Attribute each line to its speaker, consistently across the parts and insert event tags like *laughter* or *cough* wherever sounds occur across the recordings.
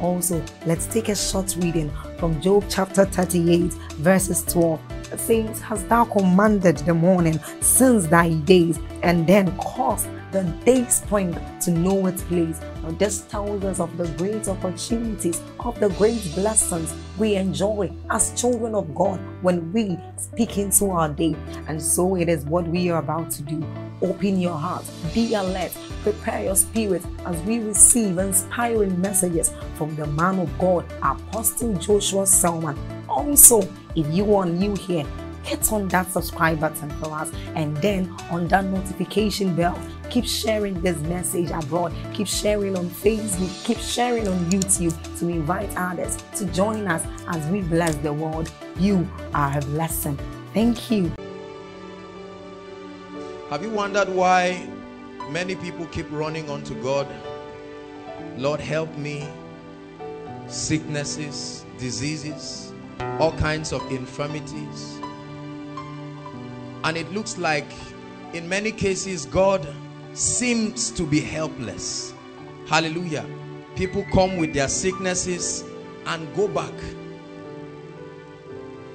Speaker 1: Also, let's take a short reading from Job chapter 38, verses 12 says, Hast thou commanded the morning since thy days, and then caused the day spring to know its place? Tells us of the great opportunities, of the great blessings we enjoy as children of God when we speak into our day. And so it is what we are about to do. Open your heart, be alert, prepare your spirit as we receive inspiring messages from the man of God, Apostle Joshua Selman. Also, if you are new here, hit on that subscribe button for us and then on that notification bell. Keep sharing this message abroad. Keep sharing on Facebook. Keep sharing on YouTube to invite others to join us as we bless the world. You are a blessing. Thank you.
Speaker 2: Have you wondered why many people keep running onto God? Lord, help me. Sicknesses, diseases, all kinds of infirmities. And it looks like in many cases God seems to be helpless. Hallelujah. People come with their sicknesses and go back.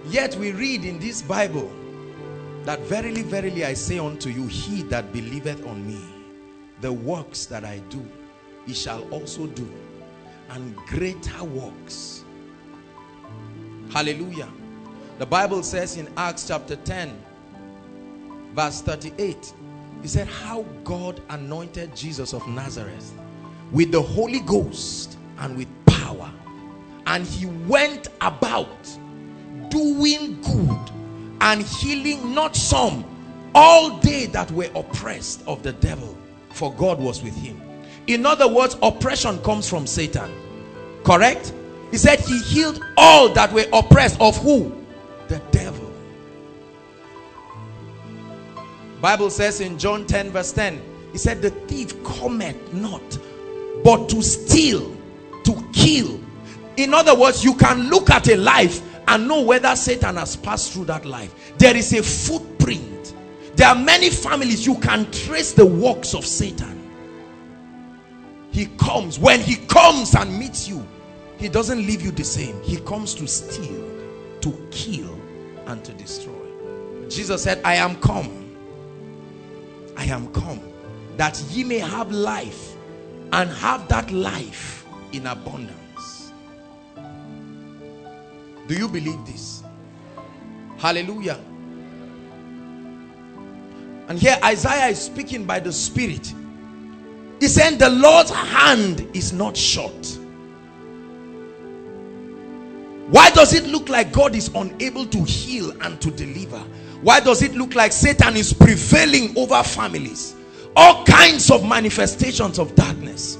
Speaker 2: Yet we read in this Bible that verily, verily I say unto you, he that believeth on me, the works that I do, he shall also do, and greater works. Hallelujah. The Bible says in Acts chapter 10, verse 38, he said how God anointed Jesus of Nazareth with the Holy Ghost and with power. And he went about doing good and healing not some, all they that were oppressed of the devil, for God was with him. In other words, oppression comes from Satan. Correct? He said he healed all that were oppressed of who? The devil. Bible says in John 10 verse 10, he said the thief cometh not, but to steal, to kill. In other words, you can look at a life and know whether Satan has passed through that life. There is a footprint. There are many families you can trace the works of Satan. He comes. When he comes and meets you, he doesn't leave you the same. He comes to steal, to kill, and to destroy. Jesus said, I am come. I am come that ye may have life and have that life in abundance. Do you believe this? Hallelujah. And here Isaiah is speaking by the Spirit. He said, The Lord's hand is not short. Why does it look like God is unable to heal and to deliver? Why does it look like Satan is prevailing over families? All kinds of manifestations of darkness.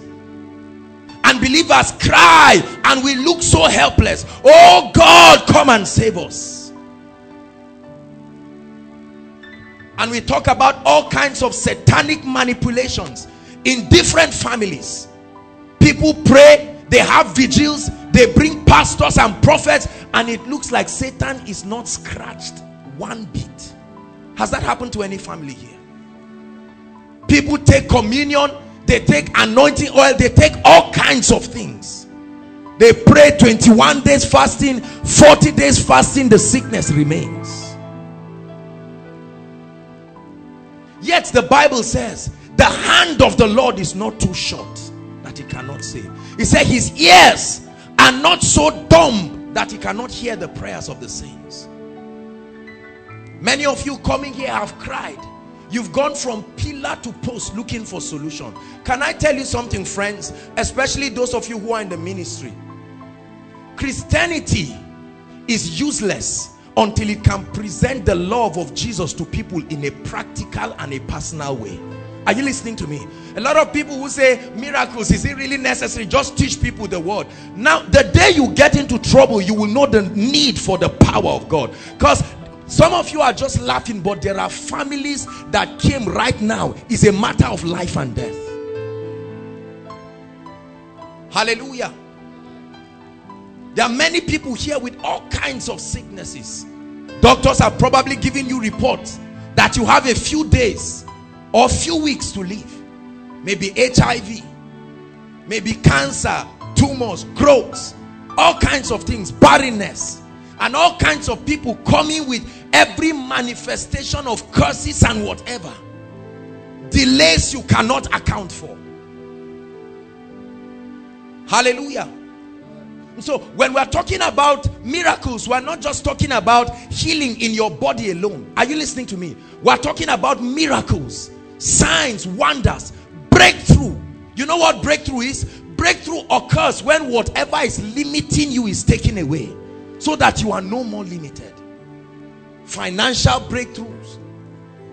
Speaker 2: And believers cry and we look so helpless. Oh God, come and save us. And we talk about all kinds of satanic manipulations in different families. People pray, they have vigils, they bring pastors and prophets, and it looks like Satan is not scratched one bit. Has that happened to any family here? People take communion, they take anointing oil, they take all kinds of things. They pray 21 days fasting, 40 days fasting, the sickness remains. Yet the Bible says, the hand of the Lord is not too short that he cannot save. He said his ears are not so dumb that he cannot hear the prayers of the saints. Many of you coming here have cried. You've gone from pillar to post looking for solution. Can I tell you something, friends? Especially those of you who are in the ministry. Christianity is useless until it can present the love of Jesus to people in a practical and a personal way. Are you listening to me? A lot of people who say miracles, is it really necessary? Just teach people the word. Now, the day you get into trouble, you will know the need for the power of God. Because some of you are just laughing, but there are families that came right now. It's a matter of life and death. Hallelujah. There are many people here with all kinds of sicknesses. Doctors have probably given you reports that you have a few days or few weeks to live. Maybe HIV, maybe cancer, tumors, growths, all kinds of things, barrenness, and all kinds of people coming with every manifestation of curses and whatever. Delays you cannot account for. Hallelujah. So when we're talking about miracles, we're not just talking about healing in your body alone. Are you listening to me? We're talking about miracles, signs, wonders, breakthrough. You know what breakthrough is? Breakthrough occurs when whatever is limiting you is taken away so that you are no more limited. Financial breakthroughs,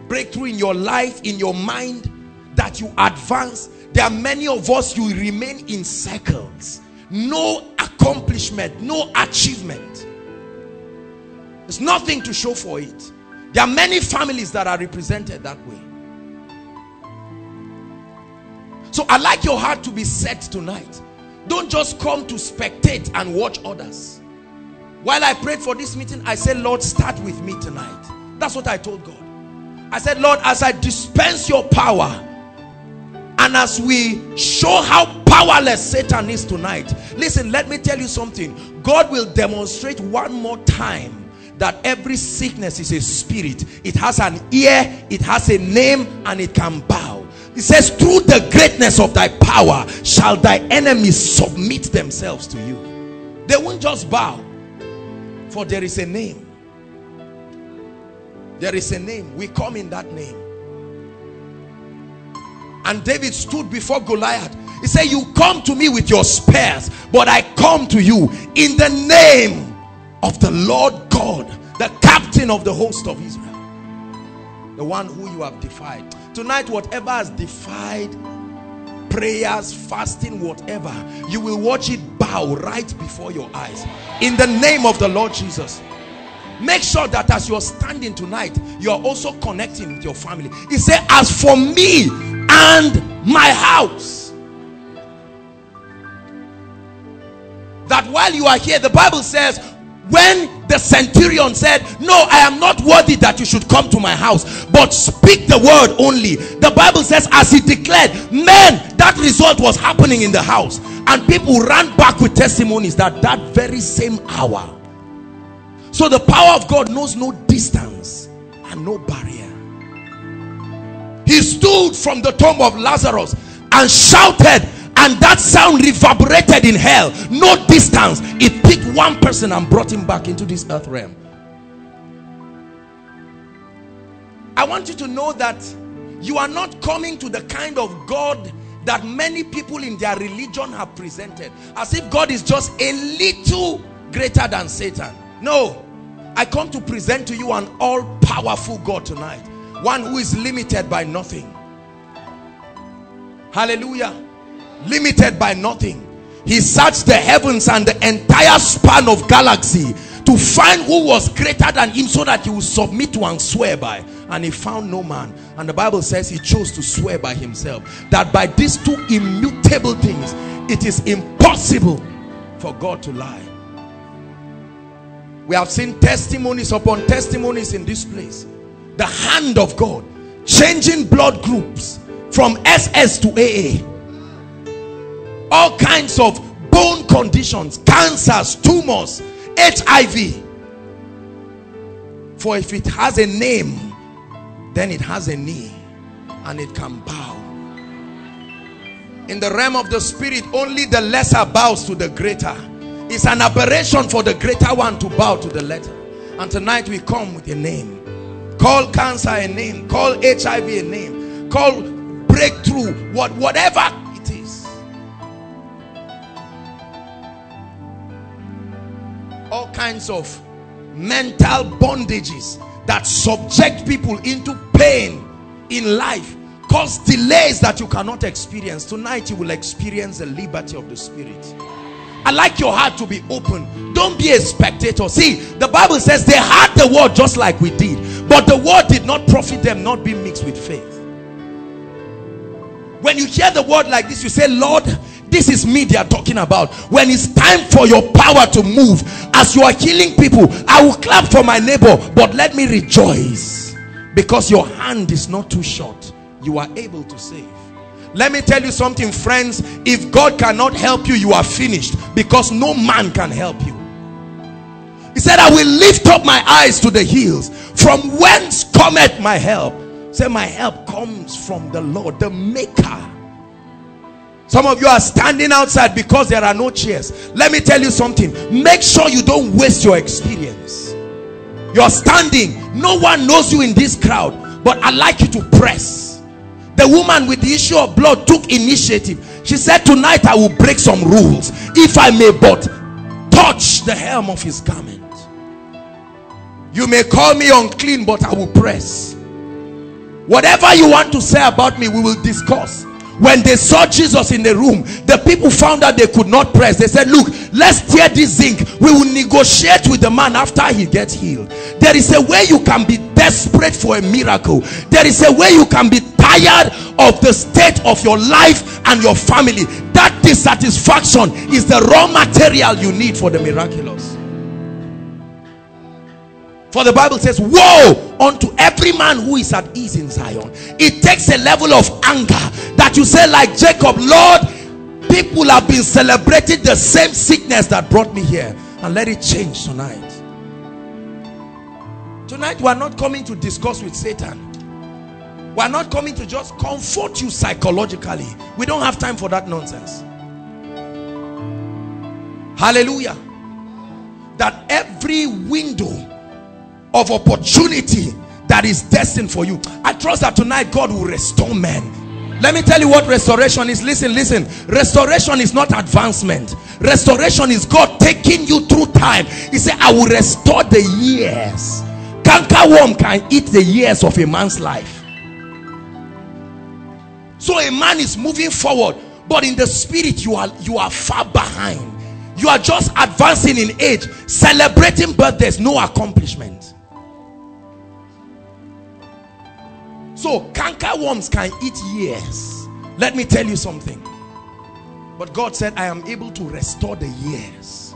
Speaker 2: breakthrough in your life, in your mind, that you advance. There are many of us, you remain in circles no accomplishment, no achievement. There's nothing to show for it. There are many families that are represented that way. So I like your heart to be set tonight. Don't just come to spectate and watch others. While I prayed for this meeting, I said, Lord, start with me tonight. That's what I told God. I said, Lord, as I dispense your power, and as we show how powerless Satan is tonight, listen, let me tell you something. God will demonstrate one more time that every sickness is a spirit. It has an ear, it has a name, and it can bow. It says, through the greatness of thy power shall thy enemies submit themselves to you. They won't just bow, for there is a name. There is a name. We come in that name. And David stood before Goliath. He said, you come to me with your spears, but I come to you in the name of the Lord God, the captain of the host of Israel. The one who you have defied. Tonight, whatever has defied prayers, fasting, whatever, you will watch it bow right before your eyes. In the name of the Lord Jesus. Make sure that as you're standing tonight, you're also connecting with your family. He said, as for me and my house. That while you are here, the Bible says, when the centurion said, no, I am not worthy that you should come to my house, but speak the word only. The Bible says, as he declared, man, that result was happening in the house. And people ran back with testimonies that that very same hour. So the power of God knows no distance and no barrier. He stood from the tomb of Lazarus and shouted and that sound reverberated in hell. No distance. It picked one person and brought him back into this earth realm. I want you to know that you are not coming to the kind of God that many people in their religion have presented as if God is just a little greater than Satan. No, I come to present to you an all-powerful God tonight one who is limited by nothing hallelujah limited by nothing. He searched the heavens and the entire span of galaxy to find who was greater than him so that he would submit to and swear by. And he found no man. And the bible says he chose to swear by himself. That by these two immutable things it is impossible for god to lie. We have seen testimonies upon testimonies in this place. The hand of God changing blood groups from SS to AA all kinds of bone conditions cancers tumors HIV for if it has a name then it has a knee and it can bow. In the realm of the spirit only the lesser bows to the greater. It's an aberration for the greater one to bow to the lesser and tonight we come with a name. Call cancer a name. Call HIV a name. Call breakthrough, what, whatever All kinds of mental bondages that subject people into pain in life cause delays that you cannot experience. Tonight you will experience the liberty of the spirit. I like your heart to be open. Don't be a spectator. See the Bible says they had the word just like we did but the word did not profit them not be mixed with faith. When you hear the word like this you say Lord this is me they are talking about. When it's time for your power to move as you are healing people I will clap for my neighbor but let me rejoice. Because your hand is not too short. You are able to save. Let me tell you something friends. If God cannot help you you are finished. Because no man can help you. He said I will lift up my eyes to the hills. From whence cometh my help? Say my help comes from the Lord the maker some of you are standing outside because there are no chairs. Let me tell you something. Make sure you don't waste your experience. You're standing. No one knows you in this crowd but I'd like you to press. The woman with the issue of blood took initiative. She said tonight i will break some rules. If i may but touch the hem of his garment. You may call me unclean but i will press. Whatever you want to say about me we will discuss when they saw jesus in the room the people found out they could not press. They said look let's tear this zinc. We will negotiate with the man after he gets healed. There is a way you can be desperate for a miracle. There is a way you can be tired of the state of your life and your family. That dissatisfaction is the raw material you need for the miraculous for the Bible says, Woe unto every man who is at ease in Zion. It takes a level of anger that you say, like Jacob, Lord, people have been celebrating the same sickness that brought me here. And let it change tonight. Tonight, we are not coming to discuss with Satan. We are not coming to just comfort you psychologically. We don't have time for that nonsense. Hallelujah. That every window of opportunity that is destined for you. I trust that tonight god will restore men. Let me tell you what restoration is. Listen listen. Restoration is not advancement. Restoration is god taking you through time. He said i will restore the years. Canker worm can eat the years of a man's life. So a man is moving forward but in the spirit you are you are far behind. You are just advancing in age celebrating birthdays no accomplishment So canker worms can eat years. Let me tell you something. But God said, I am able to restore the years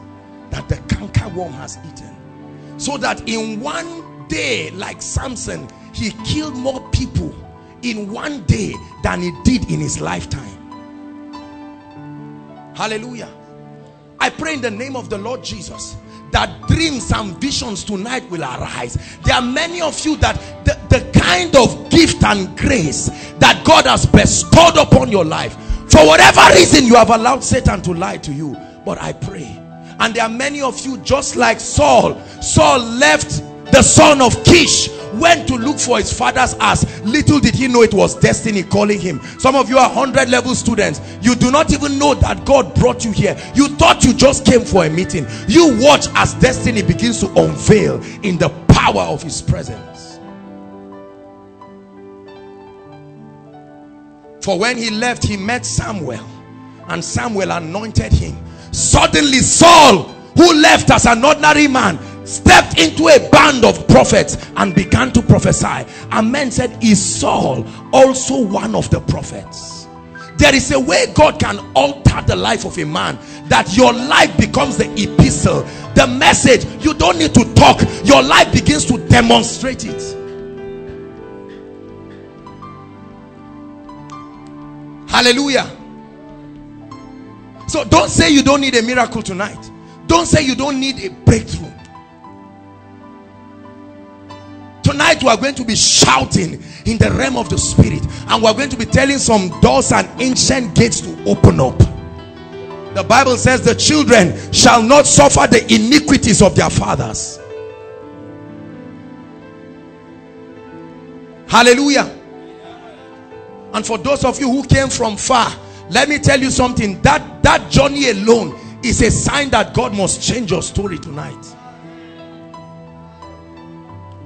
Speaker 2: that the canker worm has eaten. So that in one day, like Samson, he killed more people in one day than he did in his lifetime. Hallelujah. I pray in the name of the Lord Jesus that dreams and visions tonight will arise. There are many of you that the, the kind of gift and grace that God has bestowed upon your life for whatever reason you have allowed Satan to lie to you. But I pray and there are many of you just like Saul Saul left the son of Kish went to look for his father's ass. Little did he know it was destiny calling him. Some of you are 100 level students. You do not even know that God brought you here. You thought you just came for a meeting. You watch as destiny begins to unveil in the power of his presence. For when he left he met Samuel and Samuel anointed him. Suddenly Saul who left as an ordinary man stepped into a band of prophets and began to prophesy. And men said is Saul also one of the prophets? There is a way God can alter the life of a man that your life becomes the epistle the message. You don't need to talk. Your life begins to demonstrate it. Hallelujah. So don't say you don't need a miracle tonight. Don't say you don't need a breakthrough Tonight we are going to be shouting in the realm of the spirit and we're going to be telling some doors and ancient gates to open up. The Bible says the children shall not suffer the iniquities of their fathers. Hallelujah. And for those of you who came from far, let me tell you something. That, that journey alone is a sign that God must change your story tonight.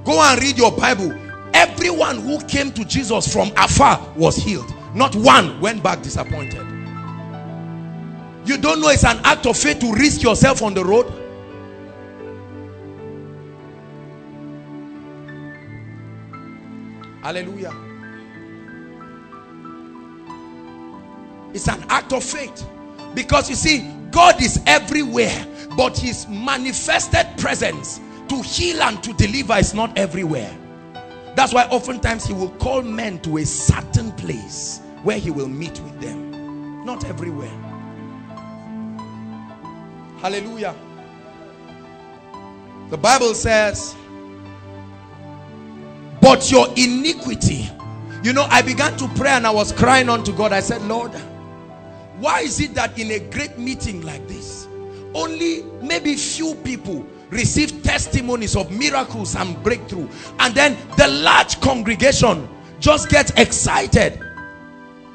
Speaker 2: Go and read your Bible. everyone who came to Jesus from afar was healed. Not one went back disappointed. You don't know it's an act of faith to risk yourself on the road. Hallelujah. It's an act of faith. Because you see, God is everywhere, but his manifested presence to heal and to deliver is not everywhere. That's why oftentimes he will call men to a certain place where he will meet with them. Not everywhere. Hallelujah. The Bible says, but your iniquity. You know, I began to pray and I was crying unto God. I said, Lord, why is it that in a great meeting like this, only maybe few people receive testimonies of miracles and breakthrough. And then the large congregation just gets excited.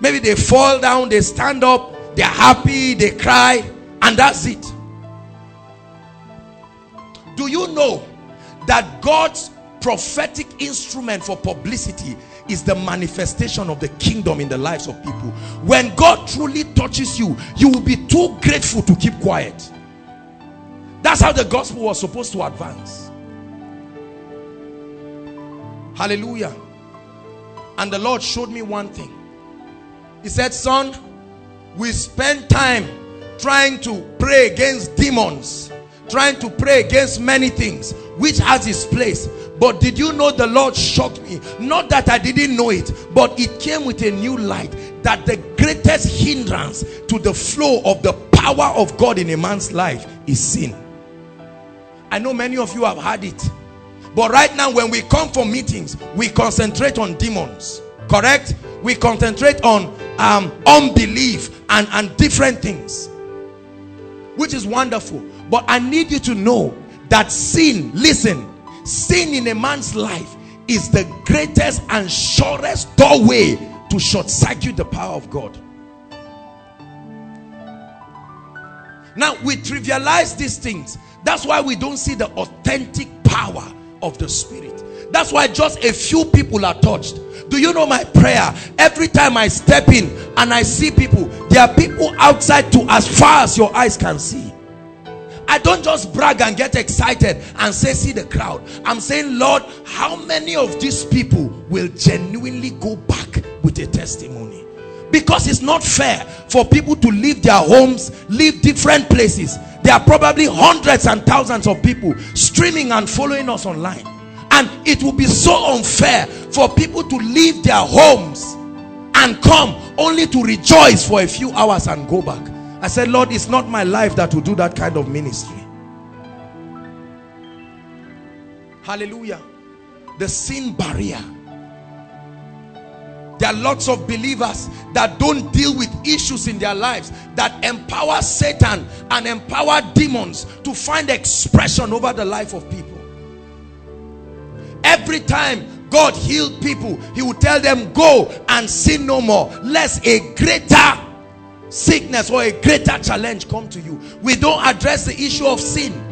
Speaker 2: Maybe they fall down they stand up they're happy they cry and that's it. Do you know that God's prophetic instrument for publicity is the manifestation of the kingdom in the lives of people? When God truly touches you you will be too grateful to keep quiet that's how the gospel was supposed to advance. Hallelujah. And the Lord showed me one thing. He said, son, we spend time trying to pray against demons, trying to pray against many things, which has its place. But did you know the Lord shocked me? Not that I didn't know it, but it came with a new light that the greatest hindrance to the flow of the power of God in a man's life is sin. I know many of you have had it. But right now, when we come for meetings, we concentrate on demons. Correct? We concentrate on um, unbelief and, and different things. Which is wonderful. But I need you to know that sin, listen, sin in a man's life is the greatest and surest doorway to short circuit the power of God. Now, we trivialize these things that's why we don't see the authentic power of the spirit. That's why just a few people are touched. Do you know my prayer? Every time I step in and I see people, there are people outside to as far as your eyes can see. I don't just brag and get excited and say, see the crowd. I'm saying, Lord, how many of these people will genuinely go back with a testimony? Because it's not fair for people to leave their homes, leave different places there are probably hundreds and thousands of people streaming and following us online. And it will be so unfair for people to leave their homes and come only to rejoice for a few hours and go back. I said Lord it's not my life that will do that kind of ministry. Hallelujah. The sin barrier there are lots of believers that don't deal with issues in their lives that empower Satan and empower demons to find expression over the life of people. Every time God healed people, he would tell them, go and sin no more. Lest a greater sickness or a greater challenge come to you. We don't address the issue of sin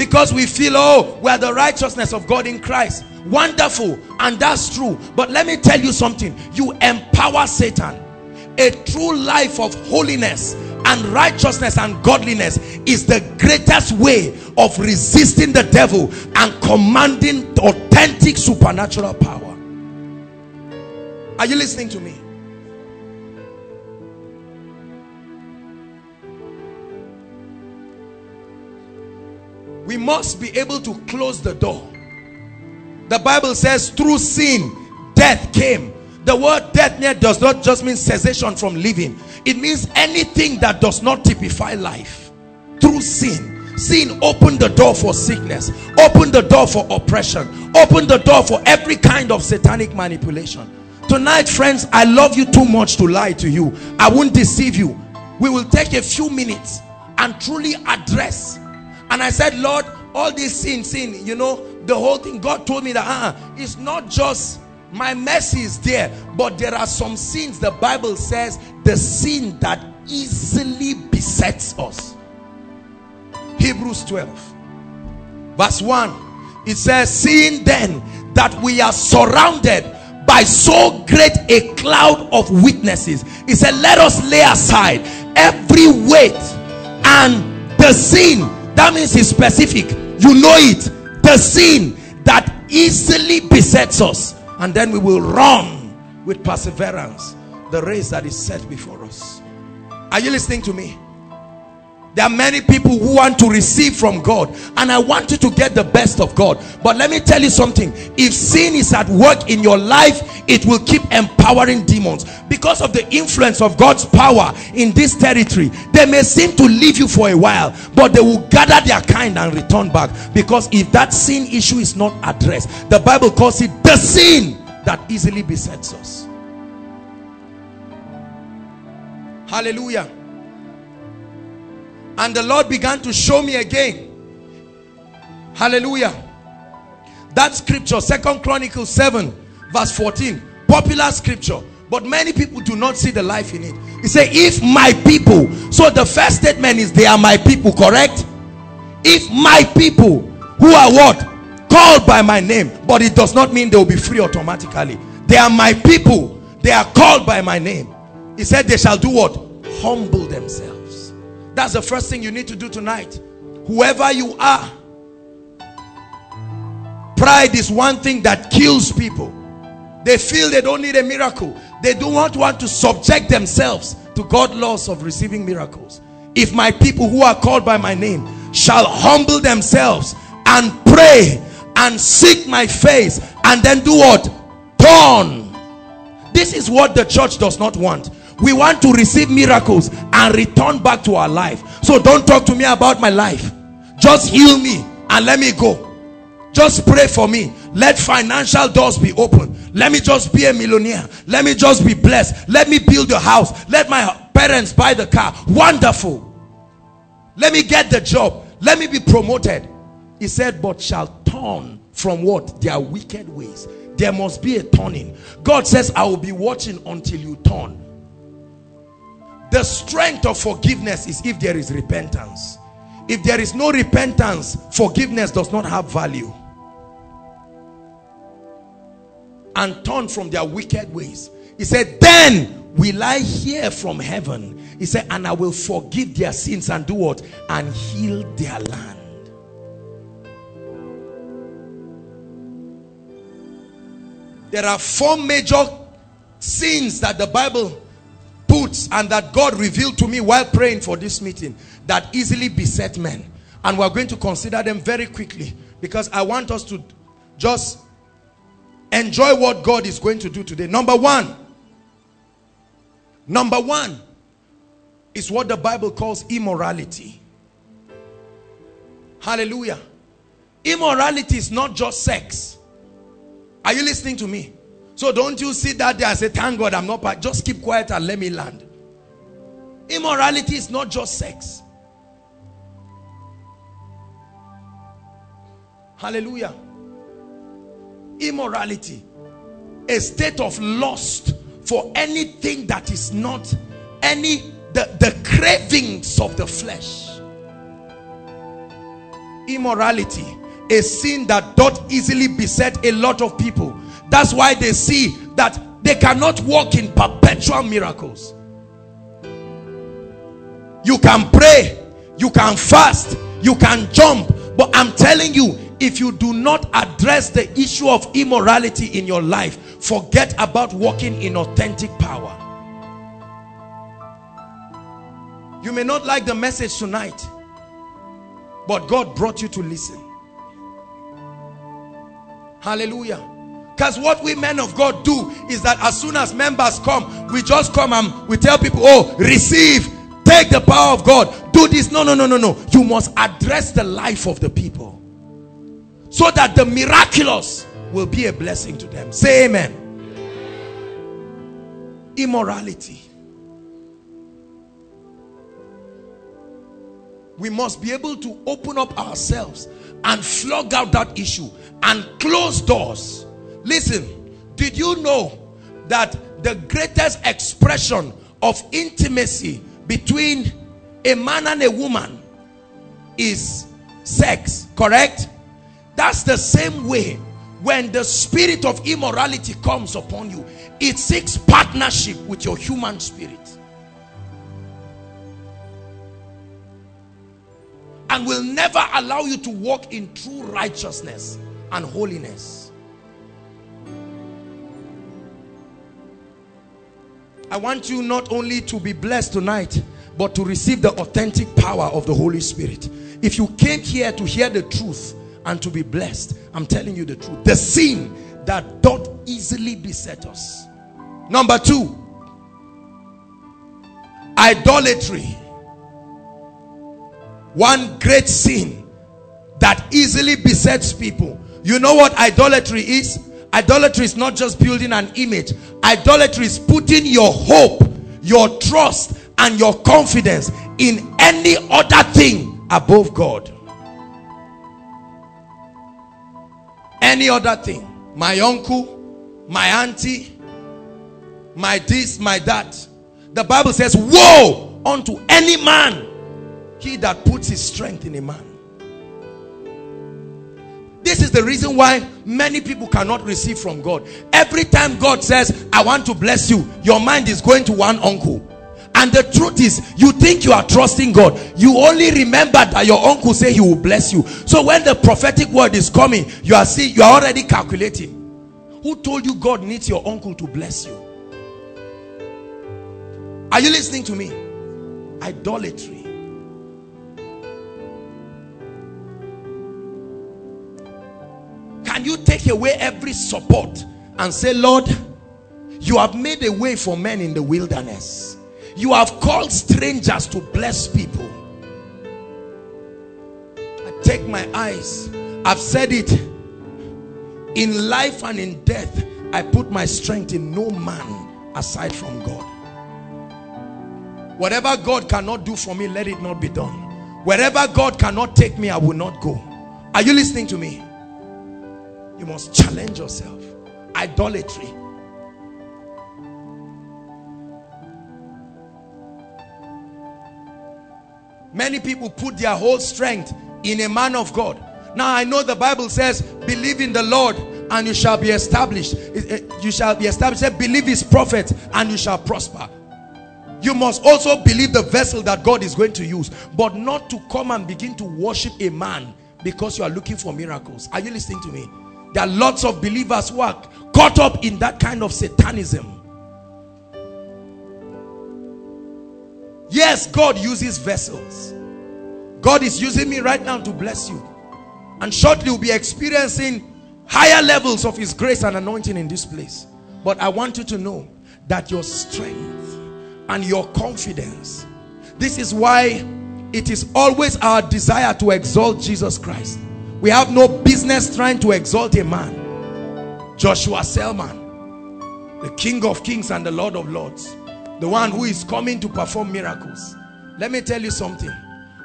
Speaker 2: because we feel, oh, we are the righteousness of God in Christ. Wonderful. And that's true. But let me tell you something. You empower satan. A true life of holiness and righteousness and godliness is the greatest way of resisting the devil and commanding authentic supernatural power. Are you listening to me we must be able to close the door the Bible says through sin, death came. The word death here does not just mean cessation from living. It means anything that does not typify life. Through sin. Sin opened the door for sickness. Opened the door for oppression. Opened the door for every kind of satanic manipulation. Tonight, friends, I love you too much to lie to you. I won't deceive you. We will take a few minutes and truly address. And I said, Lord, all this sin, sin, you know, the whole thing God told me that uh, it's not just my mercy is there but there are some sins the Bible says the sin that easily besets us. Hebrews 12 verse 1 it says seeing then that we are surrounded by so great a cloud of witnesses. It said let us lay aside every weight and the sin that means it's specific. You know it. The sin that easily besets us. And then we will run with perseverance the race that is set before us. Are you listening to me there are many people who want to receive from God and I want you to get the best of God. But let me tell you something. If sin is at work in your life, it will keep empowering demons. Because of the influence of God's power in this territory, they may seem to leave you for a while, but they will gather their kind and return back. Because if that sin issue is not addressed, the Bible calls it the sin that easily besets us. Hallelujah and the Lord began to show me again. Hallelujah. That scripture second chronicles 7 verse 14 popular scripture but many people do not see the life in it. He said if my people so the first statement is they are my people correct? If my people who are what? Called by my name but it does not mean they will be free automatically. They are my people. They are called by my name. He said they shall do what? Humble themselves that's the first thing you need to do tonight. Whoever you are. Pride is one thing that kills people. They feel they don't need a miracle. They do not want to subject themselves to God's laws of receiving miracles. If my people who are called by my name shall humble themselves and pray and seek my face and then do what? Turn. This is what the church does not want we want to receive miracles and return back to our life. So don't talk to me about my life. Just heal me and let me go. Just pray for me. Let financial doors be open. Let me just be a millionaire. Let me just be blessed. Let me build a house. Let my parents buy the car. Wonderful. Let me get the job. Let me be promoted. He said but shall turn from what? Their wicked ways. There must be a turning. God says i will be watching until you turn the strength of forgiveness is if there is repentance. If there is no repentance, forgiveness does not have value. And turn from their wicked ways. He said, then will I hear from heaven. He said, and I will forgive their sins and do what? And heal their land. There are four major sins that the Bible and that God revealed to me while praying for this meeting that easily beset men. And we're going to consider them very quickly because I want us to just enjoy what God is going to do today. Number one, number one is what the Bible calls immorality. Hallelujah. Immorality is not just sex. Are you listening to me? So don't you sit that there and say, thank God I'm not part. Just keep quiet and let me land. Immorality is not just sex. Hallelujah. Immorality. A state of lust for anything that is not any the, the cravings of the flesh. Immorality. A sin that doth easily beset a lot of people that's why they see that they cannot walk in perpetual miracles. You can pray, you can fast, you can jump. But I'm telling you, if you do not address the issue of immorality in your life, forget about walking in authentic power. You may not like the message tonight, but God brought you to listen. Hallelujah. Because what we men of God do is that as soon as members come, we just come and we tell people, oh, receive, take the power of God, do this. No, no, no, no, no. You must address the life of the people so that the miraculous will be a blessing to them. Say amen. Immorality. We must be able to open up ourselves and flog out that issue and close doors. Listen, did you know that the greatest expression of intimacy between a man and a woman is sex, correct? That's the same way when the spirit of immorality comes upon you. It seeks partnership with your human spirit and will never allow you to walk in true righteousness and holiness. I want you not only to be blessed tonight but to receive the authentic power of the Holy Spirit. If you came here to hear the truth and to be blessed I'm telling you the truth. The sin that doth easily beset us. Number two idolatry one great sin that easily besets people. You know what idolatry is? Idolatry is not just building an image. Idolatry is putting your hope your trust and your confidence in any other thing above God. Any other thing. My uncle my auntie my this my that. The bible says woe unto any man he that puts his strength in a man. This is the reason why many people cannot receive from God. Every time God says I want to bless you your mind is going to one uncle. And the truth is you think you are trusting God. You only remember that your uncle say he will bless you. So when the prophetic word is coming you are see you are already calculating. Who told you God needs your uncle to bless you? Are you listening to me? Idolatry can you take away every support and say lord you have made a way for men in the wilderness. You have called strangers to bless people. I take my eyes. I've said it. In life and in death i put my strength in no man aside from god. Whatever god cannot do for me let it not be done. Wherever god cannot take me i will not go. Are you listening to me you must challenge yourself. Idolatry. Many people put their whole strength in a man of God. Now I know the Bible says believe in the Lord and you shall be established. You shall be established. Believe his prophet and you shall prosper. You must also believe the vessel that God is going to use but not to come and begin to worship a man because you are looking for miracles. Are you listening to me there are lots of believers who are caught up in that kind of satanism. Yes, God uses vessels. God is using me right now to bless you. And shortly we'll be experiencing higher levels of his grace and anointing in this place. But I want you to know that your strength and your confidence, this is why it is always our desire to exalt Jesus Christ we have no business trying to exalt a man. Joshua Selman, the King of Kings and the Lord of Lords, the one who is coming to perform miracles. Let me tell you something.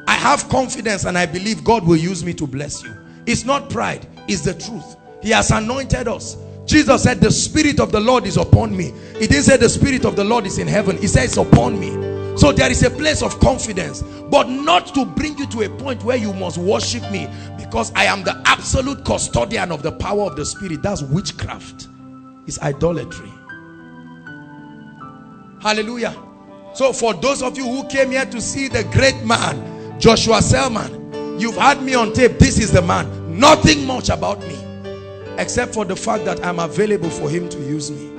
Speaker 2: I have confidence and I believe God will use me to bless you. It's not pride, it's the truth. He has anointed us. Jesus said, the Spirit of the Lord is upon me. He didn't say the Spirit of the Lord is in heaven. He says upon me. So there is a place of confidence, but not to bring you to a point where you must worship me because I am the absolute custodian of the power of the Spirit. That's witchcraft. It's idolatry. Hallelujah. So for those of you who came here to see the great man, Joshua Selman, you've had me on tape. This is the man. Nothing much about me except for the fact that I'm available for him to use me.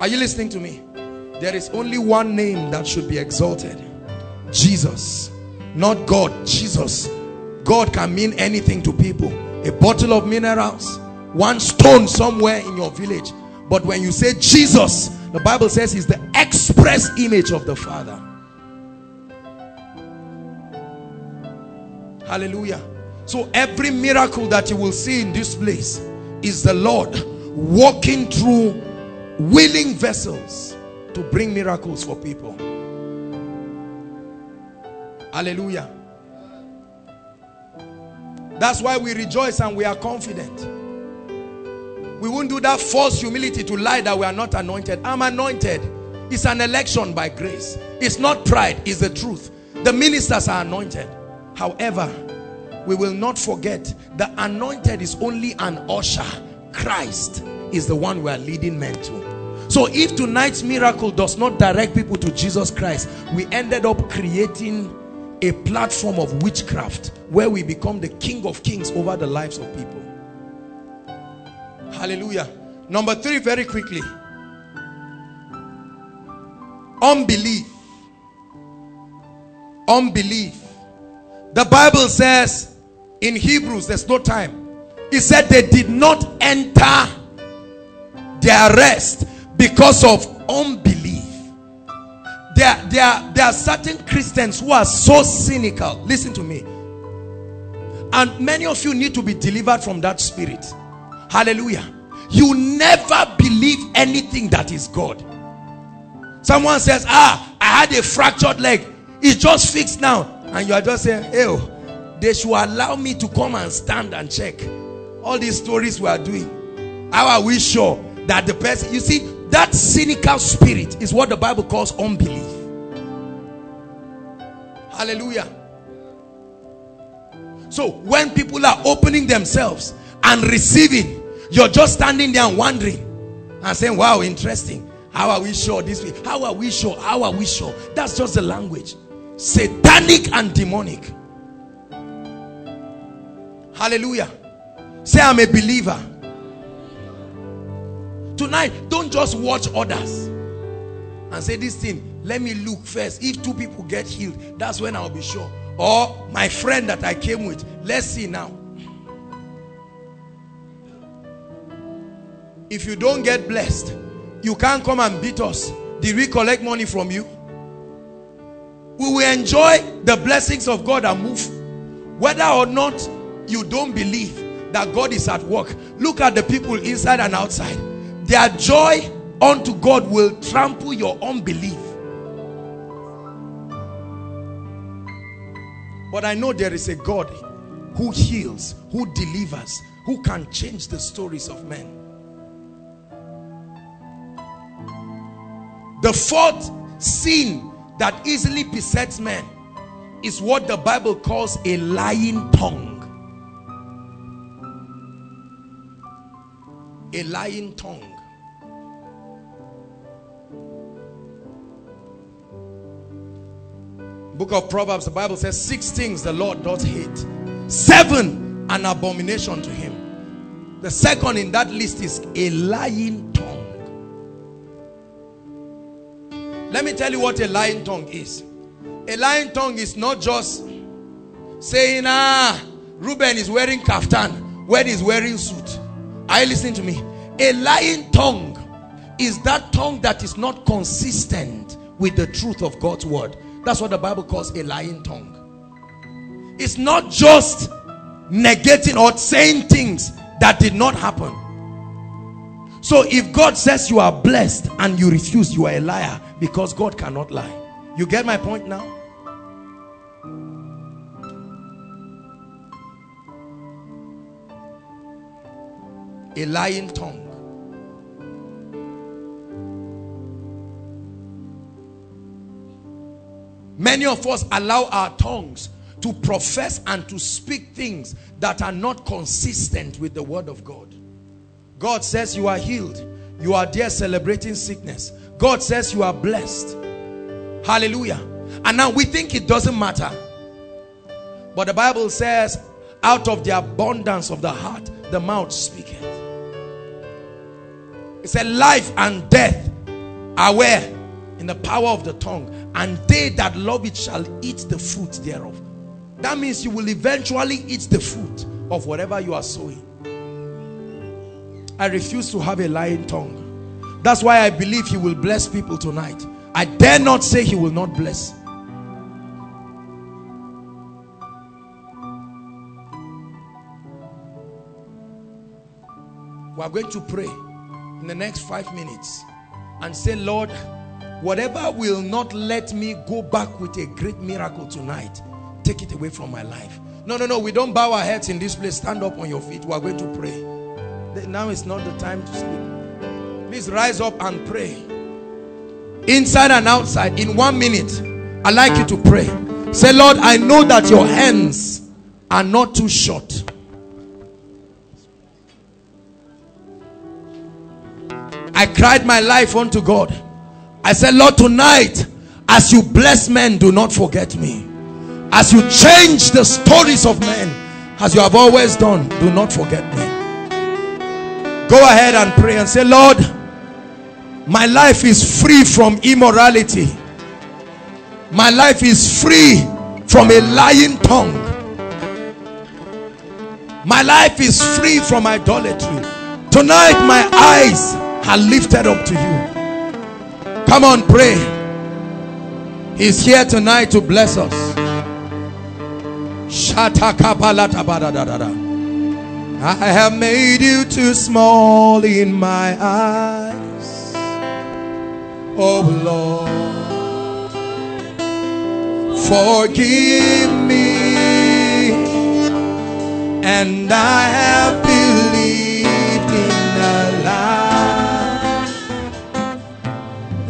Speaker 2: Are you listening to me? There is only one name that should be exalted. Jesus. Not God. Jesus. God can mean anything to people. A bottle of minerals. One stone somewhere in your village. But when you say Jesus, the Bible says he's the express image of the Father. Hallelujah. So every miracle that you will see in this place is the Lord walking through willing vessels to bring miracles for people. Hallelujah. That's why we rejoice and we are confident. We won't do that false humility to lie that we are not anointed. I'm anointed. It's an election by grace. It's not pride, it's the truth. The ministers are anointed. However, we will not forget the anointed is only an usher christ is the one we are leading men to so if tonight's miracle does not direct people to jesus christ we ended up creating a platform of witchcraft where we become the king of kings over the lives of people. Hallelujah. Number three very quickly. Unbelief. Unbelief. The bible says in Hebrews, there's no time. He said they did not enter their rest because of unbelief. There, there, there are certain Christians who are so cynical. Listen to me. And many of you need to be delivered from that spirit. Hallelujah. You never believe anything that is God. Someone says, ah, I had a fractured leg. It's just fixed now. And you are just saying, oh, they should allow me to come and stand and check all these stories we are doing how are we sure that the person you see that cynical spirit is what the bible calls unbelief. Hallelujah. So when people are opening themselves and receiving you're just standing there and wondering and saying wow interesting. How are we sure this way? How are we sure? How are we sure? That's just the language. Satanic and demonic. Hallelujah. Say, I'm a believer. Tonight, don't just watch others and say, This thing, let me look first. If two people get healed, that's when I'll be sure. Or my friend that I came with, let's see now. If you don't get blessed, you can't come and beat us. Did we collect money from you? We will enjoy the blessings of God and move. Whether or not you don't believe that God is at work look at the people inside and outside their joy unto God will trample your unbelief. But I know there is a God who heals who delivers who can change the stories of men. The fourth sin that easily besets men is what the Bible calls a lying tongue. A lying tongue. Book of Proverbs, the Bible says six things the Lord does hate. Seven, an abomination to him. The second in that list is a lying tongue. Let me tell you what a lying tongue is. A lying tongue is not just saying, ah, Reuben is wearing kaftan, when he's wearing suit. Are you listening to me? A lying tongue is that tongue that is not consistent with the truth of God's word. That's what the Bible calls a lying tongue. It's not just negating or saying things that did not happen. So if God says you are blessed and you refuse, you are a liar because God cannot lie. You get my point now? a lying tongue. Many of us allow our tongues to profess and to speak things that are not consistent with the word of God. God says you are healed. You are there celebrating sickness. God says you are blessed. Hallelujah. And now we think it doesn't matter. But the Bible says out of the abundance of the heart, the mouth speaketh. It said life and death are where? In the power of the tongue. And they that love it shall eat the fruit thereof. That means you will eventually eat the fruit of whatever you are sowing. I refuse to have a lying tongue. That's why I believe he will bless people tonight. I dare not say he will not bless. We are going to pray in the next five minutes and say, Lord, whatever will not let me go back with a great miracle tonight, take it away from my life. No, no, no, we don't bow our heads in this place. Stand up on your feet. We are going to pray. Now is not the time to sleep. Please rise up and pray. Inside and outside, in one minute, I'd like you to pray. Say, Lord, I know that your hands are not too short. I cried my life unto God. I said, Lord, tonight, as you bless men, do not forget me. As you change the stories of men, as you have always done, do not forget me. Go ahead and pray and say, Lord, my life is free from immorality. My life is free from a lying tongue. My life is free from idolatry. Tonight, my eyes are lifted up to you. Come on, pray. He's here tonight to bless us. I have made you too small in my eyes. Oh Lord, forgive me. And I have believed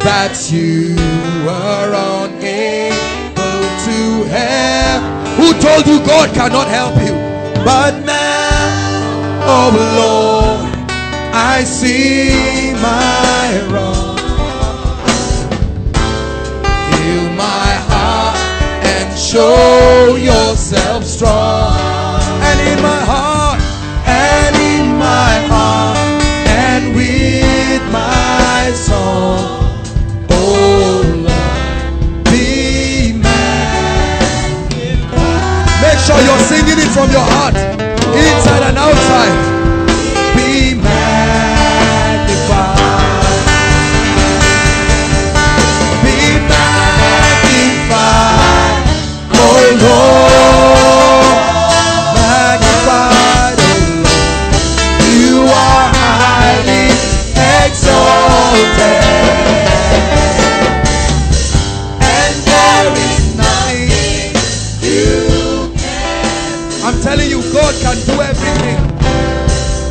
Speaker 2: that you were unable to help. Who told you God cannot help you? But now, oh Lord, I see my wrong. Heal my heart and show yourself strong. And in my heart, and in my heart, and with my soul. It from your heart, inside and outside. God can do everything.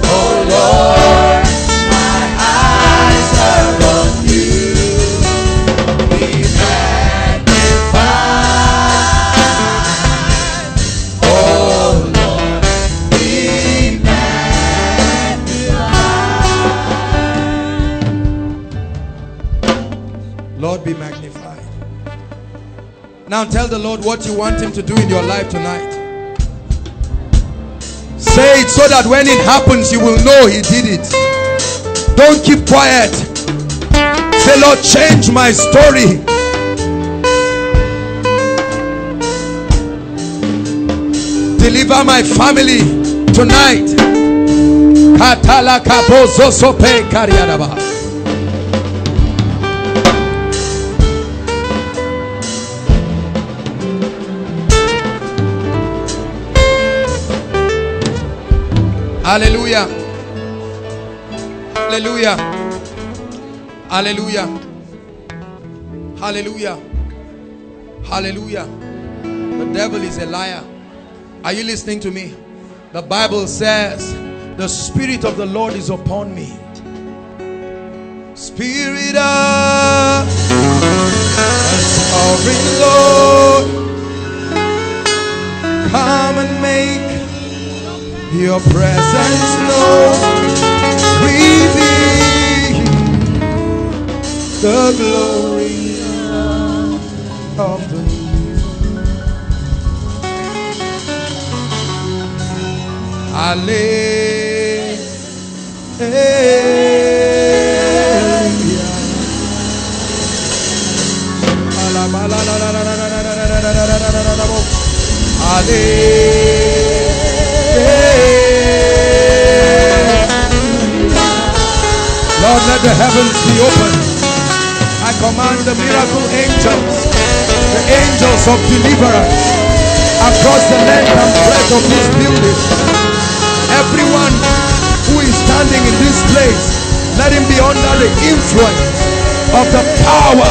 Speaker 2: Oh Lord, my eyes are on you. Be magnified. Oh Lord, be magnified. Lord, be magnified. Now tell the Lord what you want him to do in your life tonight. Say it so that when it happens, you will know he did it. Don't keep quiet. Say, Lord, change my story. Deliver my family tonight. Katala kabozo sope. Hallelujah. Hallelujah. Hallelujah. Hallelujah. Hallelujah. The devil is a liar. Are you listening to me? The Bible says, The Spirit of the Lord is upon me. Spirit of the Lord, come and make your presence known. Reveal the glory of the Hallelujah. Lord, let the heavens be open. I command the miracle angels, the angels of deliverance across the length and breadth of this building. Everyone who is standing in this place, let him be under the influence of the power.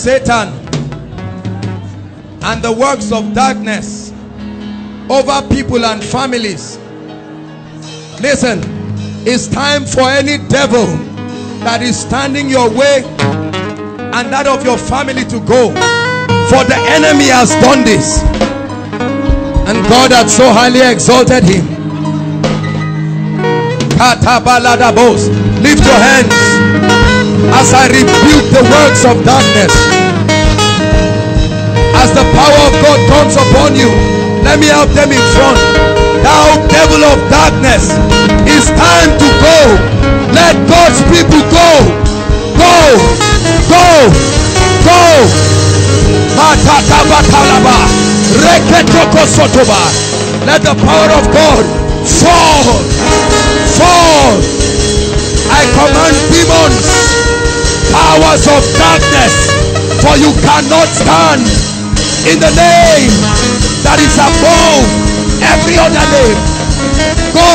Speaker 2: Satan and the works of darkness over people and families. Listen, it's time for any devil that is standing your way and that of your family to go. For the enemy has done this. And God had so highly exalted him. Lift your hands as I rebuke the works of darkness. As the power of God comes upon you, let me help them in front. Thou devil of darkness, it's time to go. Let God's people go. Go. Go. Go. Let the power of God fall. Fall. I command demons, powers of darkness, for you cannot stand in the name that is above every other name. Go.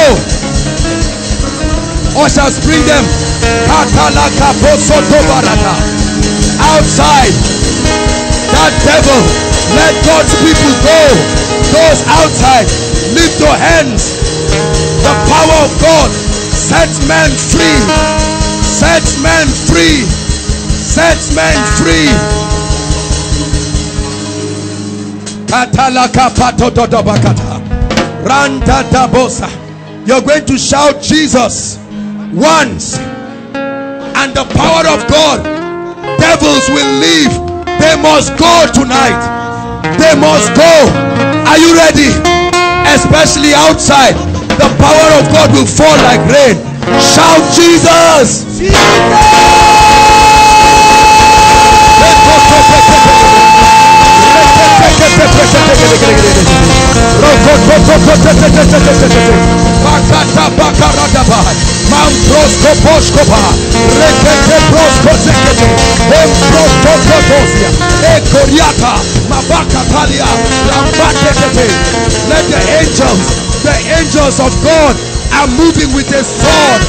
Speaker 2: Ushers bring them outside. That devil, let God's people go. Those outside, lift your hands. The power of God sets men free. Sets men free. Sets men free. You're going to shout Jesus once, and the power of God, devils will leave. They must go tonight. They must go. Are you ready? Especially outside, the power of God will fall like rain. Shout Jesus! Let the angels The angels of God are moving with a sword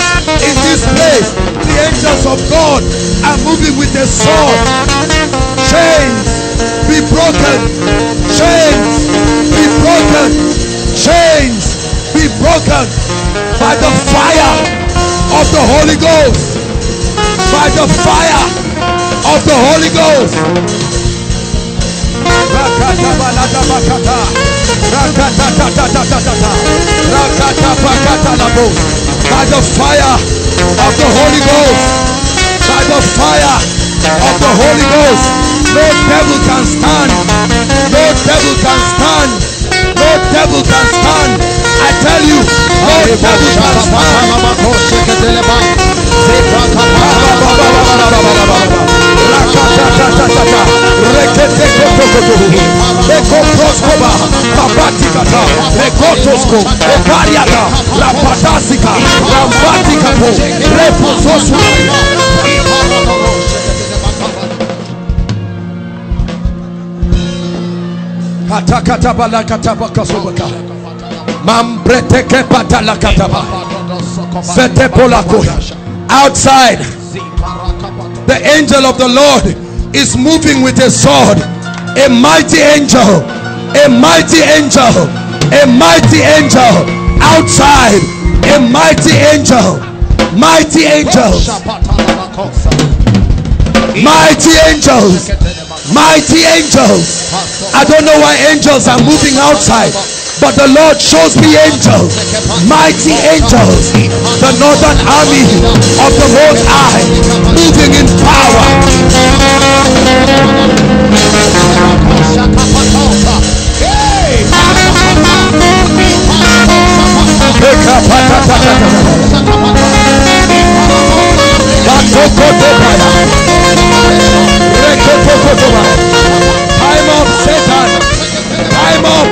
Speaker 2: in this place. The angels of God are moving with a sword. Chains be broken. Chains be broken. Chains be broken by the fire of the Holy Ghost. By the fire of the Holy Ghost. By the fire of the Holy Ghost. By the fire of the Holy Ghost. No devil can stand. No devil can stand. No devil can stand. I tell you, no devil can stand. Balakataba kasobaka. Outside, the angel of the Lord is moving with a sword. A mighty angel, a mighty angel, a mighty angel. Outside, a mighty angel, mighty angels, mighty angels, mighty angels. I don't know why angels are moving outside. But the Lord shows me angels, mighty angels, the northern army of the Most High, moving in power. Time up, Satan. Time up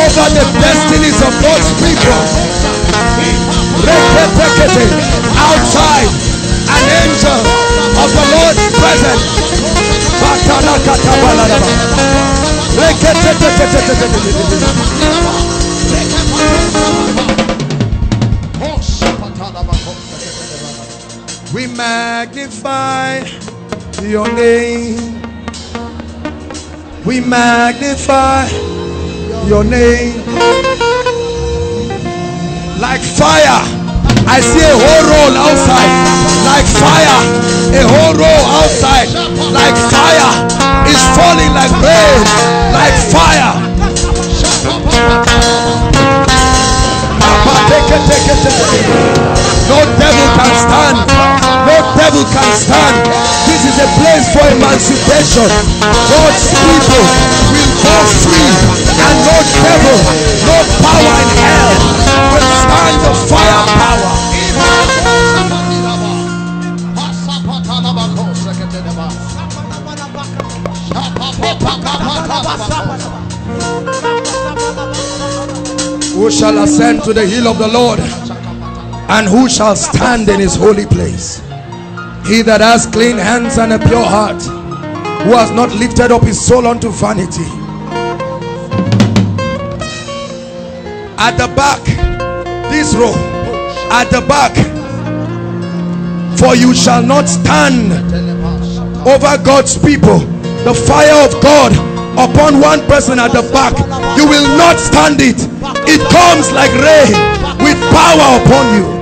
Speaker 2: over the destinies of God's people. Outside, an angel of the Lord's presence. We magnify your name. We magnify your name. Like fire. I see a whole roll outside. Like fire. A whole roll outside. Like fire. It's falling like rain. Like fire. No devil can stand. Devil can stand. This is a place for emancipation. God's people will go free, and no devil, no power in hell will stand the fire power. Who shall ascend to the hill of the Lord? And who shall stand in his holy place? He that has clean hands and a pure heart, who has not lifted up his soul unto vanity. At the back, this row, at the back, for you shall not stand over God's people. The fire of God upon one person at the back, you will not stand it. It comes like rain with power upon you.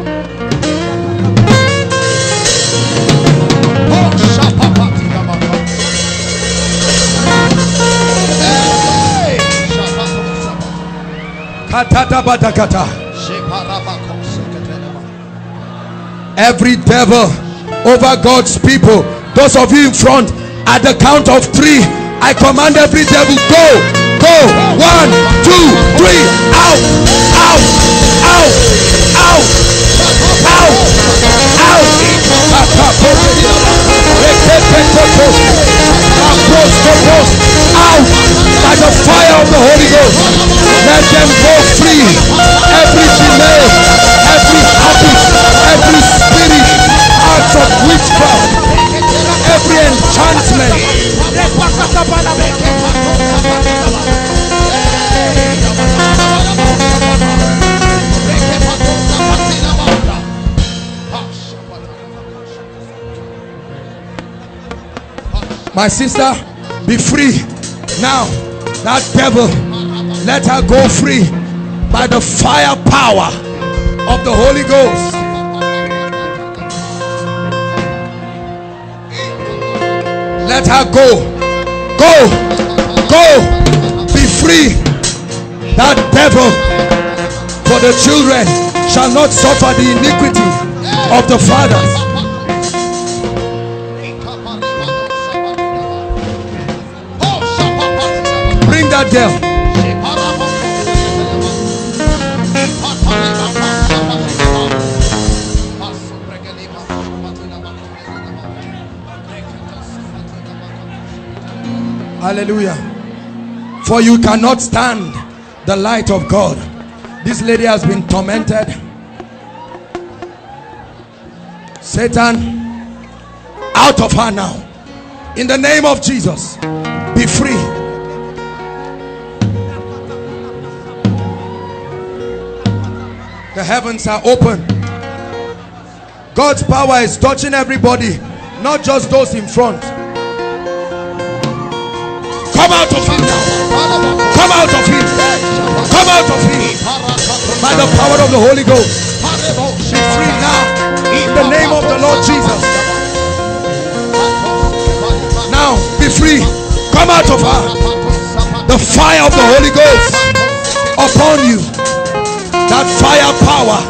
Speaker 2: Every devil over God's people, those of you in front, at the count of three, I command every devil go, go. One, two, three, out, out, out, out, out, out. Out by the fire of the Holy Ghost. Let them go free. Every delay, every habit, every spirit, acts of witchcraft, every enchantment. My sister, be free now. That devil, let her go free by the fire power of the Holy Ghost. Let her go, go, go, be free. That devil for the children shall not suffer the iniquity of the fathers. That. Hallelujah. For you cannot stand the light of God. This lady has been tormented. Satan, out of her now. In the name of Jesus, be free. Heavens are open. God's power is touching everybody, not just those in front. Come out of him now. Come out of him. Come out of him. By the power of the Holy Ghost. Be free now. In the name of the Lord Jesus. Now be free. Come out of her. The fire of the Holy Ghost upon you. That fire power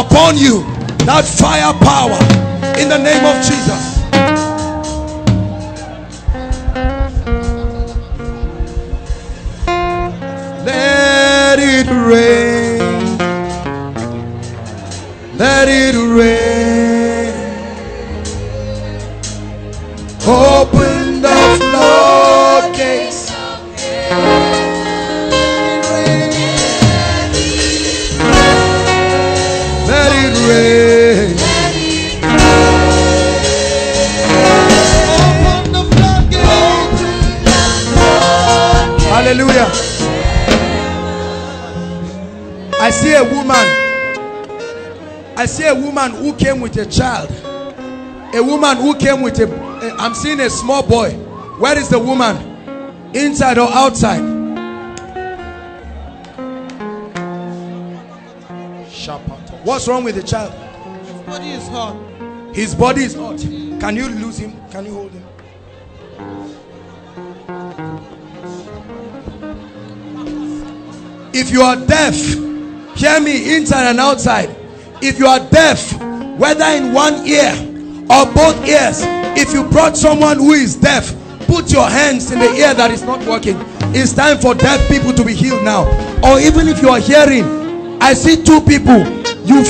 Speaker 2: upon you. That fire power in the name of Jesus. Let it rain. I see a woman who came with a child. A woman who came with a I'm seeing a small boy. Where is the woman? Inside or outside? What's wrong with the child?
Speaker 3: His body is hot.
Speaker 2: His body is hot. Can you lose him? Can you hold him? If you are deaf, hear me inside and outside. If you are deaf, whether in one ear or both ears, if you brought someone who is deaf, put your hands in the ear that is not working. It's time for deaf people to be healed now. Or even if you are hearing, I see two people. You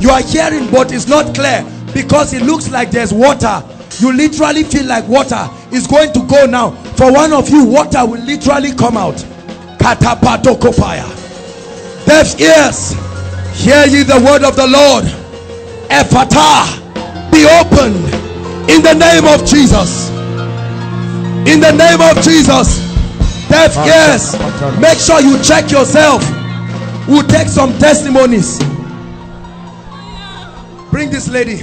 Speaker 2: you are hearing, but it's not clear because it looks like there's water. You literally feel like water is going to go now. For one of you, water will literally come out. Katapatokopaya. Deaf ears, hear ye the word of the Lord. Ephphatha, be opened in the name of Jesus. In the name of Jesus. Deaf ears, make sure you check yourself. We'll take some testimonies. Bring this lady.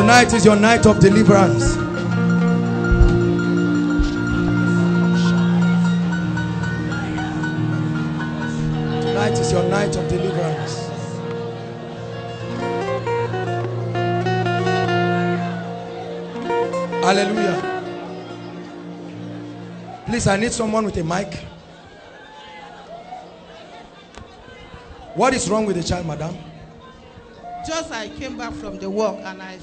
Speaker 2: Tonight is your night of deliverance. Tonight is your night of deliverance. Hallelujah. Please, I need someone with a mic. What is wrong with the child, madam?
Speaker 3: Just I came back from the work and I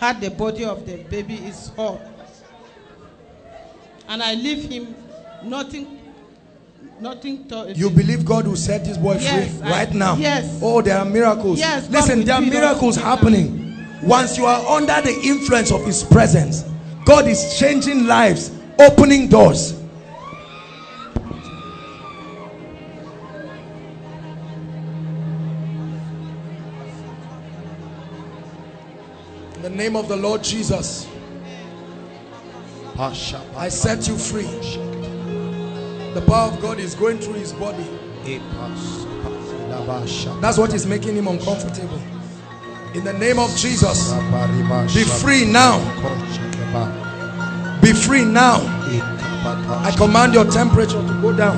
Speaker 3: had the body of the baby is hot. And I leave him nothing nothing to
Speaker 2: You believe God will set this boy
Speaker 3: Yes,
Speaker 2: free
Speaker 3: I-
Speaker 2: right now?
Speaker 3: yes.
Speaker 2: Oh, there are miracles.
Speaker 3: Yes,
Speaker 2: Listen, there are miracles happening. Once you are under the influence of His presence, God is changing lives, opening doors. Name of the Lord Jesus, I set you free. The power of God is going through his body. That's what is making him uncomfortable. In the name of Jesus, be free now. Be free now. I command your temperature to go down.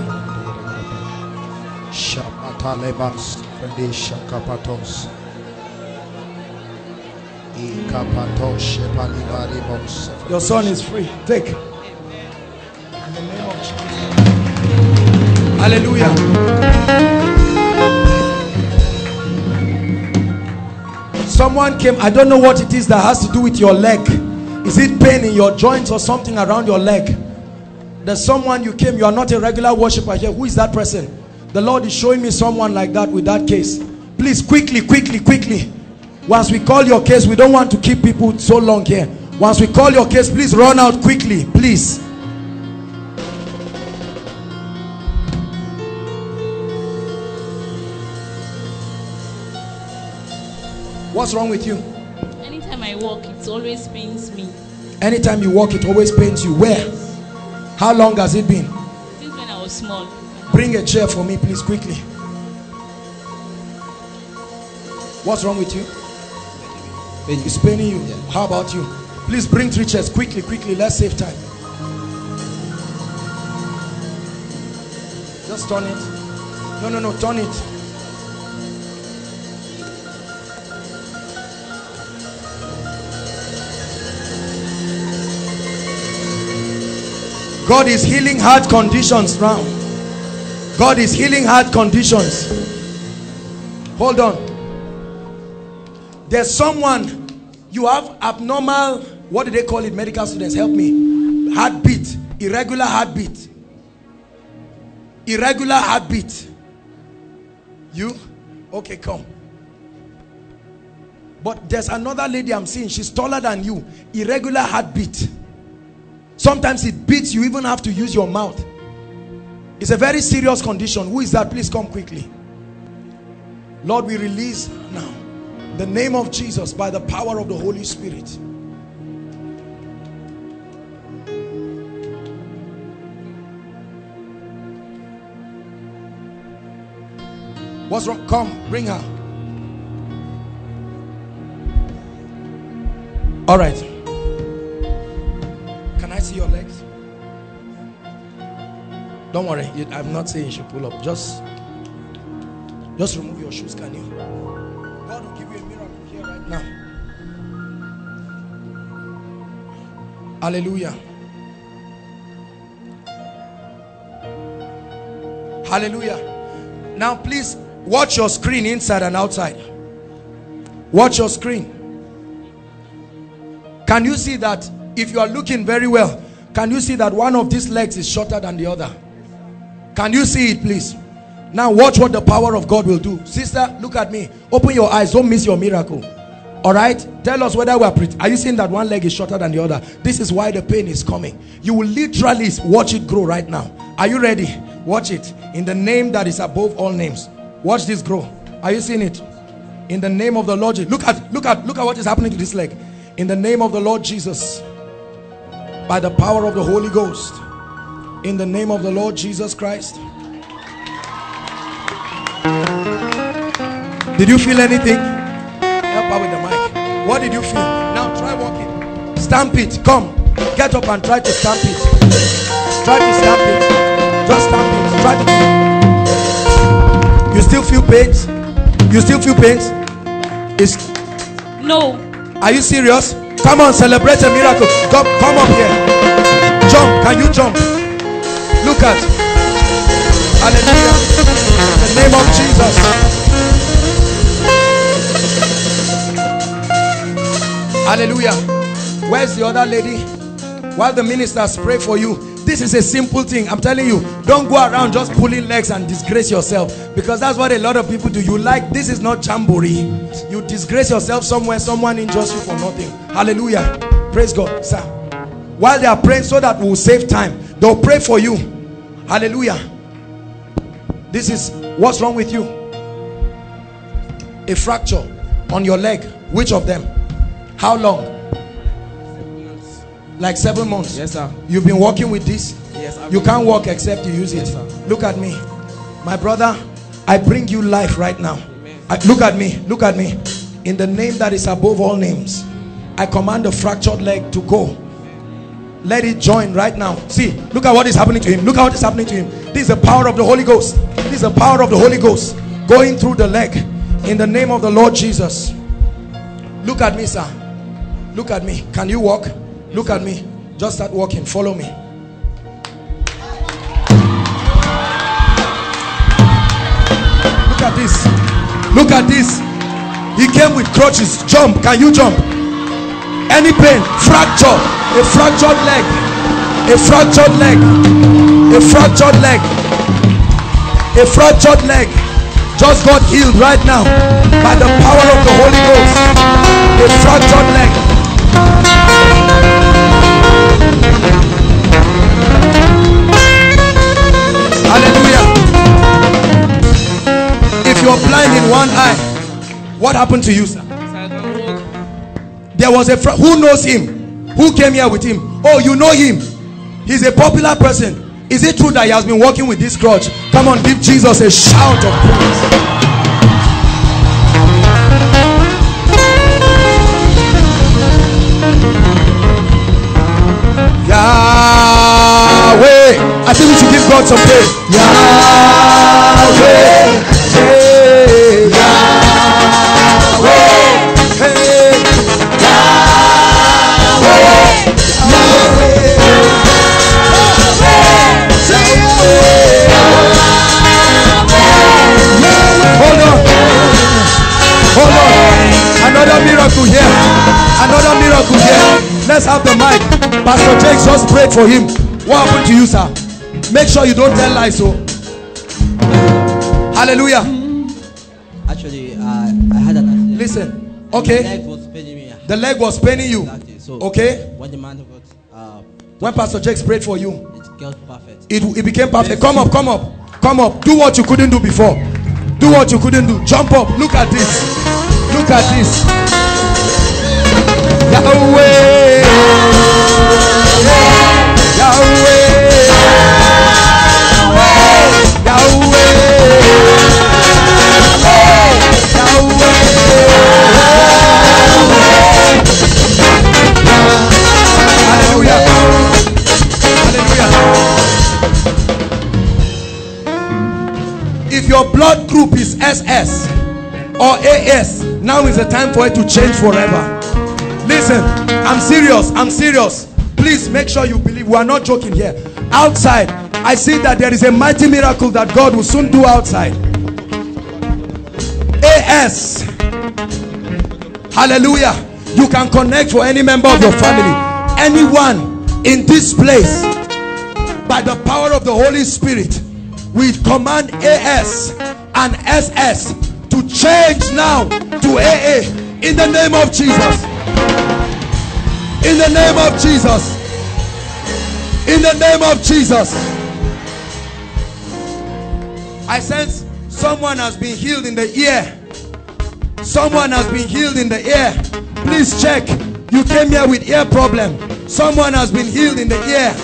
Speaker 2: Your son is free. Take. In the name of Jesus. Hallelujah. Someone came, I don't know what it is that has to do with your leg. Is it pain in your joints or something around your leg? There's someone you came, you are not a regular worshiper here. Who is that person? The Lord is showing me someone like that with that case. Please, quickly, quickly, quickly. Once we call your case, we don't want to keep people so long here. Once we call your case, please run out quickly, please. What's wrong with you?
Speaker 4: Anytime I walk, it always pains me.
Speaker 2: Anytime you walk, it always pains you. Where? How long has it been?
Speaker 4: Since when I was small.
Speaker 2: Bring a chair for me, please, quickly. What's wrong with you? It's paining you. How about you? Please bring three chairs quickly, quickly. Let's save time. Just turn it. No, no, no, turn it. God is healing heart conditions now. God is healing heart conditions. Hold on. There's someone you have abnormal, what do they call it? Medical students, help me. Heartbeat, irregular heartbeat. Irregular heartbeat. You? Okay, come. But there's another lady I'm seeing. She's taller than you. Irregular heartbeat. Sometimes it beats you even have to use your mouth. It's a very serious condition. Who is that? Please come quickly. Lord, we release now the name of Jesus by the power of the Holy Spirit. What's wrong? Come, bring her. All right. Can I see your legs? Don't worry, I'm not saying you should pull up. Just, just remove your shoes, can you? Hallelujah. Hallelujah. Now, please watch your screen inside and outside. Watch your screen. Can you see that if you are looking very well, can you see that one of these legs is shorter than the other? Can you see it, please? Now, watch what the power of God will do. Sister, look at me. Open your eyes. Don't miss your miracle. All right? Tell us whether we are pretty. Are you seeing that one leg is shorter than the other? This is why the pain is coming. You will literally watch it grow right now. Are you ready? Watch it. In the name that is above all names. Watch this grow. Are you seeing it? In the name of the Lord. Jesus. Look at, look at, look at what is happening to this leg. In the name of the Lord Jesus. By the power of the Holy Ghost. In the name of the Lord Jesus Christ. Did you feel anything? Help with the mic. What did you feel? Now try walking. Stamp it. Come. Get up and try to stamp it. Try to stamp it. Just stamp it. Try to. You still feel pains? You still feel pains? Is
Speaker 4: No.
Speaker 2: are you serious? Come on, celebrate a miracle. Come, come up here. Jump. Can you jump? Look at. Hallelujah. In the name of Jesus. Hallelujah. Where's the other lady? While the ministers pray for you, this is a simple thing. I'm telling you, don't go around just pulling legs and disgrace yourself because that's what a lot of people do. You like this is not jamboree. You disgrace yourself somewhere, someone injures you for nothing. Hallelujah. Praise God, sir. While they are praying, so that we'll save time, they'll pray for you. Hallelujah. This is what's wrong with you. A fracture on your leg. Which of them? How long? Like seven months.
Speaker 5: Yes, sir.
Speaker 2: You've been working with this.
Speaker 5: Yes, I've
Speaker 2: You can't walk except you use it.
Speaker 5: Yes, sir.
Speaker 2: Look at me. My brother, I bring you life right now. I- look at me. Look at me. In the name that is above all names, I command the fractured leg to go. Let it join right now. See, look at what is happening to him. Look at what is happening to him. This is the power of the Holy Ghost. This is the power of the Holy Ghost going through the leg. In the name of the Lord Jesus. Look at me, sir. Look at me. Can you walk? Look at me. Just start walking. Follow me. Look at this. Look at this. He came with crutches. Jump. Can you jump? Any pain? Fracture. A fractured leg. A fractured leg. A fractured leg. A fractured leg. Just got healed right now by the power of the Holy Ghost. A fractured leg. Hallelujah. If you're blind in one eye, what happened to you, sir? There was a fr- who knows him? Who came here with him? Oh, you know him. He's a popular person. Is it true that he has been working with this crutch? Come on, give Jesus a shout of praise. Yahweh. I think we should give God some praise. Yahweh. Hey, Yahweh. Hey. Hold on. Hold on. Another miracle here. Another miracle here. Let's have the mic. Pastor Jake just prayed for him. What happened to you, sir? Make sure you don't tell lies, so. Hallelujah.
Speaker 6: Actually, uh, I had an accident.
Speaker 2: Listen. Okay.
Speaker 6: leg was paining me.
Speaker 2: The leg was paining you.
Speaker 6: Exactly. So
Speaker 2: Okay.
Speaker 6: when the man God, uh,
Speaker 2: When Pastor Jake prayed for you,
Speaker 6: it got perfect.
Speaker 2: it, it became perfect. Come up, come up, come up. Do what you couldn't do before. Do what you couldn't do. Jump up. Look at this. Look at this. Yahweh blood group is SS or AS, now is the time for it to change forever. Listen, I'm serious, I'm serious. Please make sure you believe. We are not joking here. Outside, I see that there is a mighty miracle that God will soon do outside. AS. Hallelujah. You can connect for any member of your family. Anyone in this place. By the power of the Holy Spirit. We command AS and SS to change now to AA. In the name of Jesus. In the name of Jesus. In the name of Jesus. I sense someone has been healed in the ear. Someone has been healed in the ear. Please check. You came here with ear problem. Someone has been healed in the ear.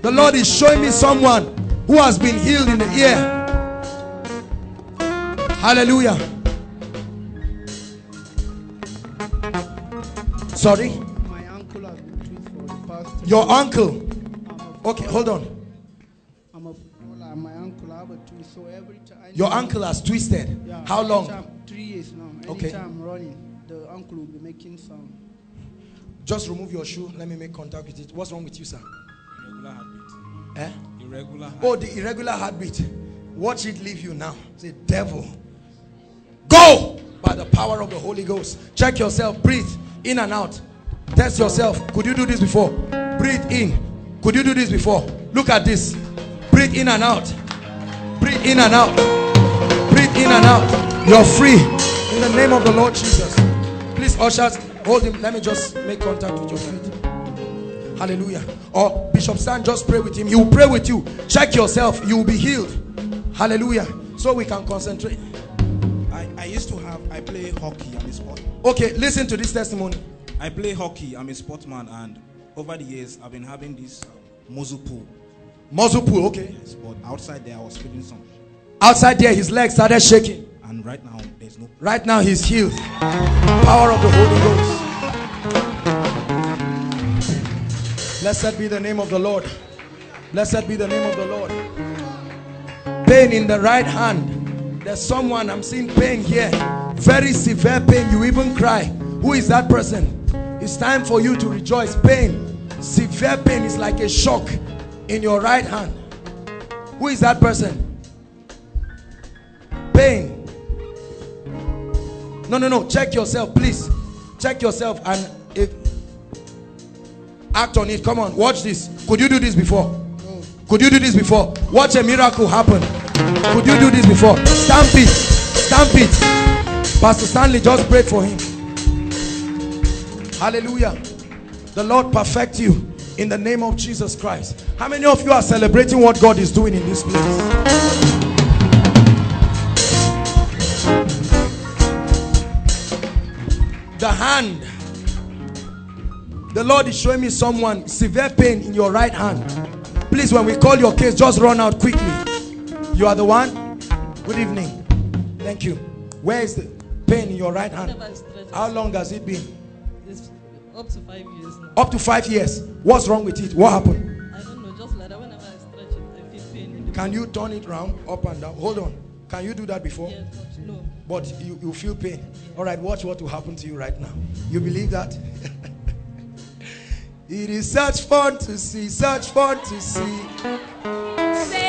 Speaker 2: The Lord is showing me someone who has been healed in the ear. Hallelujah. Sorry?
Speaker 3: My uncle has been treated for the past three
Speaker 2: Your
Speaker 3: years.
Speaker 2: uncle. Okay, hold on.
Speaker 3: I'm a footballer. My uncle I have a twist, so every time.
Speaker 2: Your uncle has twisted.
Speaker 3: Yeah,
Speaker 2: How long?
Speaker 3: anytime- three years now.
Speaker 2: Okay.
Speaker 3: I'm running, the uncle will be making sound.
Speaker 2: Just remove your shoe. Let me make contact with it. What's wrong with you, sir?
Speaker 5: Irregular heartbeat.
Speaker 2: Eh?
Speaker 5: Irregular
Speaker 2: Oh, the irregular heartbeat. Watch it leave you now. Say, devil. Go by the power of the Holy Ghost. Check yourself. Breathe in and out. Test yourself. Could you do this before? Breathe in. Could you do this before? Look at this. Breathe in and out. Breathe in and out. Breathe in and out. You're free. In the name of the Lord Jesus. Please, ushers, hold him. Let me just make contact with your feet. Hallelujah. Or Bishop Stan, just pray with him. He will pray with you. Check yourself. You will be healed. Hallelujah. So we can concentrate.
Speaker 5: I, used to have, I play hockey, I'm a sport.
Speaker 2: Okay, listen to this testimony.
Speaker 5: I play hockey, I'm a sportsman, and over the years, I've been having this um, muzzle pull.
Speaker 2: Muzzle pull. Okay.
Speaker 5: Yes, but outside there, I was feeling some.
Speaker 2: Outside there, his legs started shaking.
Speaker 5: And right now, there's no.
Speaker 2: Right now, he's healed. Power of the Holy Ghost. Blessed be the name of the Lord. Blessed be the name of the Lord. Pain in the right hand. There's someone, I'm seeing pain here. Very severe pain. You even cry. Who is that person? It's time for you to rejoice. Pain. Severe pain is like a shock in your right hand. Who is that person? Pain. No, no, no. Check yourself, please. Check yourself and if act on it. Come on, watch this. Could you do this before? Could you do this before? Watch a miracle happen. Could you do this before? Stamp it. Stamp it. Pastor Stanley just prayed for him. Hallelujah. The Lord perfect you in the name of Jesus Christ. How many of you are celebrating what God is doing in this place? the hand the lord is showing me someone severe pain in your right hand please when we call your case just run out quickly you are the one? Good evening. Thank you. Where is the pain in your right hand? How long has it been?
Speaker 7: It's up to five years now.
Speaker 2: up to five years. What's wrong with it? What happened?
Speaker 7: I don't know, just like that. Whenever I stretch it, I feel pain in the
Speaker 2: can you turn it round up and down? Hold on. Can you do that before?
Speaker 7: Yes, no.
Speaker 2: but you, you feel pain. All right watch what will happen to you right now. You believe that? *laughs* It is such fun to see such fun to see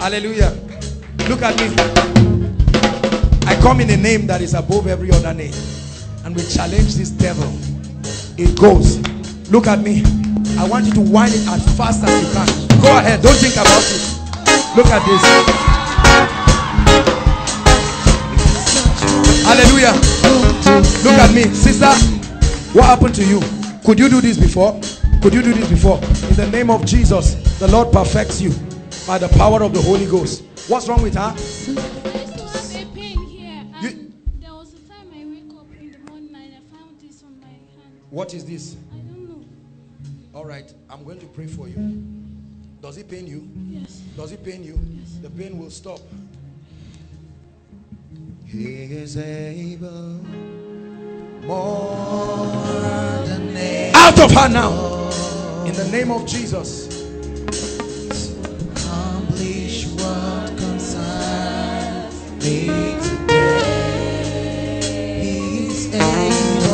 Speaker 2: hallelujah look at me i come in a name that is above every other name and we challenge this devil it goes look at me i want you to wind it as fast as you can go ahead don't think about it look at this Hallelujah. Look at me. Sister, what happened to you? Could you do this before? Could you do this before? In the name of Jesus, the Lord perfects you by the power of the Holy Ghost. What's wrong with her?
Speaker 8: I used to have a pain here, and
Speaker 2: You-
Speaker 8: there was a time I wake up in the morning and I found this on my hand.
Speaker 2: What is this?
Speaker 8: I don't know.
Speaker 2: All right, I'm going to pray for you. Does it pain you?
Speaker 8: Yes.
Speaker 2: Does it pain you? Yes. The pain will stop. He is able more than able. Out of her now. In the name of Jesus. me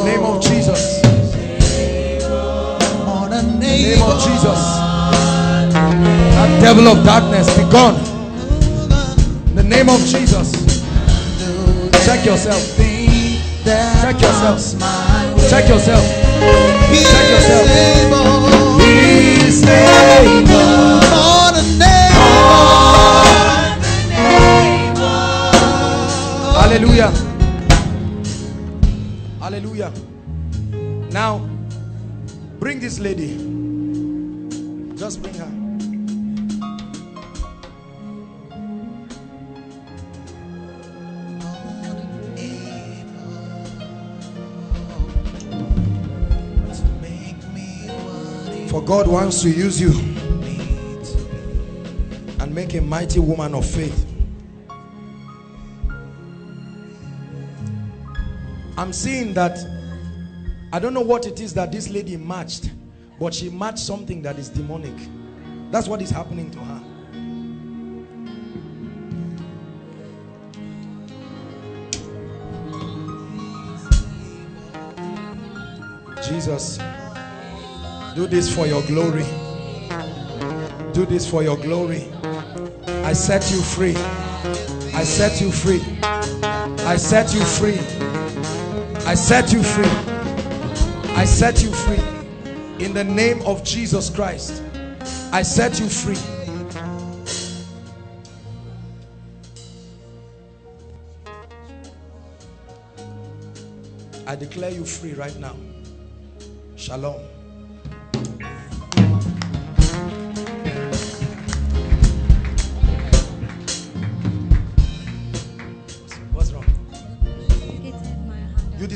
Speaker 2: Name of Jesus. The name of Jesus. That devil of darkness be gone. In the name of Jesus. Check yourself. Check yourself. Check yourself. Check yourself. He's able. Hallelujah. Hallelujah. Now, bring this lady. Just bring her. For God wants to use you and make a mighty woman of faith. I'm seeing that I don't know what it is that this lady matched, but she matched something that is demonic. That's what is happening to her. Jesus, do this for your glory. Do this for your glory. I set you free. I set you free. I set you free. I set you free. I set you free. In the name of Jesus Christ, I set you free. I declare you free right now. Shalom.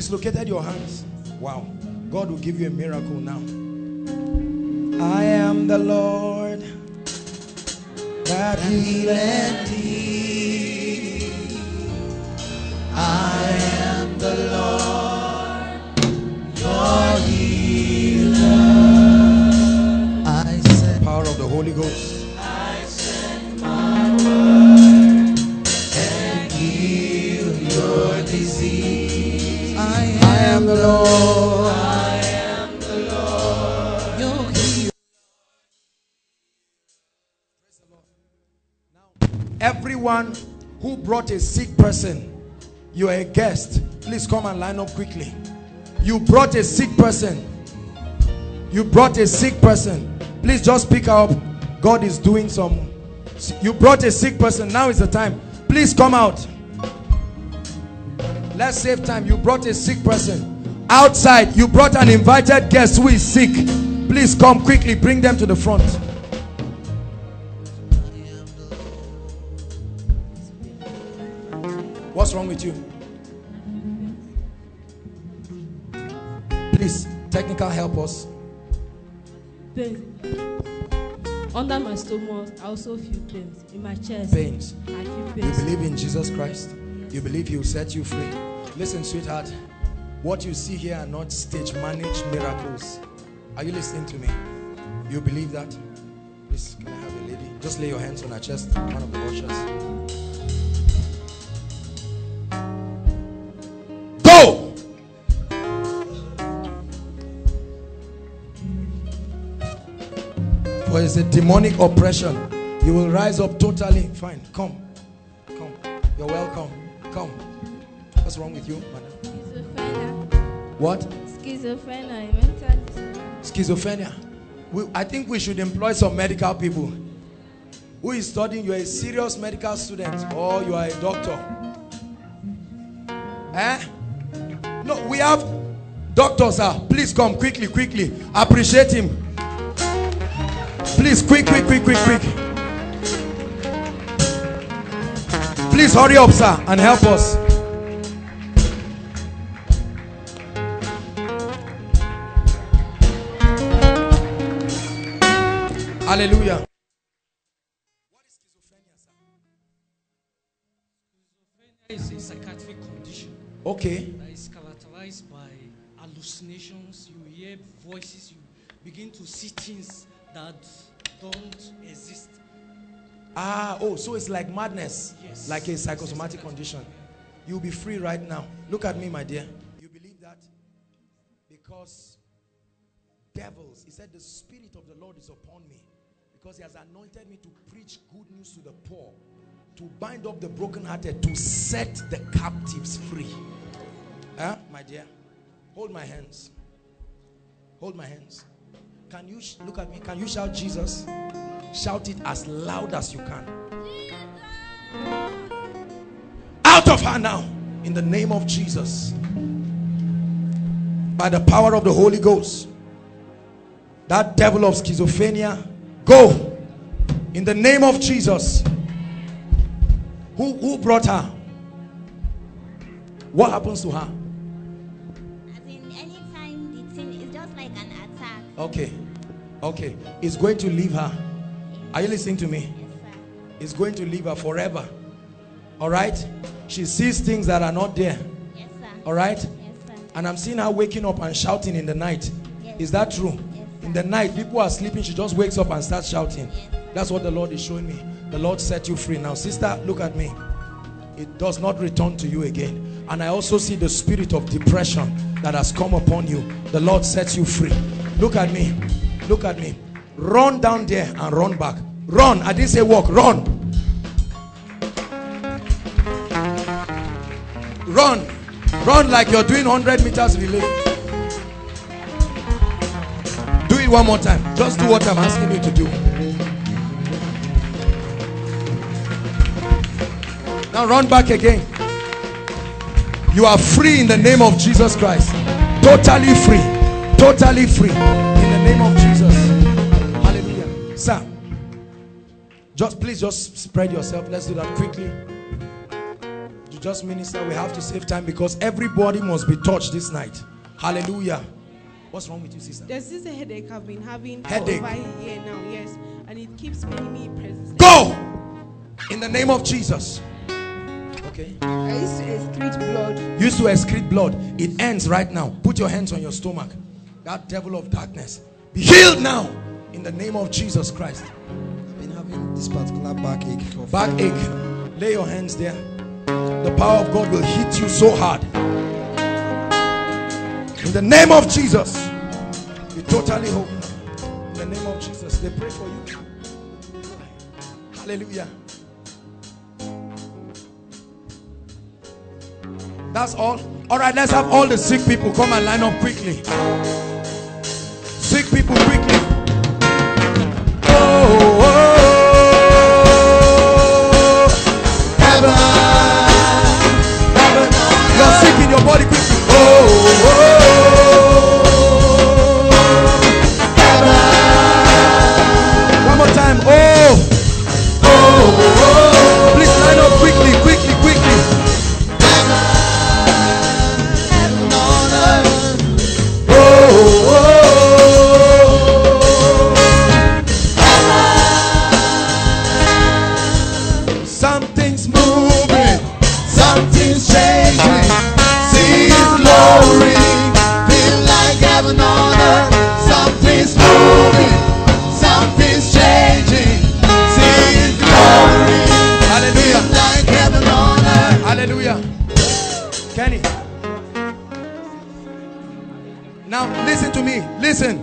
Speaker 2: Dislocated your hands. Wow. God will give you a miracle now. I am the Lord that healeth thee. I am the Lord, your healer. I send power of the Holy Ghost. The Lord. Everyone who brought a sick person, you are a guest. Please come and line up quickly. You brought a sick person. You brought a sick person. Please just pick up. God is doing some. You brought a sick person. Now is the time. Please come out. Let's save time. You brought a sick person. Outside, you brought an invited guest who is sick. Please come quickly. Bring them to the front. What's wrong with you? Please, technical help us.
Speaker 7: Pain. Under my stomach, I also feel pains. In my chest,
Speaker 2: Pains.
Speaker 7: Feel
Speaker 2: You believe in Jesus Christ? You believe he will set you free? Listen, sweetheart. What you see here are not stage managed miracles. Are you listening to me? You believe that? Please, can I have a lady? Just lay your hands on her chest. One of the ushers. Go! For it's a demonic oppression. You will rise up totally. Fine. Come. Come. You're welcome. Come. What's wrong with you, madam?
Speaker 8: Schizophrenia.
Speaker 2: What?
Speaker 8: Schizophrenia. Mental disorder.
Speaker 2: Schizophrenia. We, I think we should employ some medical people. Who is studying? You're a serious medical student or you are a doctor. Eh? No, we have doctors, sir. Please come quickly, quickly. Appreciate him. Please, quick, quick, quick, quick, quick. Please hurry up, sir, and help us. Hallelujah.
Speaker 9: What is schizophrenia Schizophrenia is a psychiatric condition
Speaker 2: Okay.
Speaker 9: that is characterized by hallucinations. You hear voices, you begin to see things that don't exist.
Speaker 2: Ah, oh, so it's like madness,
Speaker 9: Yes.
Speaker 2: like a psychosomatic condition. You'll be free right now. Look at me, my dear. You believe that? Because devils, he said, the Spirit of the Lord is upon me because he has anointed me to preach good news to the poor, to bind up the brokenhearted, to set the captives free. Huh, my dear? Hold my hands. Hold my hands. Can you look at me? Can you shout Jesus? Shout it as loud as you can. Jesus! Out of her now. In the name of Jesus. By the power of the Holy Ghost. That devil of schizophrenia. Go. In the name of Jesus. Who, who brought her? What happens to her?
Speaker 10: As in, anytime the thing is just like an attack.
Speaker 2: Okay. Okay. It's going to leave her. Are you listening to me? Yes, It's going to leave her forever. All right? She sees things that are not there.
Speaker 10: Yes, sir.
Speaker 2: All right?
Speaker 10: Yes, sir.
Speaker 2: And I'm seeing her waking up and shouting in the night. Is that true? In the night, people are sleeping. She just wakes up and starts shouting. That's what the Lord is showing me. The Lord set you free. Now, sister, look at me. It does not return to you again. And I also see the spirit of depression that has come upon you. The Lord sets you free. Look at me. Look at me. Run down there and run back. Run. I didn't say walk. Run. Run. Run like you're doing 100 meters relay. It one more time. Just do what I'm asking you to do. Now run back again. You are free in the name of Jesus Christ. Totally free. Totally free. In the name of Jesus. Hallelujah. Sir. Just please just spread yourself. Let's do that quickly. You just minister. We have to save time because everybody must be touched this night. Hallelujah. What's wrong with you, sister?
Speaker 11: There's this headache I've been having
Speaker 2: Headache.
Speaker 11: for over a year now, yes. And it keeps paining me presently.
Speaker 2: Go! In the name of Jesus. Okay.
Speaker 11: I used to excrete blood.
Speaker 2: Used to excrete blood. It ends right now. Put your hands on your stomach. That devil of darkness. Be healed now. In the name of Jesus Christ.
Speaker 6: I've been having this particular backache for
Speaker 2: Backache. Lay your hands there. The power of God will hit you so hard. In the name of Jesus. you totally whole. In the name of Jesus. They pray for you. Hallelujah. That's all. All right, let's have all the sick people come and line up quickly. Sick people quickly. Listen to me. Listen.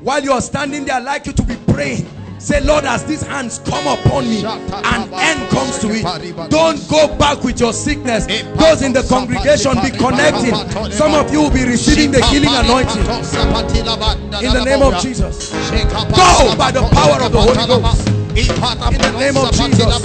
Speaker 2: While you are standing there, I'd like you to be praying. Say, Lord, as these hands come upon me, an end comes to it. Don't go back with your sickness. Those in the congregation be connecting. Some of you will be receiving the healing anointing. In the name of Jesus. Go by the power of the Holy Ghost. In the name of Jesus.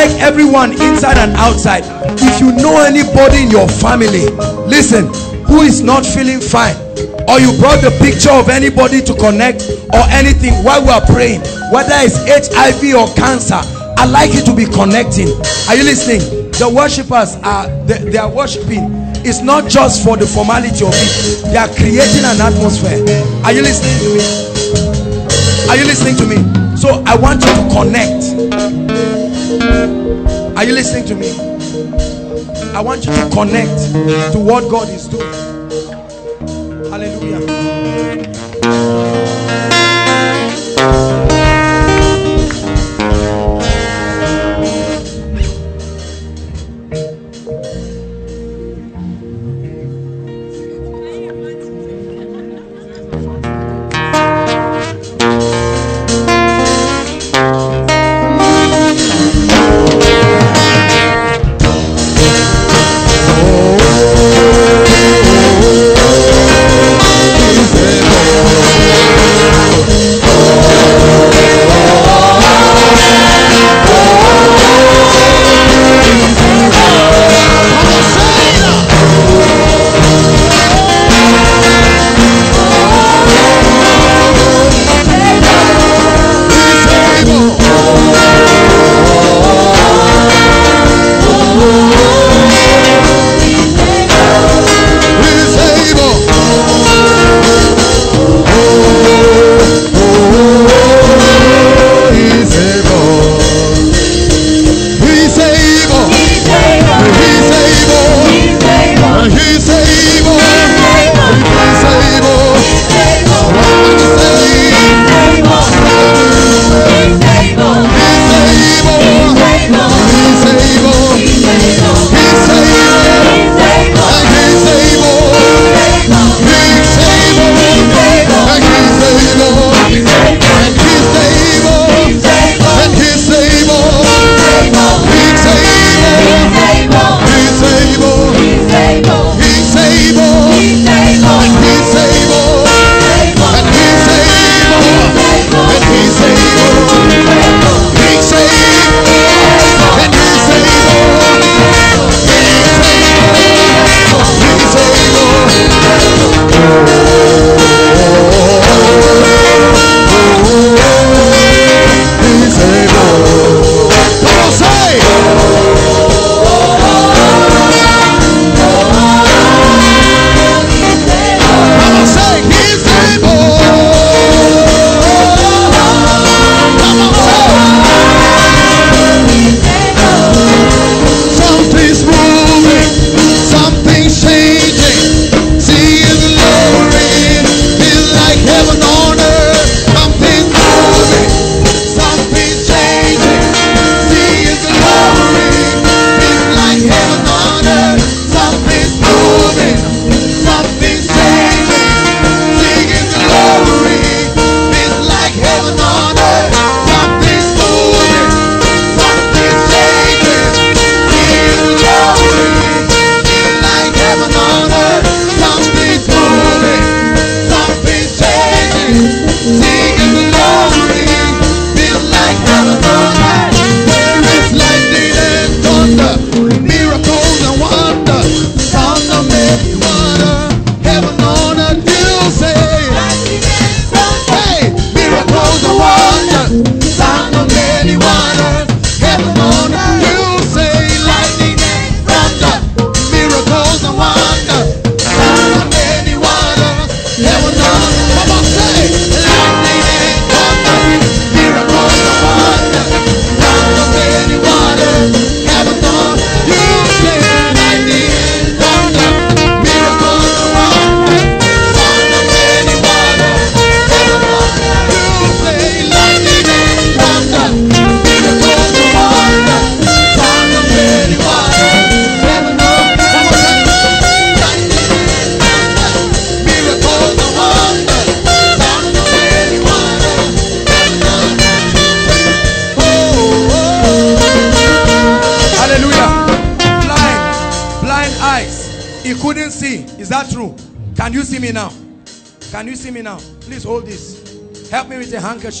Speaker 12: Like everyone inside and outside. If you know anybody in your family, listen, who is not feeling fine, or you brought the picture of anybody to connect or anything while we are praying, whether it's HIV or cancer, I like you to be connecting. Are you listening? The worshippers are they, they are worshiping. It's not just for the formality of it. They are creating an atmosphere. Are you listening to me? Are you listening to me? So I want you to connect. Are you listening to me? I want you to connect to what God is doing.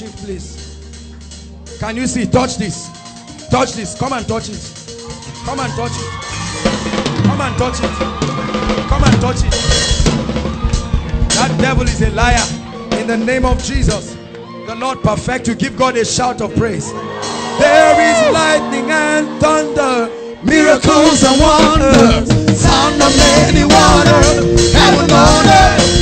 Speaker 12: Please. Can you see? Touch this. Touch this. Come and touch it. Come and touch it. Come and touch it. Come and touch it. That devil is a liar. In the name of Jesus, the Lord perfect you. Give God a shout of praise. There is lightning and thunder, miracles and wonders, sound of many waters, heaven on earth.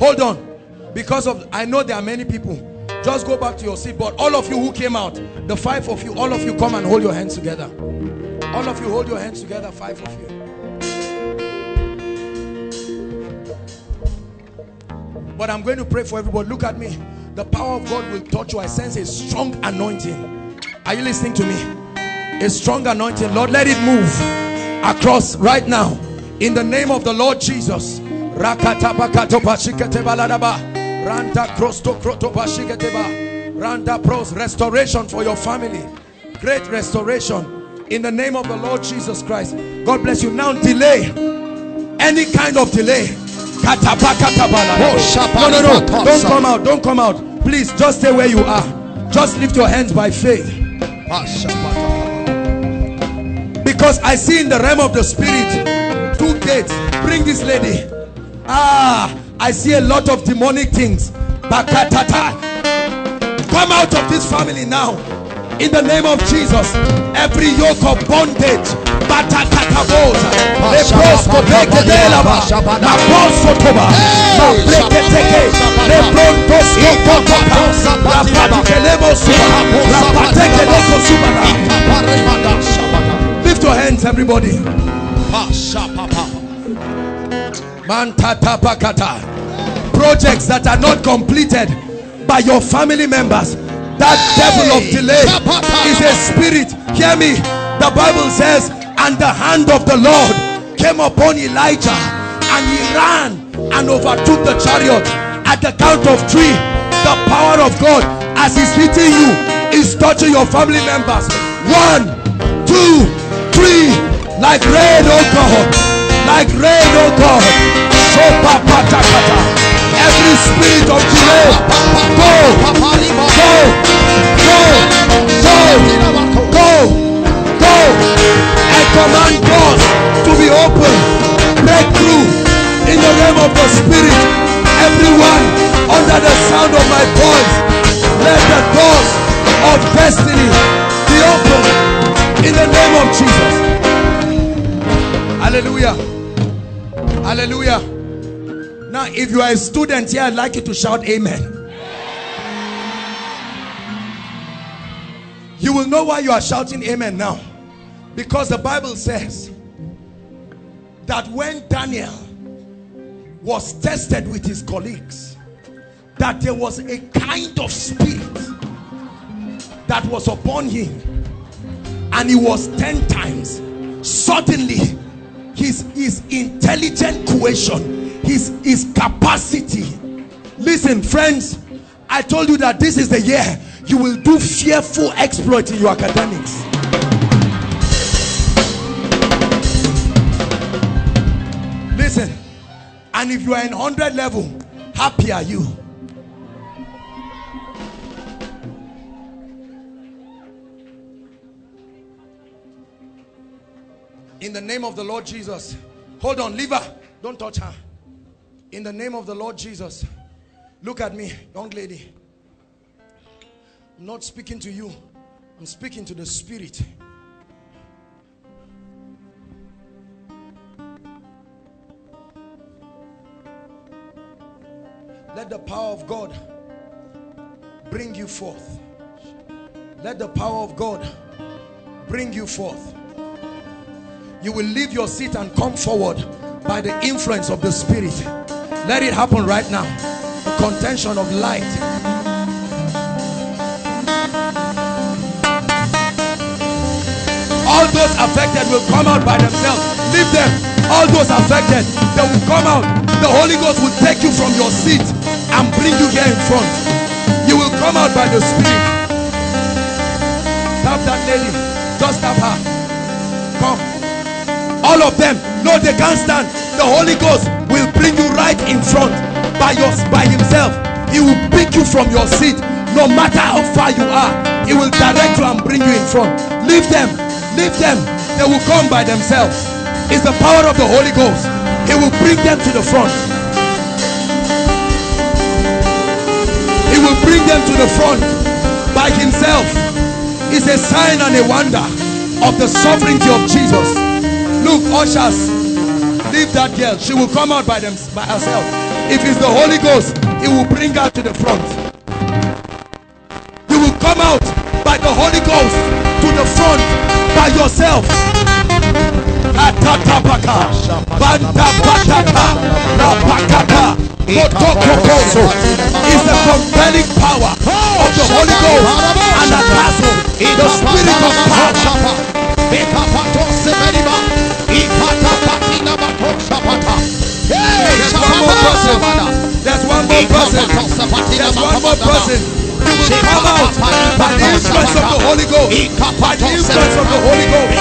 Speaker 12: Hold on. Because of, I know there are many people. Just go back to your seat. But all of you who came out, the five of you, all of you come and hold your hands together. All of you hold your hands together, five of you. But I'm going to pray for everybody. Look at me. The power of God will touch you. I sense a strong anointing. Are you listening to me? A strong anointing. Lord, let it move across right now. In the name of the Lord Jesus. Ranta krosto kroto bashiketeba. Ranta pros. Restoration for your family. Great restoration. In the name of the Lord Jesus Christ. God bless you. Now delay. Any kind of delay. No, no, no. Don't come out. Don't come out. Please, just stay where you are. Just lift your hands by faith. Because I see in the realm of the spirit two gates. Bring this lady. Ah, I see a lot of demonic things. Bakatata. Come out of this family now. In the name of Jesus. Every yoke of bondage. Rapatekeleko suba. Lift your hands, everybody.
Speaker 2: Projects that are not completed by your family members. That devil of delay is a spirit. Hear me. The Bible says, and the hand of the Lord came upon Elijah and he ran and overtook the chariot at the count of three. The power of God as he's hitting you is touching your family members. One, two, three. Like red oh God. Like rain, oh God. Every spirit of delay, go, go, go, go, go, go. I command doors to be open. Breakthrough in the realm of the spirit. Everyone under the sound of my voice, let the doors of destiny be open in the name of Jesus. Hallelujah. Hallelujah. Now, if you are a student here, I'd like you to shout amen. You will know why you are shouting amen now. Because the Bible says that when Daniel was tested with his colleagues, that there was a kind of spirit that was upon him and he was 10 times suddenly his his intelligent cohesion his his capacity. Listen friends i told you that this is the year you will do fearful exploit in your academics. Listen and if you are in 100 level happy are you in the name of the Lord Jesus. Hold on leave her don't touch her. In the name of the Lord Jesus. Look at me young lady. I'm not speaking to you. I'm speaking to the spirit. Let the power of God bring you forth. Let the power of God bring you forth you will leave your seat and come forward by the influence of the spirit. Let it happen right now. The contention of light. All those affected will come out by themselves. Leave them. All those affected they will come out. The Holy Ghost will take you from your seat and bring you here in front. You will come out by the spirit. Tap that lady. Just tap her all of them no they can't stand. The holy ghost will bring you right in front by your by himself. He will pick you from your seat. No matter how far you are he will direct you and bring you in front. Leave them leave them. They will come by themselves. It's the power of the holy ghost. He will bring them to the front. He will bring them to the front by himself. It's a sign and a wonder of the sovereignty of jesus look ushers leave that girl. She will come out by them by herself. If it's the holy ghost he will bring her to the front. You will come out by the holy ghost to the front by yourself. Atatapaka, Bantapataka, Rapakata, Kotokokoso. Is the compelling power of the Holy Ghost and Ataso, the spirit of power. There's one more person. There's one more person. There's one more person. You will come out by the influence of the Holy Ghost. By the influence of the Holy Ghost.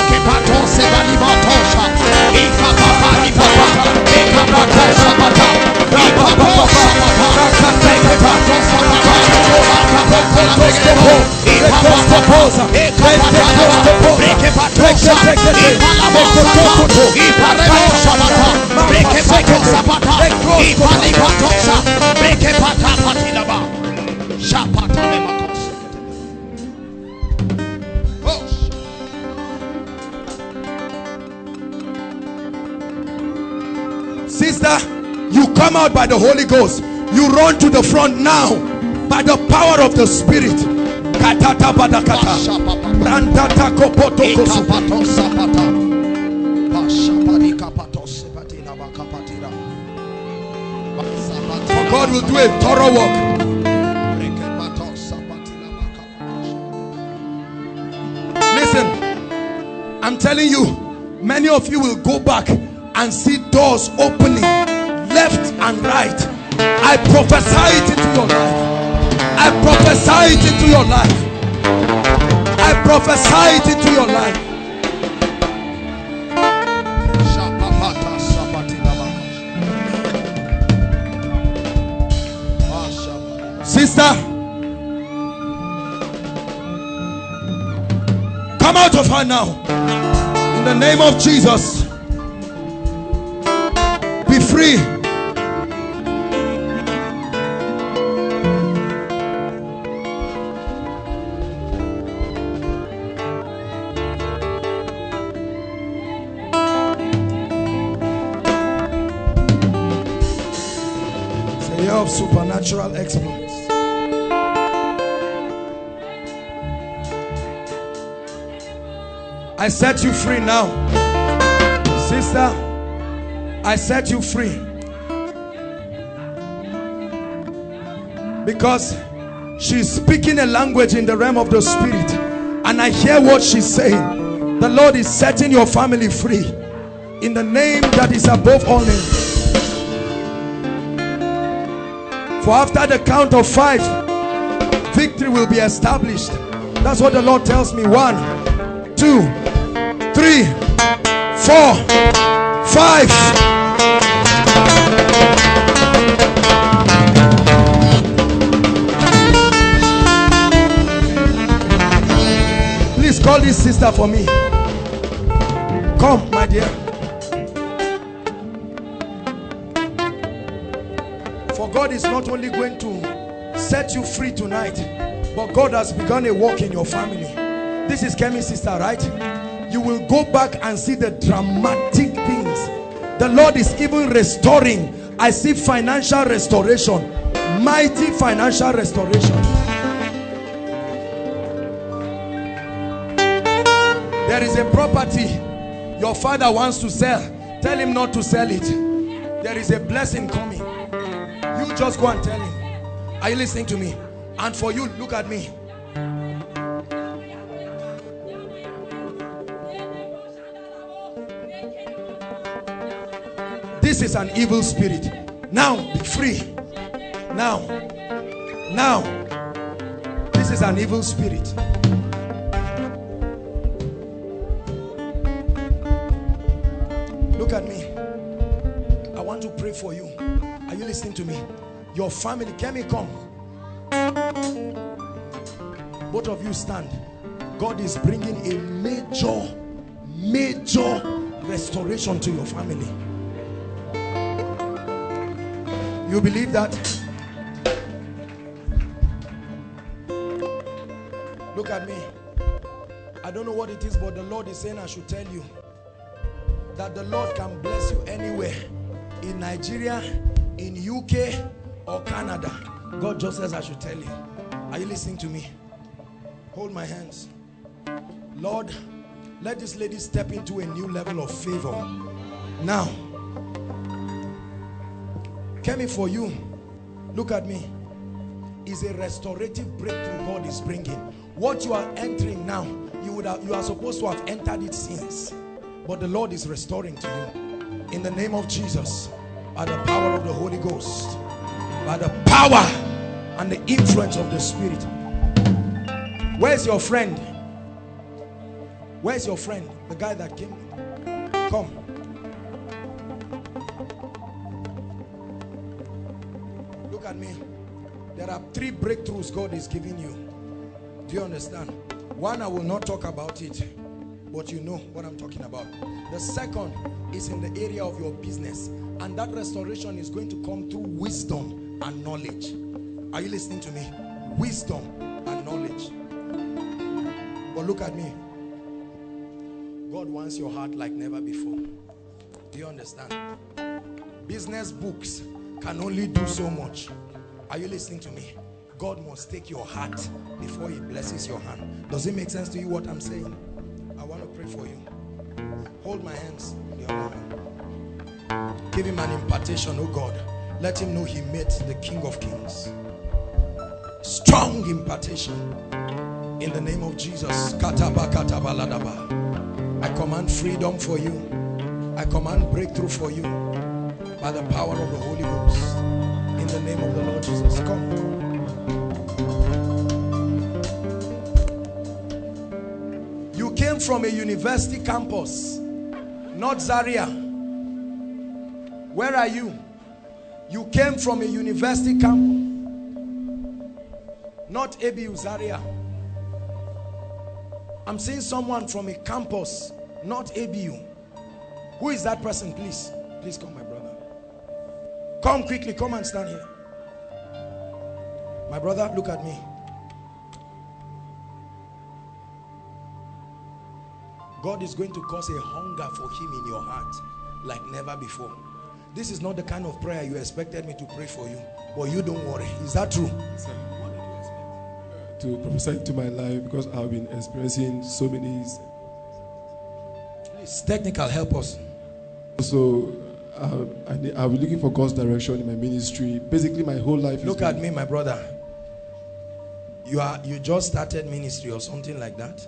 Speaker 2: Sister, you come out by the Holy Ghost. You run to the front now by the power of the Spirit. For God will do a thorough work. Listen, I'm telling you, many of you will go back and see doors opening left and right. I prophesy it into your life. I prophesy it into your life. I prophesy it into your life. Sister, come out of her now. In the name of Jesus. Be free. Supernatural exploits. I set you free now. Sister, I set you free. Because she's speaking a language in the realm of the spirit. And I hear what she's saying. The Lord is setting your family free. In the name that is above all names. For after the count of five, victory will be established. That's what the Lord tells me. One, two, three, four, five. Please call this sister for me. Come, my dear. God is not only going to set you free tonight, but God has begun a work in your family. This is Kemi's sister, right? You will go back and see the dramatic things. The Lord is even restoring. I see financial restoration, mighty financial restoration. There is a property your father wants to sell. Tell him not to sell it. There is a blessing coming. Just go and tell him. Are you listening to me? And for you, look at me. This is an evil spirit. Now, be free. Now, now, this is an evil spirit. Look at me. I want to pray for you. Are you listening to me? Your family, Kemi come? Both of you stand. God is bringing a major, major restoration to your family. You believe that? Look at me. I don't know what it is, but the Lord is saying I should tell you that the Lord can bless you anywhere in Nigeria, in UK or Canada. God just says I should tell you. Are you listening to me? Hold my hands. Lord, let this lady step into a new level of favor. Now, Kemi for you, look at me. Is a restorative breakthrough God is bringing. What you are entering now, you would have, you are supposed to have entered it since. But the Lord is restoring to you. In the name of Jesus, by the power of the Holy Ghost, by the power and the influence of the Spirit. Where's your friend? Where's your friend? The guy that came. Come. Look at me. There are three breakthroughs God is giving you. Do you understand? One, I will not talk about it, but you know what I'm talking about. The second is in the area of your business, and that restoration is going to come through wisdom and knowledge. Are you listening to me? Wisdom and knowledge. But look at me. God wants your heart like never before. Do you understand? Business books can only do so much. Are you listening to me? God must take your heart before he blesses your hand. Does it make sense to you what I'm saying? Pray for you. Hold my hands. Other hand. Give him an impartation, oh God. Let him know he met the King of Kings. Strong impartation. In the name of Jesus. Kataba kataba ladaba. I command freedom for you. I command breakthrough for you. By the power of the Holy Ghost. In the name of the Lord Jesus. Come. From a university campus, not Zaria. Where are you? You came from a university campus, not ABU Zaria. I'm seeing someone from a campus, not ABU. Who is that person, please? Please come, my brother. Come quickly, come and stand here. My brother, look at me. God is going to cause a hunger for him in your heart like never before. This is not the kind of prayer you expected me to pray for you. But you don't worry. Is that true?
Speaker 12: to prophesy to my life because I've been experiencing so many.
Speaker 2: Please, technical, help us.
Speaker 12: So, uh, I be looking for God's direction in my ministry. Basically, my whole life.
Speaker 2: Look at me, my brother. You are you just started ministry or something like that.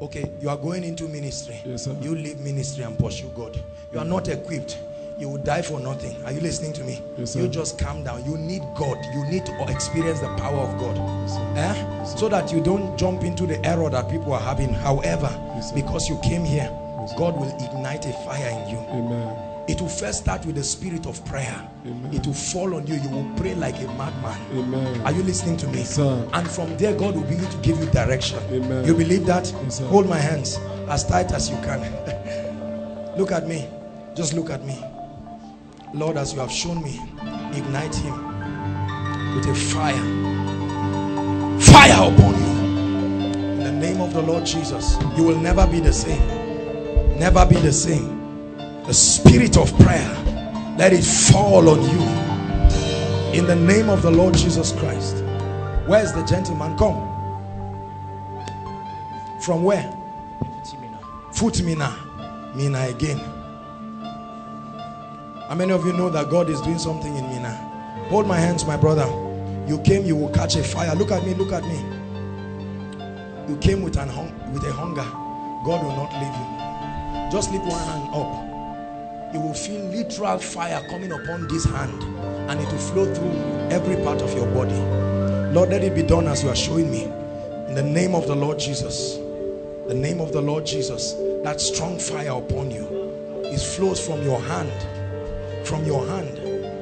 Speaker 2: Okay, you are going into ministry.
Speaker 12: Yes, sir.
Speaker 2: You leave ministry and pursue God. You are not equipped. You will die for nothing. Are you listening to me?
Speaker 12: Yes, sir.
Speaker 2: you just calm down. You need God. You need to experience the power of God.
Speaker 12: Yes.
Speaker 2: Eh?
Speaker 12: Yes,
Speaker 2: so that you don't jump into the error that people are having. However, because you came here. God will ignite a fire in you.
Speaker 12: Amen.
Speaker 2: It will first start with the spirit of prayer.
Speaker 12: Amen.
Speaker 2: It will fall on you. You will pray like a madman.
Speaker 12: Amen.
Speaker 2: Are you listening to me?
Speaker 12: Yes, sir.
Speaker 2: And from there, God will begin to give you direction.
Speaker 12: Amen.
Speaker 2: You believe that?
Speaker 12: Yes.
Speaker 2: Hold my hands as tight as you can. *laughs* look at me. Just look at me. Lord, as you have shown me, ignite him with a fire. Fire upon you. In the name of the Lord Jesus, you will never be the same. Never be the same. The spirit of prayer, let it fall on you. In the name of the Lord Jesus Christ. Where's the gentleman? Come. From where? FUT Minna. Minna again. How many of you know that God is doing something in Minna? Hold my hands, my brother. You came, you will catch a fire. Look at me, look at me. You came with, an with a hunger. God will not leave you. Just lift one hand up. You will feel literal fire coming upon this hand and it will flow through every part of your body. Lord, let it be done as you are showing me. In the name of the Lord Jesus. The name of the Lord Jesus. That strong fire upon you. It flows from your hand. From your hand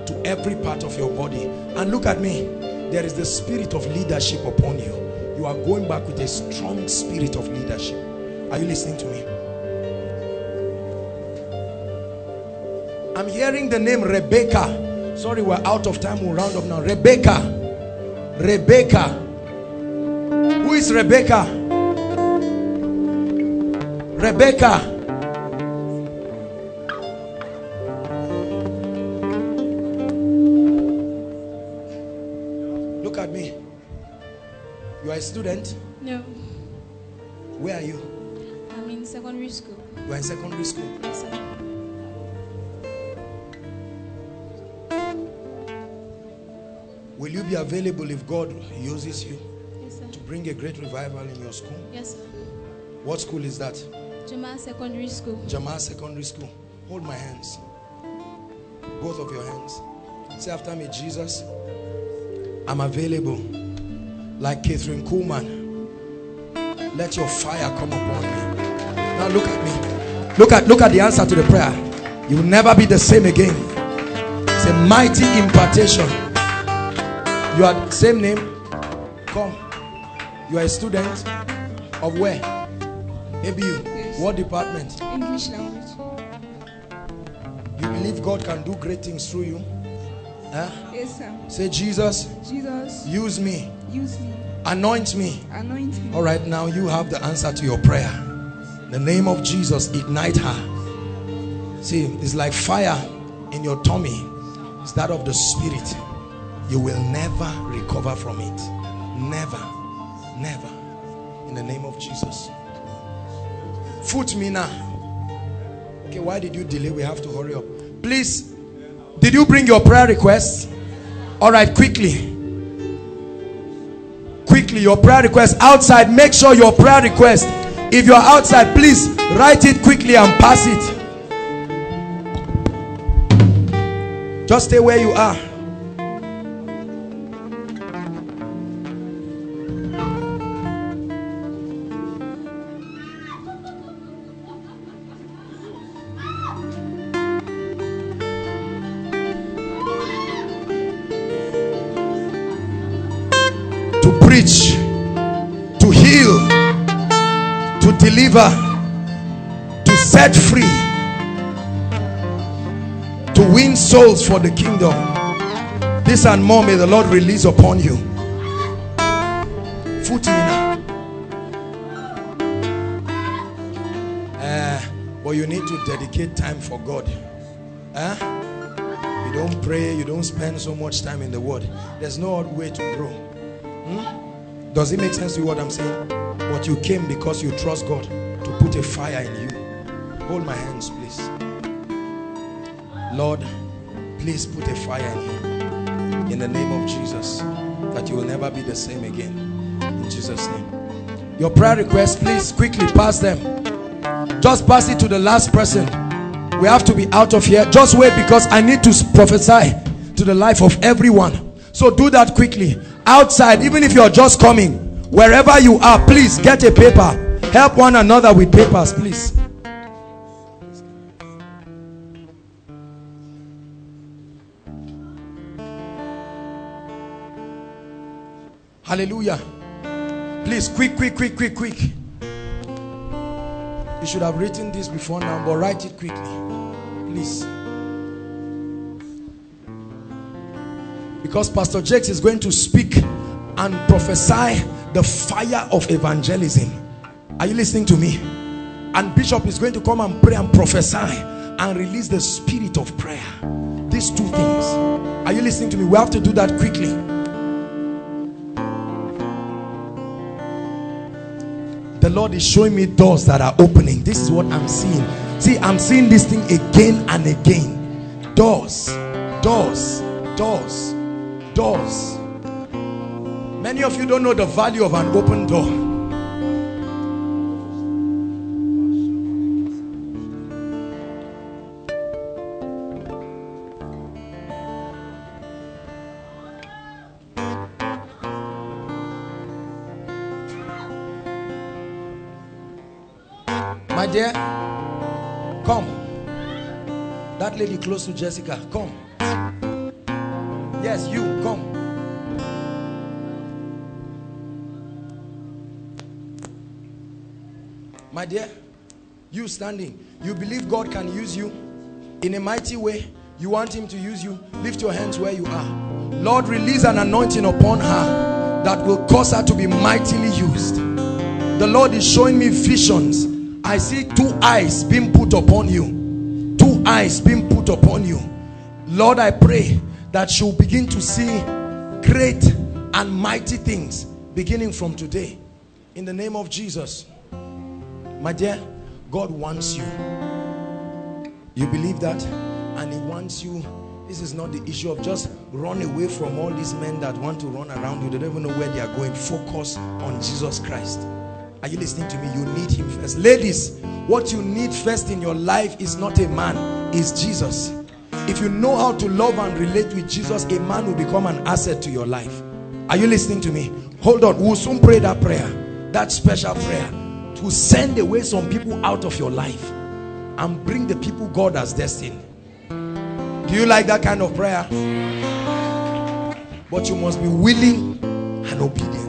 Speaker 2: to every part of your body. And look at me. There is the spirit of leadership upon you. You are going back with a strong spirit of leadership. Are you listening to me? I'm hearing the name Rebecca. Sorry, we're out of time. We'll round up now. Rebecca. Rebecca. Who is Rebecca? Rebecca. Look at me. You are a student.
Speaker 8: No,
Speaker 2: Where are you?
Speaker 8: I'm in secondary school.
Speaker 2: You are in secondary school.
Speaker 8: Yes,
Speaker 2: be available if God uses you
Speaker 8: Yes,
Speaker 2: to bring a great revival in your school?
Speaker 8: Yes, sir.
Speaker 2: What school is that?
Speaker 8: Jamal Secondary School.
Speaker 2: Jamal Secondary School. Hold my hands. Both of your hands. Say after me, Jesus, I'm available. Like Kathryn Kuhlman. Let your fire come upon me. Now look at me. Look at look at the answer to the prayer. You will never be the same again. It's a mighty impartation. You are same name. Come. You are a student of where? ABU.
Speaker 11: Yes.
Speaker 2: What department?
Speaker 11: English language.
Speaker 2: You believe God can do great things through you? Huh?
Speaker 11: Yes, sir.
Speaker 2: Say, Jesus,
Speaker 11: Jesus,
Speaker 2: use me,
Speaker 11: use me,
Speaker 2: anoint me.
Speaker 11: anoint me.
Speaker 2: All right, now you have the answer to your prayer. The name of Jesus, ignite her. See, it's like fire in your tummy. It's that of the spirit. You will never recover from it. Never. Never. In the name of Jesus. Foot me now. Okay, why did you delay? We have to hurry up. Please, Did you bring your prayer requests? All right, quickly. Quickly, your prayer request outside. Make sure your prayer request. If you're outside, please write it quickly and pass it. Just stay where you are. To set free, to win souls for the kingdom. This and more may the Lord release upon you. Uh, but you need to dedicate time for God. Huh? You don't pray, you don't spend so much time in the word. There's no other way to grow. Hmm? Does it make sense to you what I'm saying? But you came because you trust God to put a fire in you. Hold my hands, please. Lord, please put a fire in him. In the name of Jesus. That you will never be the same again. In Jesus' name. Your prayer requests, please quickly pass them. Just pass it to the last person. We have to be out of here. Just wait because I need to prophesy to the life of everyone. So do that quickly. Outside, even if you're just coming, wherever you are, please get a paper. Help one another with papers, please. Hallelujah. Please, quick, quick, quick, quick, quick. You should have written this before now, but write it quickly. Please. Because Pastor Jakes is going to speak and prophesy the fire of evangelism. Are you listening to me? And Bishop is going to come and pray and prophesy and release the spirit of prayer. These two things. Are you listening to me? We have to do that quickly. The Lord is showing me doors that are opening. This is what I'm seeing. See, I'm seeing this thing again and again. Doors, doors, doors, doors. Many of you don't know the value of an open door. Dear, come. That lady close to Jessica, come. Yes, you, come. My dear, you standing, you believe God can use you in a mighty way. You want him to use you. Lift your hands where you are. Lord, release an anointing upon her that will cause her to be mightily used. The Lord is showing me visions. I see two eyes being put upon you. Two eyes being put upon you. Lord, I pray that you'll begin to see great and mighty things beginning from today. In the name of Jesus. My dear, God wants you. You believe that? And he wants you. This is not the issue of just run away from all these men that want to run around you. They don't even know where they are going. Focus on Jesus Christ. Are you listening to me? You need him first. Ladies, what you need first in your life is not a man, is Jesus. If you know how to love and relate with Jesus, a man will become an asset to your life. Are you listening to me? Hold on. We'll soon pray that prayer. That special prayer. To send away some people out of your life. And bring the people God has destined. Do you like that kind of prayer? But you must be willing and obedient.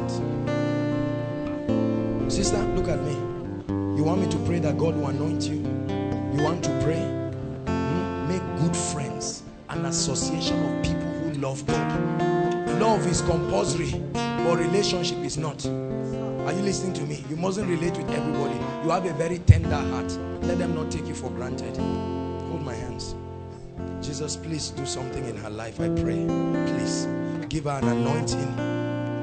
Speaker 2: Sister, look at me. You want me to pray that God will anoint you? You want to pray? Make good friends. An association of people who love God. Love is compulsory, but relationship is not. Are you listening to me? You mustn't relate with everybody. You have a very tender heart. Let them not take you for granted. Hold my hands. Jesus, please do something in her life. I pray. Please give her an anointing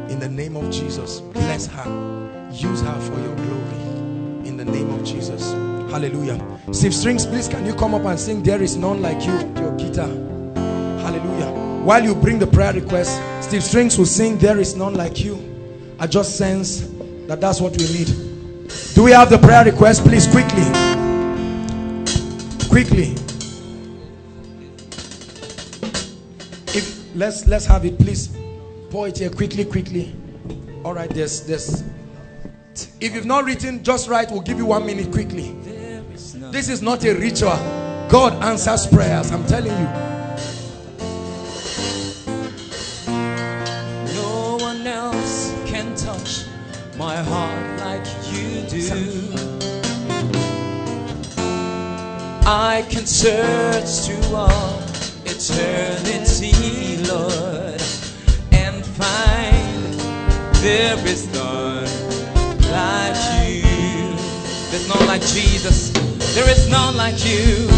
Speaker 2: in the name of Jesus. Bless her. Use her for your glory. In the name of Jesus. Hallelujah. Steve Strings, please can you come up and sing There is none like you your guitar. Hallelujah. While you bring the prayer request, Steve Strings will sing, There is none like you. I just sense that that's what we need. Do we have the prayer request? Please, quickly. Quickly. If let's let's have it, please. Pour it here quickly, quickly. All right, there's there's if you've not written, just write. We'll give you one minute quickly. This is not a ritual. God answers prayers. I'm telling you.
Speaker 13: No one else can touch my heart like you do. I can search through all eternity, there is none like you. There's none like Jesus. There is none like you.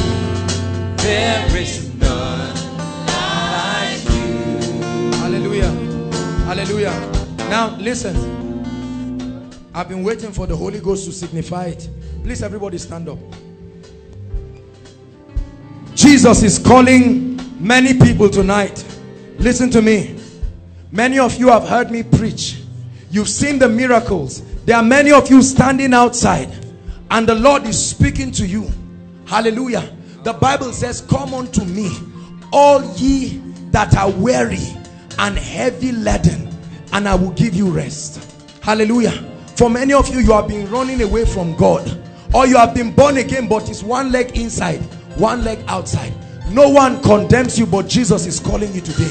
Speaker 13: There is none like you.
Speaker 2: Hallelujah. Hallelujah. Now, listen. I've been waiting for the Holy Ghost to signify it. Please, everybody, stand up. Jesus is calling many people tonight. Listen to me. Many of you have heard me preach. You've seen the miracles. There are many of you standing outside, and the Lord is speaking to you. Hallelujah. The Bible says, Come unto me, all ye that are weary and heavy laden, and I will give you rest. Hallelujah. For many of you, you have been running away from God, or you have been born again, but it's one leg inside, one leg outside. No one condemns you, but Jesus is calling you today.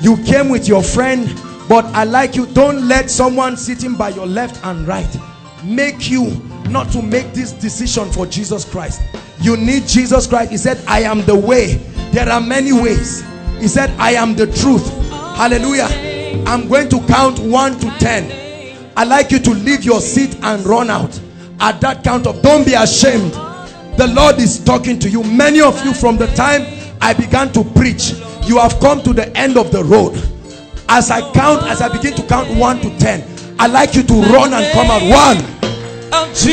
Speaker 2: You came with your friend, but I like you. Don't let someone sitting by your left and right make you not to make this decision for Jesus Christ. You need Jesus Christ. He said, I am the way. There are many ways. He said, I am the truth. Hallelujah. I'm going to count 1 to 10. I like you to leave your seat and run out. At that count of, don't be ashamed. The Lord is talking to you. Many of you from the time I began to preach, you have come to the end of the road. As I count, as I begin to count 1 to 10, I'd like you to run and come out. 1, 2,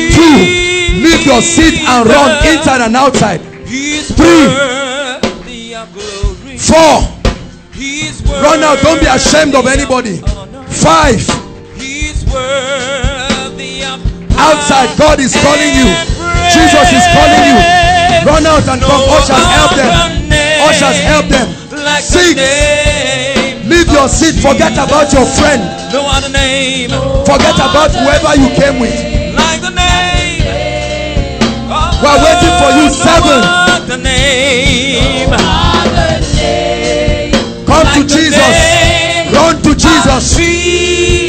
Speaker 2: leave your seat and run inside and outside. 3, 4, run out. Don't be ashamed of anybody. 5, outside God is calling you Jesus is calling you run out and come ushers help them ushers help them six your seat forget about your friend.
Speaker 13: No other name.
Speaker 2: forget about whoever you came with.
Speaker 13: Like the name.
Speaker 2: we're waiting for you seven
Speaker 13: The name.
Speaker 2: come to Jesus. run to Jesus.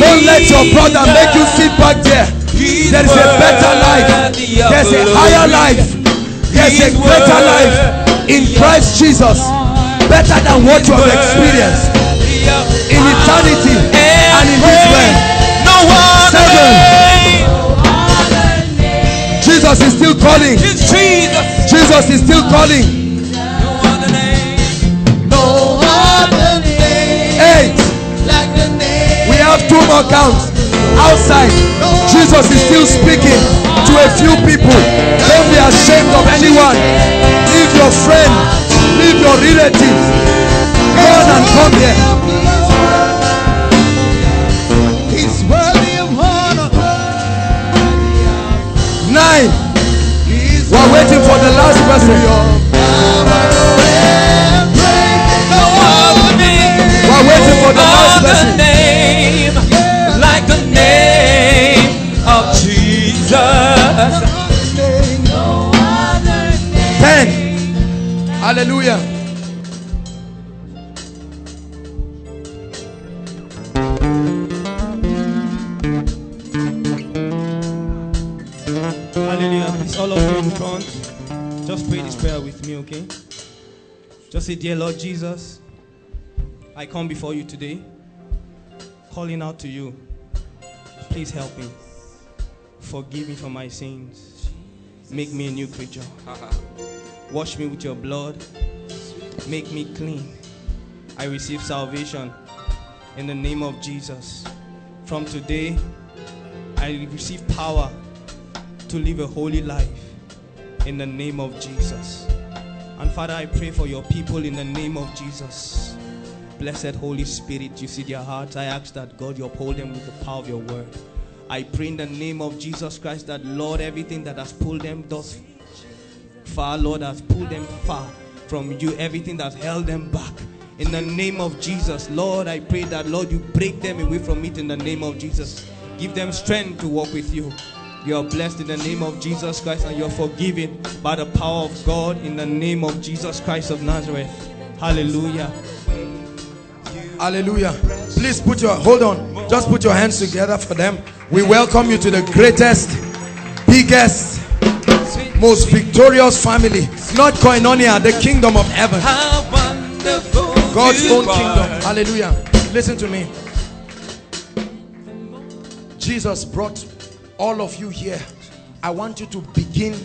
Speaker 2: Don't let your brother make you sit back there. There is a better life. there's a higher life. There's a greater life in Christ Jesus. Better than what you have experienced in eternity and in this world seven. Jesus is still calling. Jesus. Is still calling. Eight we have two more counts outside. Jesus is still speaking to a few people. Don't be ashamed of anyone. Leave your friend. Leave your relatives. Run and come here nine we're waiting for the last person we're waiting for the last person
Speaker 13: name. Like the name of Jesus.
Speaker 2: ten Hallelujah.
Speaker 5: Just say, Dear Lord Jesus, I come before you today, calling out to you. Please help me. Forgive me for my sins. Make me a new creature. Wash me with your blood. Make me clean. I receive salvation in the name of Jesus. From today, I receive power to live a holy life in the name of Jesus. And Father, I pray for your people in the name of Jesus. Blessed Holy Spirit, you see their hearts. I ask that God, you uphold them with the power of your word. I pray in the name of Jesus Christ that, Lord, everything that has pulled them thus far, Lord, has pulled them far from you, everything that's held them back. In the name of Jesus, Lord, I pray that, Lord, you break them away from it in the name of Jesus. Give them strength to walk with you. You are blessed in the name of Jesus Christ and you're forgiven by the power of God in the name of Jesus Christ of Nazareth. Hallelujah.
Speaker 2: Hallelujah. Please put your, hold on. Just put your hands together for them. We welcome you to the greatest, biggest, most victorious family. Not koinonia, the kingdom of heaven. God's own kingdom. Hallelujah. Listen to me. Jesus brought all of you here. I want you to begin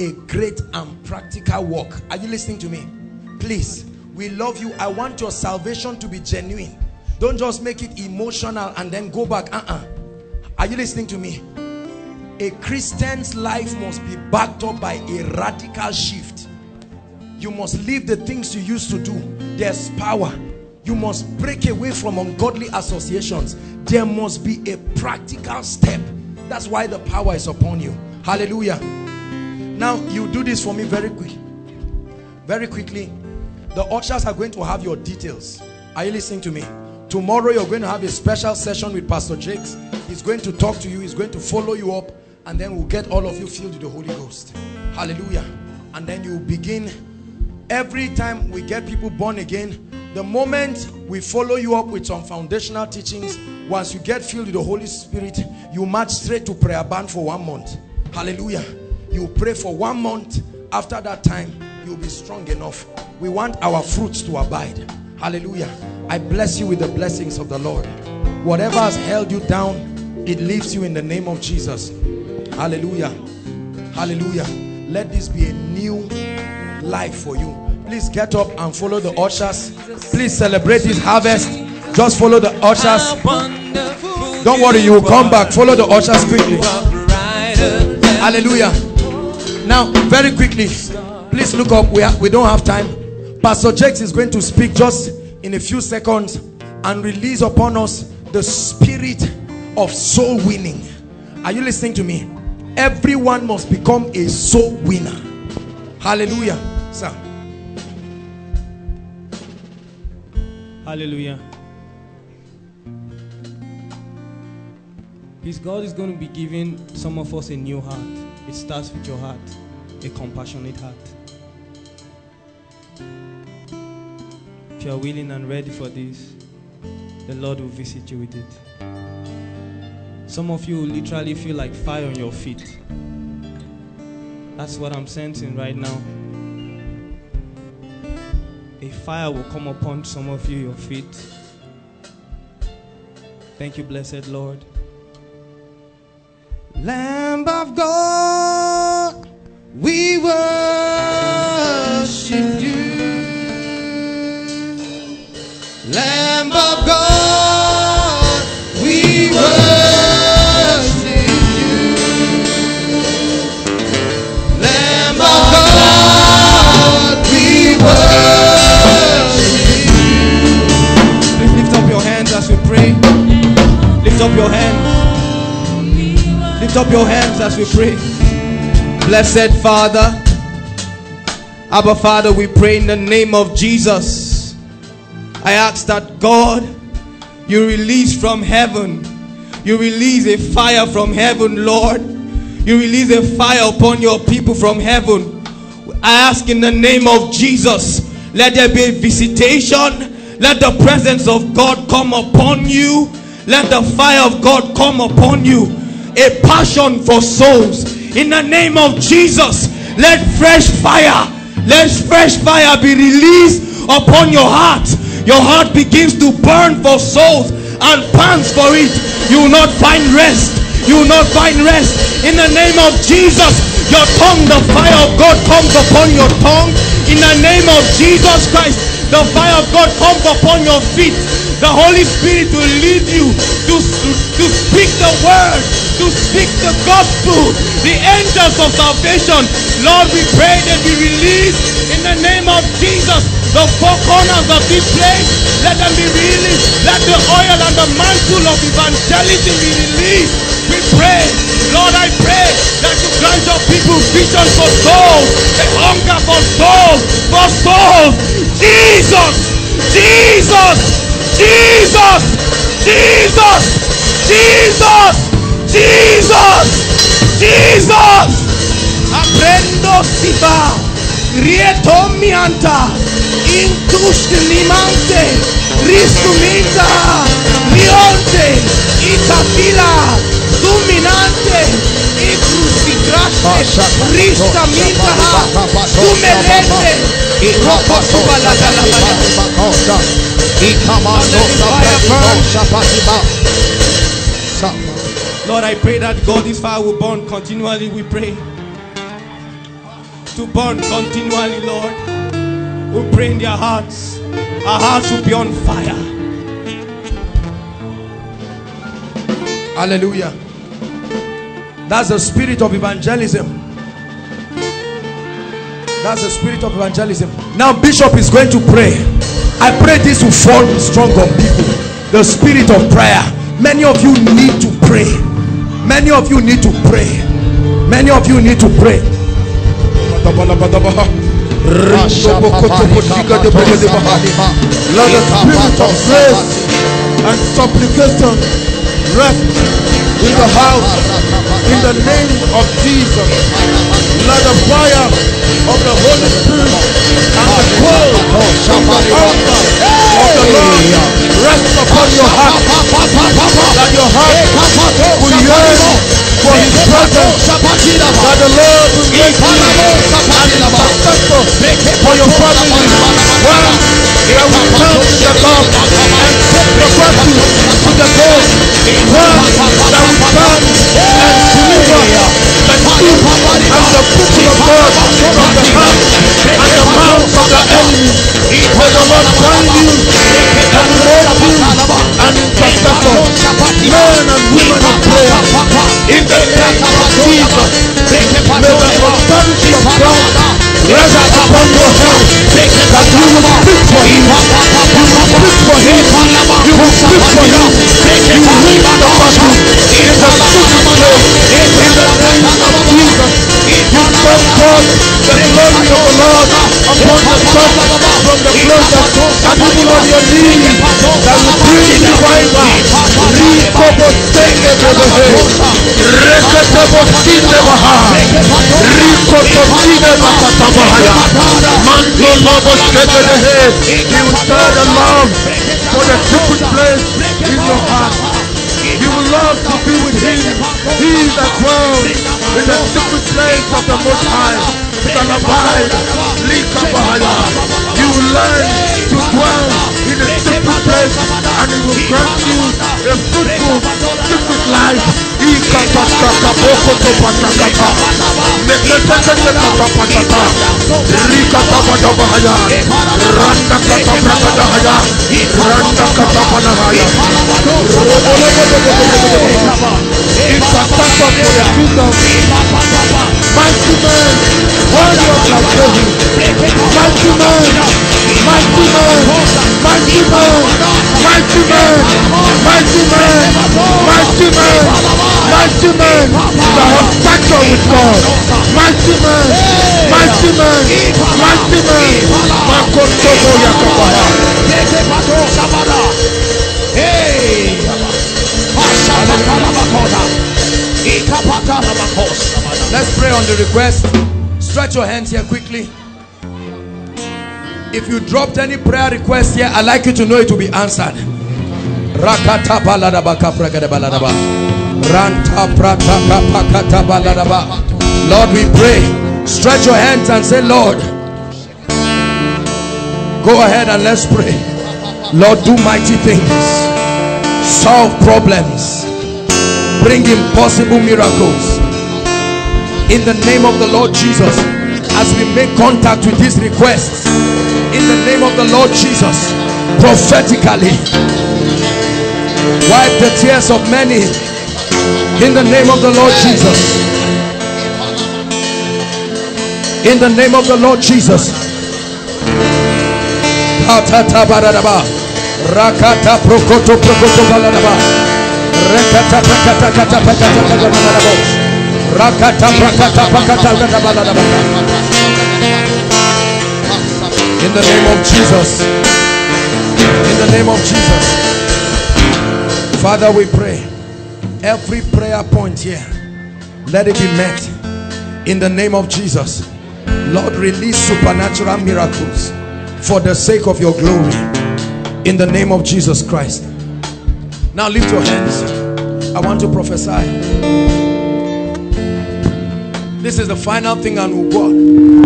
Speaker 2: a great and practical work. Are you listening to me? Please, we love you. I want your salvation to be genuine. Don't just make it emotional and then go back. Uh-uh. Are you listening to me? A Christian's life must be backed up by a radical shift. You must leave the things you used to do. There's power. You must break away from ungodly associations. There must be a practical step. That's why the power is upon you. Hallelujah. Now, you do this for me very quick. Very quickly. The ushers are going to have your details. Are you listening to me? Tomorrow you're going to have a special session with Pastor Jakes. He's going to talk to you. He's going to follow you up. And then we'll get all of you filled with the Holy Ghost. Hallelujah. And then you begin. Every time we get people born again, the moment we follow you up with some foundational teachings, once you get filled with the Holy Spirit, you march straight to prayer band for one month. Hallelujah. You pray for one month. After that time, you'll be strong enough. We want our fruits to abide. Hallelujah. I bless you with the blessings of the Lord. Whatever has held you down, it leaves you in the name of Jesus. Hallelujah. Hallelujah. Let this be a new life for you. Please get up and follow the ushers. Please celebrate this harvest. Just follow the ushers. Don't worry, you will come back. Follow the ushers quickly. Hallelujah. Now, very quickly, please look up. We, are, we don't have time. Pastor Jakes is going to speak just in a few seconds and release upon us the spirit of soul winning. Are you listening to me? Everyone must become a soul winner. Hallelujah. Sir.
Speaker 5: Hallelujah. Peace God is going to be giving some of us a new heart. It starts with your heart, a compassionate heart. If you are willing and ready for this, the Lord will visit you with it. Some of you will literally feel like fire on your feet. That's what I'm sensing right now. A fire will come upon some of you, your feet. Thank you, blessed Lord.
Speaker 14: Lamb of God,
Speaker 5: up your hands. Lift up your hands as we pray. Blessed Father, Abba Father, we pray in the name of Jesus. I ask that God, you release from heaven, you release a fire from heaven, Lord. You release a fire upon your people from heaven. I ask in the name of Jesus, let there be a visitation. Let the presence of God come upon you. Let the fire of God come upon you. A passion for souls. In the name of Jesus, let fresh fire, let fresh fire be released upon your heart. Your heart begins to burn for souls and pants for it. You will not find rest. You will not find rest. In the name of Jesus, your tongue, the fire of God comes upon your tongue. In the name of Jesus Christ, the fire of God comes upon your feet. The Holy Spirit will lead you to, to speak the word, to speak the gospel. The angels of salvation, Lord, we pray that we release in the name of Jesus. The four corners of this place, let them be released. Let the oil and the mantle of evangelism be released. We pray, Lord, I pray that you grant your people vision for souls, a hunger for souls, for souls. Jesus, Jesus, Jesus, Jesus, Jesus, Jesus, Jesus. Aprendo rieto mianta, ristumita, rionte, itafila, dominante, e crucigraste, ristamita, sumerente, e rocotuba la galabaya. Lord, I pray that God this fire will burn continually. We pray to burn continually, Lord. We pray in their hearts. Our hearts will be on fire.
Speaker 2: Hallelujah. That's the spirit of evangelism. That's the spirit of evangelism. Now, Bishop is going to pray. I pray this will fall strong on people. The spirit of prayer. Many of you need to pray. Many of you need to pray. Many of you need to pray.
Speaker 12: Let the spirit of grace and supplication rest in the house in the name of Jesus. Let the fire of the Holy Spirit and the coal from the altar of the Lord rest upon your heart. That your heart will yearn for His presence. That the Lord will make you an intercessor for your family. One that will come to the Lord and take the battle to the goal. One that will come and deliver and the people of God from the hand and the mouth of the enemy. May the Lord find you and make you an intercessor, men and women of prayer. In the name of the authority of God rest upon your head that you for him. You will speak for him. You will speak for him. You will the battle in the secret place. In the name of Jesus, you thank God the glory of the Lord upon the top from the closet and even on your knees that will bring revival. Rikobo senge bebehe. Reketebo sinde baha. Rikoto sinde bakata bahaya. Mando lobo shebedehe. He will the love for the secret place in your heart. You will love to be with him. He that dwells in the secret place of the Most High. Shall abide. You learn place and it will grant you a fruitful secret life. Mighty man, worthy of salvation. Mighty man, mighty man, mighty man, mighty man, mighty man, mighty man, mighty man, that have stature with God. Mighty man, mighty man, mighty man. Makotobo Yakabaha.
Speaker 2: Let's pray on the request. Stretch your hands here quickly. If you dropped any prayer request here, I'd like you to know it will be answered. Rakata baladaba kaprakada baladaba. Ranta prataka pakata baladaba. Lord, we pray. Stretch your hands and say, Lord, go ahead and let's pray. Lord, do mighty things. Solve problems. Bring impossible miracles. In the name of the Lord Jesus. As we make contact with these requests in the name of the Lord Jesus prophetically wipe the tears of many in the name of the Lord Jesus. In the name of the Lord Jesus. Rakata prokoto prokoto rekata in the name of Jesus. In the name of Jesus. Father we pray. Every prayer point here let it be met. In the name of Jesus. Lord release supernatural miracles for the sake of your glory. In the name of Jesus Christ. Now lift your hands. I want to prophesy this is the final thing and we'll go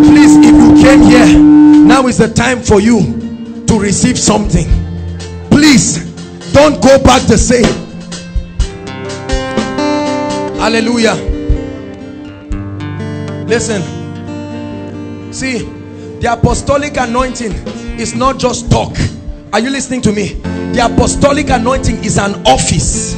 Speaker 2: please if you came here now is the time for you to receive something. Please don't go back the same. Hallelujah. Listen. See the apostolic anointing is not just talk. Are you listening to me? The apostolic anointing is an office.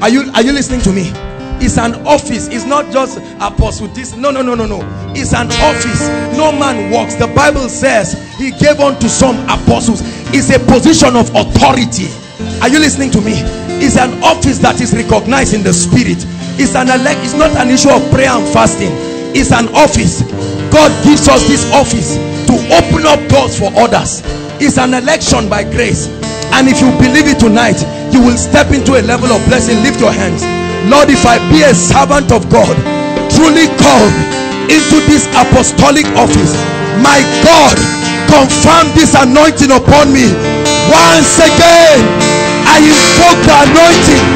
Speaker 2: Are you are you listening to me it's an office. It's not just apostle. This no no no no no. It's an office. No man walks. the bible says he gave unto some apostles. It's a position of authority. Are you listening to me? It's an office that is recognized in the spirit. It's an elect it's not an issue of prayer and fasting. It's an office. God gives us this office to open up doors for others. It's an election by grace. And if you believe it tonight you will step into a level of blessing. Lift your hands lord if i be a servant of god truly called into this apostolic office my god confirm this anointing upon me. Once again i invoke the anointing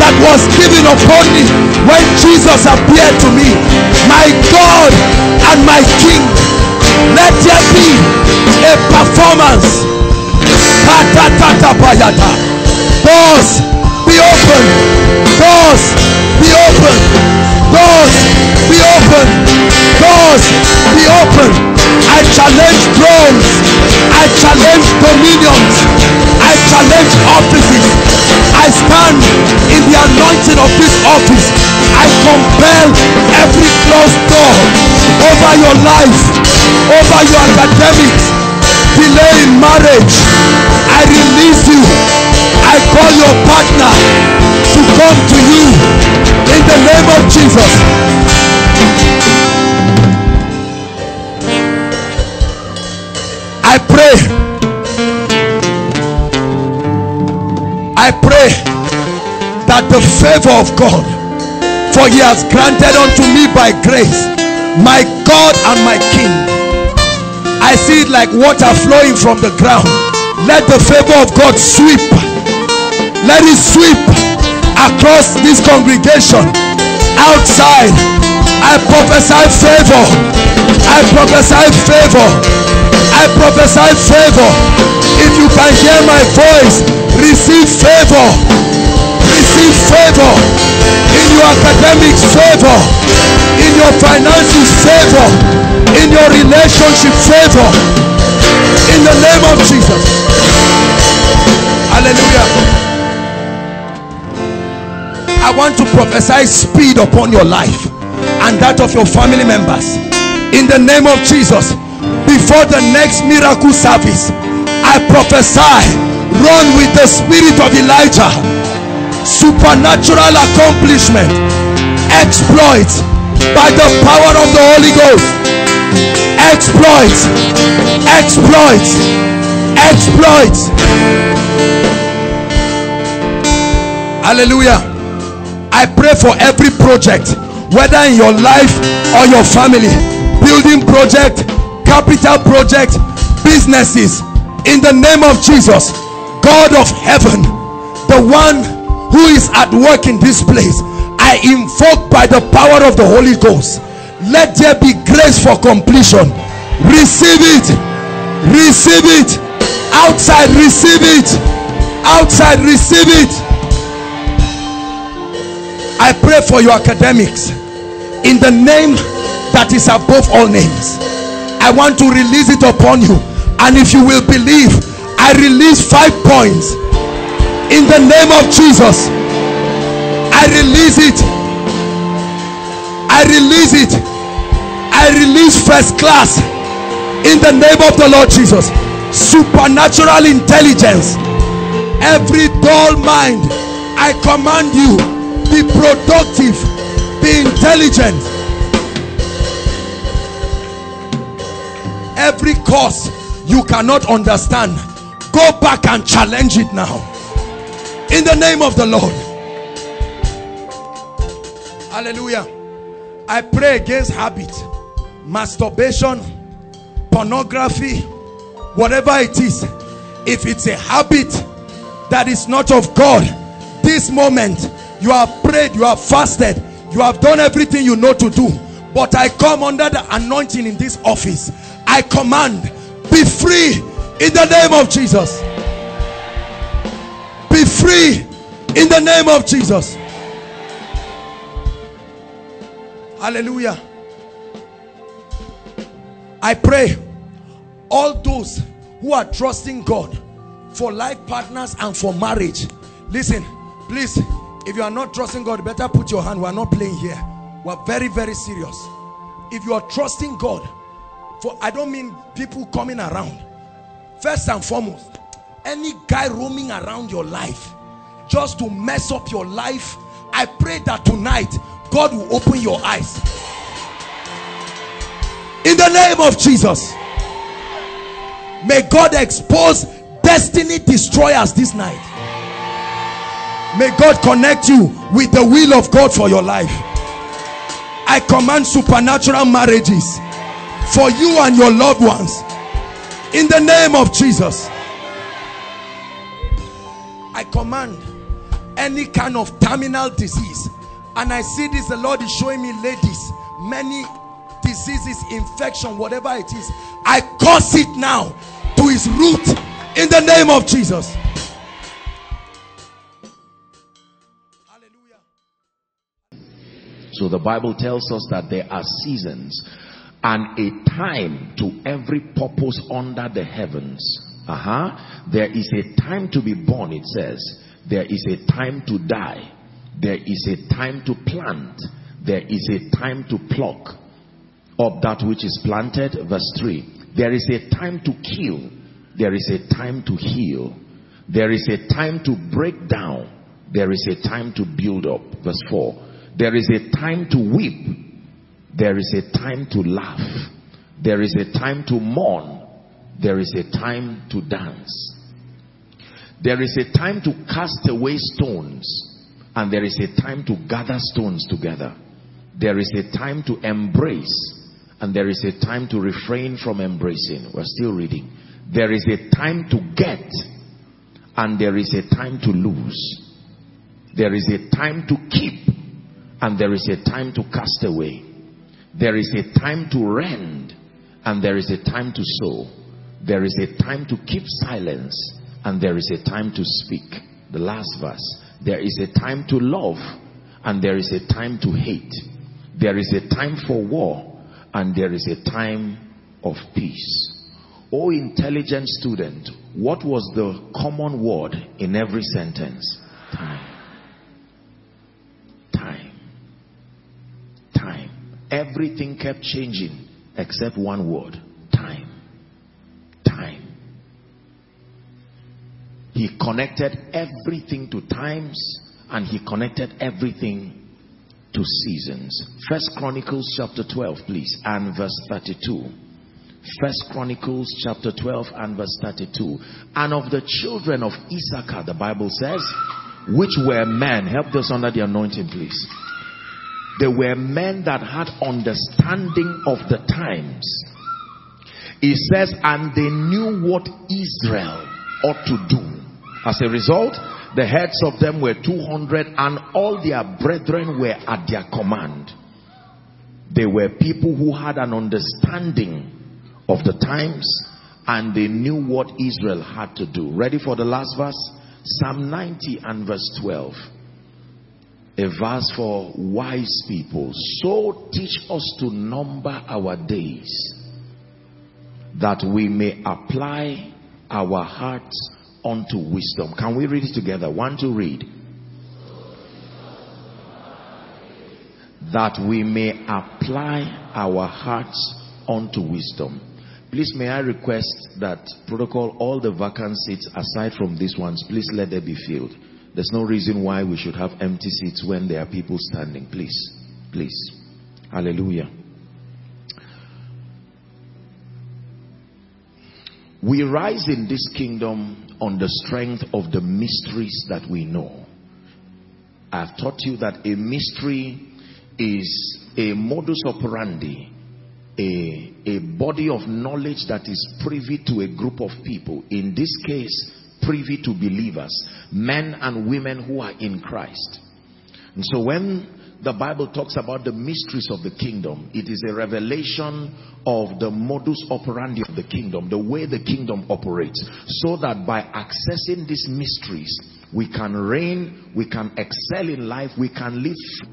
Speaker 2: that was given upon me when jesus appeared to me. My god and my king let there be a performance. Doors be open. Doors be open. Doors be open. Doors be open. I challenge thrones. I challenge dominions. I challenge offices. I stand in the anointing of this office. I compel every closed door over your life over your academics. Delay in marriage. I release you call your partner to come to you in the name of jesus i pray i pray that the favor of god for he has granted unto me by grace my god and my king I see it like water flowing from the ground. Let the favor of God sweep. Let it sweep across this congregation. Outside, I prophesy favor. I prophesy favor. I prophesy favor. If you can hear my voice, receive favor. Receive favor in your academics, favor in your finances, favor in your relationship favor in the name of Jesus hallelujah I want to prophesy speed upon your life and that of your family members. In the name of Jesus before the next miracle service I prophesy run with the spirit of Elijah. Supernatural accomplishment exploits by the power of the Holy Ghost. Exploit exploit exploit hallelujah i pray for every project whether in your life or your family building project capital project businesses. In the name of jesus god of heaven the one who is at work in this place i invoke by the power of the holy ghost let there be grace for completion. Receive it. Receive it. Outside receive it. Outside receive it i pray for your academics in the name that is above all names. I want to release it upon you. And if you will believe, I release five points in the name of Jesus. I release it. I release it. I release first class in the name of the Lord Jesus. Supernatural intelligence. Every dull mind, I command you, be productive, be intelligent. Every cause you cannot understand, go back and challenge it now. In the name of the Lord. Hallelujah. I pray against habit, masturbation, pornography, whatever it is. If it's a habit that is not of God, this moment you have prayed, you have fasted, you have done everything you know to do. But I come under the anointing in this office. I command, be free in the name of Jesus. Be free in the name of Jesus. Hallelujah. I pray all those who are trusting God for life partners and for marriage. Listen, please, if you are not trusting God, better put your hand. We are not playing here. We are very, very serious. If you are trusting God, for I don't mean people coming around. First and foremost, any guy roaming around your life just to mess up your life, I pray that tonight God will open your eyes. In the name of Jesus. May God expose destiny destroyers this night. May God connect you with the will of God for your life. I command supernatural marriages for you and your loved ones. In the name of Jesus. I command any kind of terminal disease. And I see this, the Lord is showing me ladies, many diseases, infection, whatever it is. I curse it now to its root in the name of Jesus.
Speaker 15: So the Bible tells us that there are seasons and a time to every purpose under the heavens. Uh-huh. There is a time to be born, it says. There is a time to die. There is a time to plant. There is a time to pluck up that which is planted. Verse 3. There is a time to kill. There is a time to heal. There is a time to break down. There is a time to build up. Verse 4. There is a time to weep. There is a time to laugh. There is a time to mourn. There is a time to dance. There is a time to cast away stones. And there is a time to gather stones together. There is a time to embrace. And there is a time to refrain from embracing. We're still reading. There is a time to get. And there is a time to lose. There is a time to keep. And there is a time to cast away. There is a time to rend and there is a time to sow. There is a time to keep silence and there is a time to speak. The last verse. There is a time to love and there is a time to hate. There is a time for war and there is a time of peace. Oh intelligent student, what was the common word in every sentence? Time. Everything kept changing except one word. Time. Time. He connected everything to times and he connected everything to seasons. First Chronicles chapter 12, please, and verse 32. First Chronicles chapter 12 and verse 32. And of the children of Issachar, the Bible says, which were men, help us under the anointing, please. They were men that had understanding of the times. It says, and they knew what Israel ought to do. As a result, the heads of them were 200 and all their brethren were at their command. They were people who had an understanding of the times and they knew what Israel had to do. Ready for the last verse? Psalm 90 and verse 12. A verse for wise people. So teach us to number our days that we may apply our hearts unto wisdom. Can we read it together? One to read. That we may apply our hearts unto wisdom. Please, may I request that protocol, all the vacant seats aside from these ones, please let them be filled. There's no reason why we should have empty seats when there are people standing. Please, please. Hallelujah. We rise in this kingdom on the strength of the mysteries that we know. I've taught you that a mystery is a modus operandi, a, a body of knowledge that is privy to a group of people. In this case, privy to believers, men and women who are in Christ. And so when the Bible talks about the mysteries of the kingdom. It is a revelation of the modus operandi of the kingdom, the way the kingdom operates, so that by accessing these mysteries, we can reign, we can excel in life, we can live.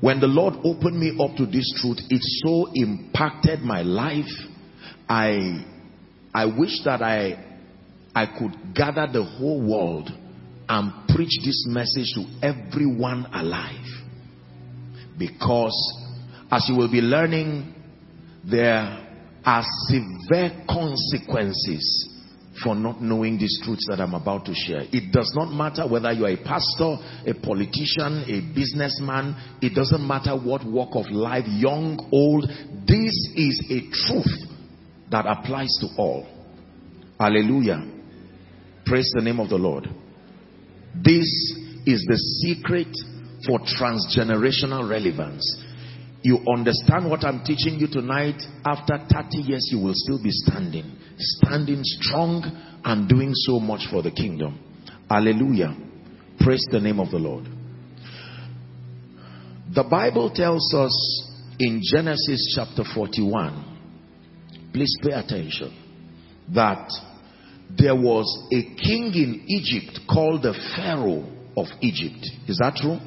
Speaker 15: When the Lord opened me up to this truth, it so impacted my life. I, I wish that I, I could gather the whole world and preach this message to everyone alive. Because as you will be learning, there are severe consequences for not knowing these truths that I'm about to share. It does not matter whether you are a pastor, a politician, a businessman. It doesn't matter what walk of life, young, old. This is a truth that applies to all. Hallelujah. Praise the name of the Lord. This is the secret for transgenerational relevance. You understand what I'm teaching you tonight. After 30 years, you will still be standing, standing strong and doing so much for the kingdom. Hallelujah. Praise the name of the Lord. The Bible tells us in Genesis chapter 41, please pay attention, that there was a king in Egypt called the Pharaoh of Egypt. Is that true?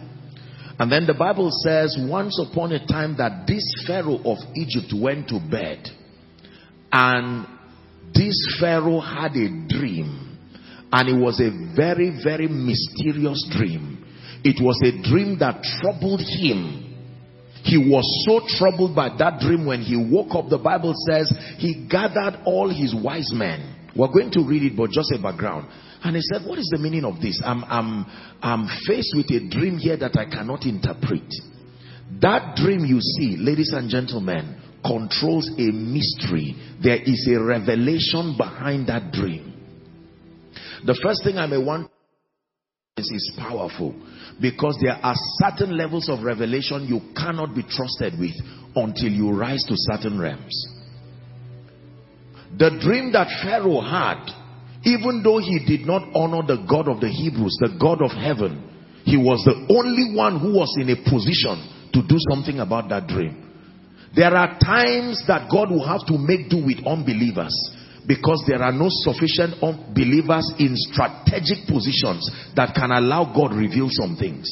Speaker 15: And then the Bible says, once upon a time that this Pharaoh of Egypt went to bed. And this Pharaoh had a dream. And it was a very, very mysterious dream. It was a dream that troubled him. He was so troubled by that dream when he woke up. The Bible says he gathered all his wise men we're going to read it, but just a background. And he said, what is the meaning of this? I'm, I'm, I'm faced with a dream here that I cannot interpret. That dream you see, ladies and gentlemen, controls a mystery. There is a revelation behind that dream. The first thing I may want is, powerful because there are certain levels of revelation you cannot be trusted with until you rise to certain realms. The dream that Pharaoh had, even though he did not honor the God of the Hebrews, the God of heaven, he was the only one who was in a position to do something about that dream. There are times that God will have to make do with unbelievers because there are no sufficient believers in strategic positions that can allow God reveal some things.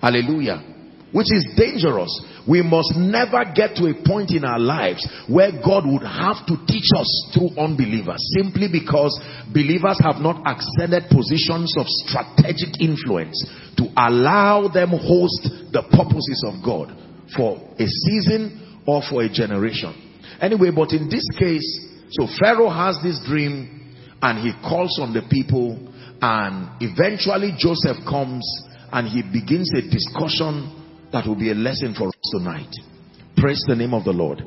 Speaker 15: Hallelujah. Which is dangerous we must never get to a point in our lives where God would have to teach us through unbelievers simply because believers have not ascended positions of strategic influence to allow them host the purposes of God for a season or for a generation. Anyway, but in this case, so Pharaoh has this dream and he calls on the people and eventually Joseph comes and he begins a discussion that will be a lesson for us tonight. Praise the name of the Lord.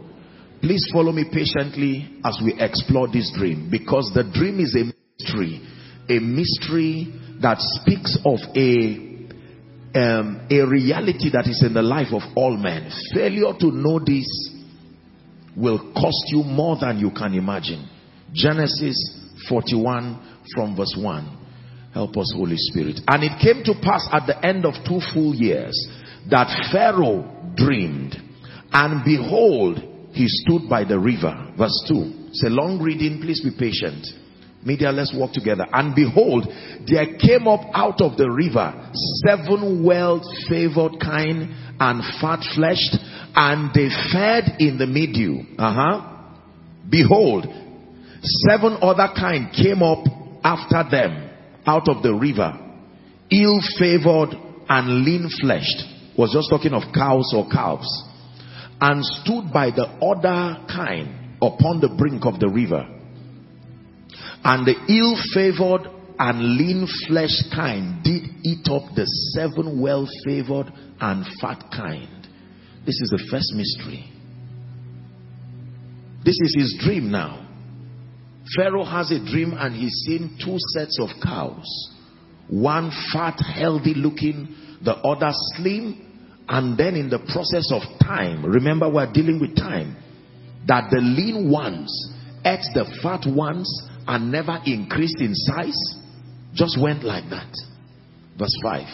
Speaker 15: Please follow me patiently as we explore this dream because the dream is a mystery. A mystery that speaks of a um, a reality that is in the life of all men. Failure to know this will cost you more than you can imagine. Genesis 41 from verse 1. Help us, Holy Spirit. And it came to pass at the end of two full years that Pharaoh dreamed, and behold, he stood by the river. Verse 2. It's a long reading, please be patient. Media, let's walk together. And behold, there came up out of the river seven well-favored kine and fat-fleshed, and they fed in the meadew. Uh-huh. Behold, seven other kind came up after them out of the river, ill-favored and lean-fleshed. Was just talking of cows or calves. And stood by the other kind upon the brink of the river and the ill-favored and lean-fleshed kind did eat up the seven well-favored and fat kind. This is the first mystery. This is his dream now. Pharaoh has a dream and he's seen two sets of cows. One fat, healthy looking, the other slim. And then in the process of time, remember we're dealing with time, that the lean ones ate the fat ones and never increased in size, just went like that. Verse 5.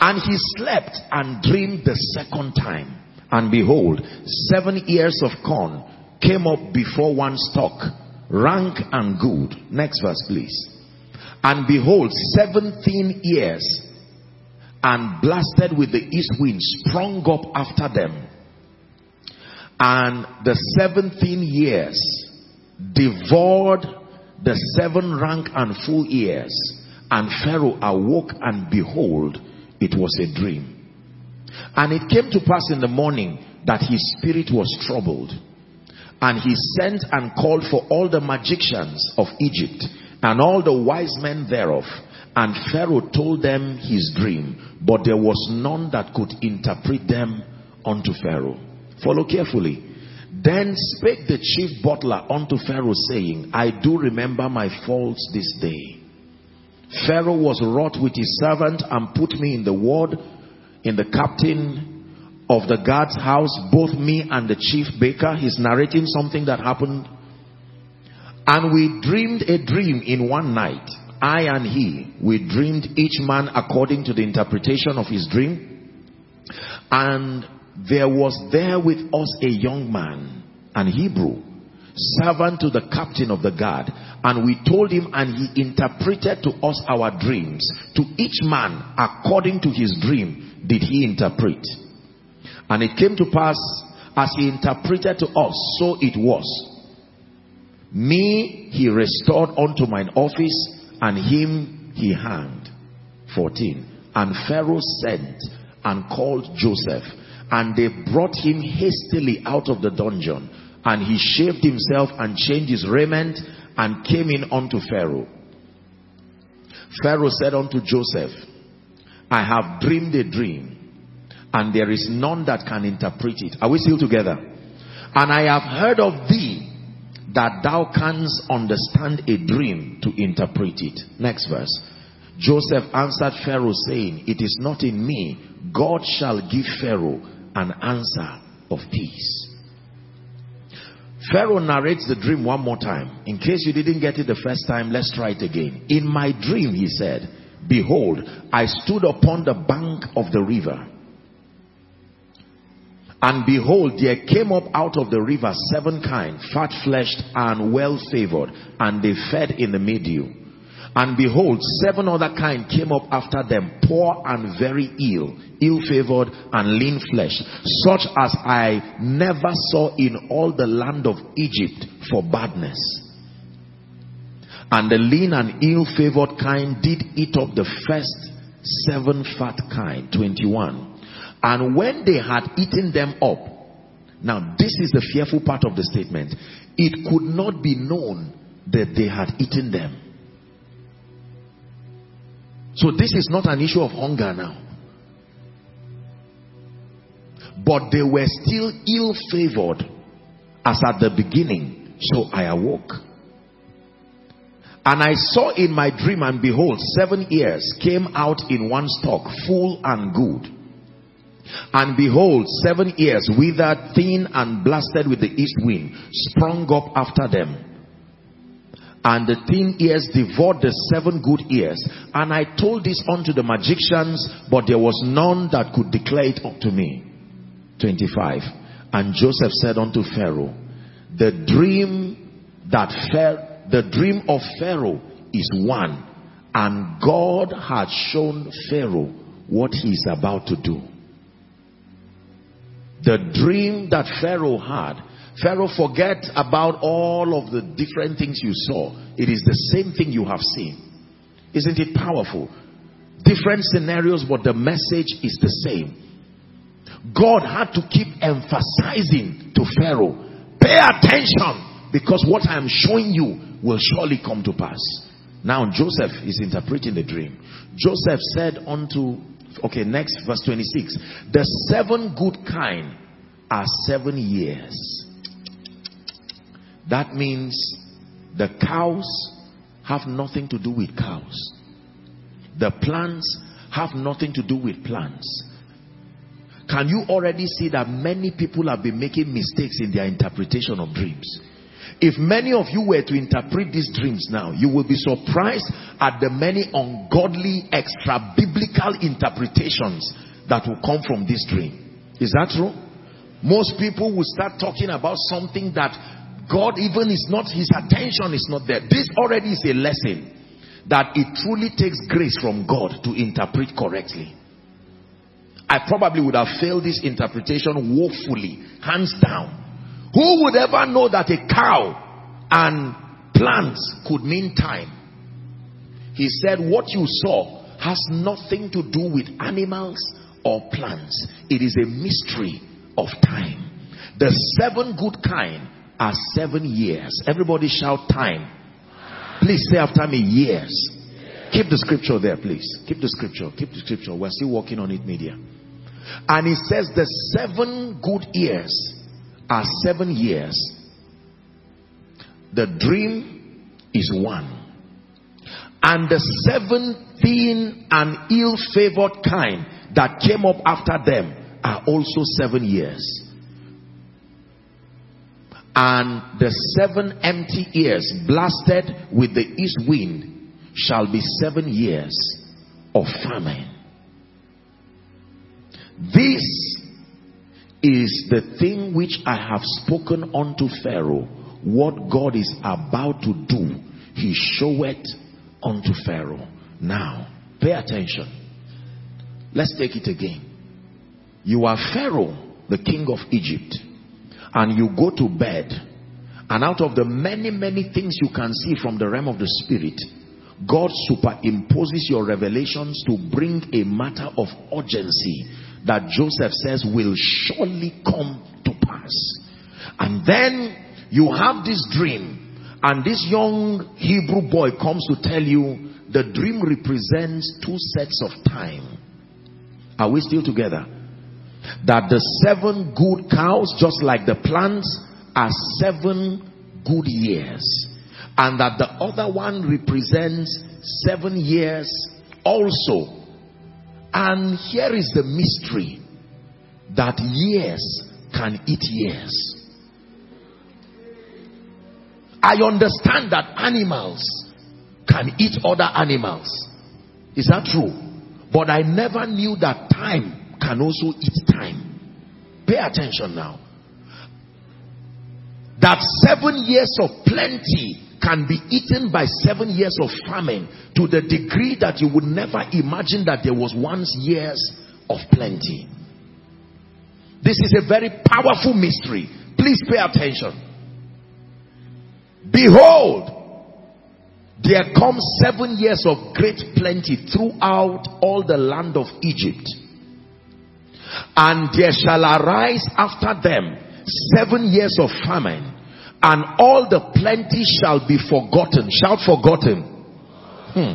Speaker 15: And he slept and dreamed the second time. And behold, seven ears of corn came up before one stalk, rank and good. Next verse, please. And behold, seventeen ears and blasted with the east wind sprung up after them. And the seventeen years devoured the seven rank and full years. And Pharaoh awoke and behold, it was a dream. And it came to pass in the morning that his spirit was troubled. And he sent and called for all the magicians of Egypt and all the wise men thereof. And Pharaoh told them his dream, but there was none that could interpret them unto Pharaoh. Follow carefully. Then spake the chief butler unto Pharaoh, saying, I do remember my faults this day. Pharaoh was wroth with his servant and put me in the ward, in the captain of the guard's house, both me and the chief baker. He's narrating something that happened. And we dreamed a dream in one night. I and he, we dreamed each man according to the interpretation of his dream. And there was there with us a young man, an Hebrew, servant to the captain of the guard. And we told him, and he interpreted to us our dreams. To each man, according to his dream, did he interpret. And it came to pass, as he interpreted to us, so it was. Me he restored unto mine office, and him he hanged. 14. And Pharaoh sent and called Joseph and they brought him hastily out of the dungeon. And he shaved himself and changed his raiment and came in unto Pharaoh. Pharaoh said unto Joseph, I have dreamed a dream and there is none that can interpret it. Are we still together? And I have heard of thee that thou canst understand a dream to interpret it. Next verse. Joseph answered Pharaoh saying, It is not in me. God shall give Pharaoh an answer of peace. Pharaoh narrates the dream one more time. In case you didn't get it the first time, let's try it again. In my dream, he said, Behold, I stood upon the bank of the river. And behold, there came up out of the river seven kind, fat-fleshed and well-favored, and they fed in the meadew. And behold, seven other kind came up after them, poor and very ill, ill-favored and lean flesh, such as I never saw in all the land of Egypt for badness. And the lean and ill-favored kind did eat up the first seven fat kind, 21. And when they had eaten them up, now this is the fearful part of the statement, it could not be known that they had eaten them. So this is not an issue of hunger now. But they were still ill favored as at the beginning. So I awoke. And I saw in my dream, and behold, seven ears came out in one stalk, full and good. And behold, seven ears, withered, thin, and blasted with the east wind, sprung up after them and the thin ears devoured the seven good ears. And I told this unto the magicians, but there was none that could declare it unto me. 25. And Joseph said unto Pharaoh, the dream that the dream of Pharaoh is one. And God had shown Pharaoh what he is about to do. The dream that Pharaoh had. Pharaoh, forget about all of the different things you saw. It is the same thing you have seen. Isn't it powerful? Different scenarios, but the message is the same. God had to keep emphasizing to Pharaoh, pay attention because what I am showing you will surely come to pass. Now Joseph is interpreting the dream. Joseph said unto, okay, next verse 26. The seven good kind are seven years. That means the cows have nothing to do with cows. The plants have nothing to do with plants. Can you already see that many people have been making mistakes in their interpretation of dreams? If many of you were to interpret these dreams now, you will be surprised at the many ungodly, extra biblical interpretations that will come from this dream. Is that true? Most people will start talking about something that God even is not, his attention is not there. This already is a lesson that it truly takes grace from God to interpret correctly. I probably would have failed this interpretation woefully, hands down. Who would ever know that a cow and plants could mean time? He said, What you saw has nothing to do with animals or plants, it is a mystery of time. The seven good kind are seven years. Everybody shout time. Please say after me, years. Keep the scripture there, please. Keep the scripture. Keep the scripture. We're still working on it, media. And he says the seven good years are seven years. The dream is one. And the seventeen and ill-favored kind that came up after them are also seven years. And the seven empty years blasted with the east wind shall be seven years of famine. This is the thing which I have spoken unto Pharaoh. What God is about to do, he showeth unto Pharaoh. Now, pay attention. Let's take it again. You are Pharaoh, the king of Egypt, and you go to bed, and out of the many, many things you can see from the realm of the spirit, God superimposes your revelations to bring a matter of urgency that Joseph says will surely come to pass. And then you have this dream, and this young Hebrew boy comes to tell you the dream represents two sets of time. Are we still together? That the seven good cows, just like the plants, are seven good years. And that the other one represents seven years also and here is the mystery that years can eat years. I understand that animals can eat other animals. Is that true? But I never knew that time can also eat time. Pay attention now. That seven years of plenty can be eaten by seven years of famine to the degree that you would never imagine that there was once years of plenty. This is a very powerful mystery. Please pay attention. Behold, there come seven years of great plenty throughout all the land of Egypt. And there shall arise after them seven years of famine and all the plenty shall be forgotten. Shout forgotten. Hmm.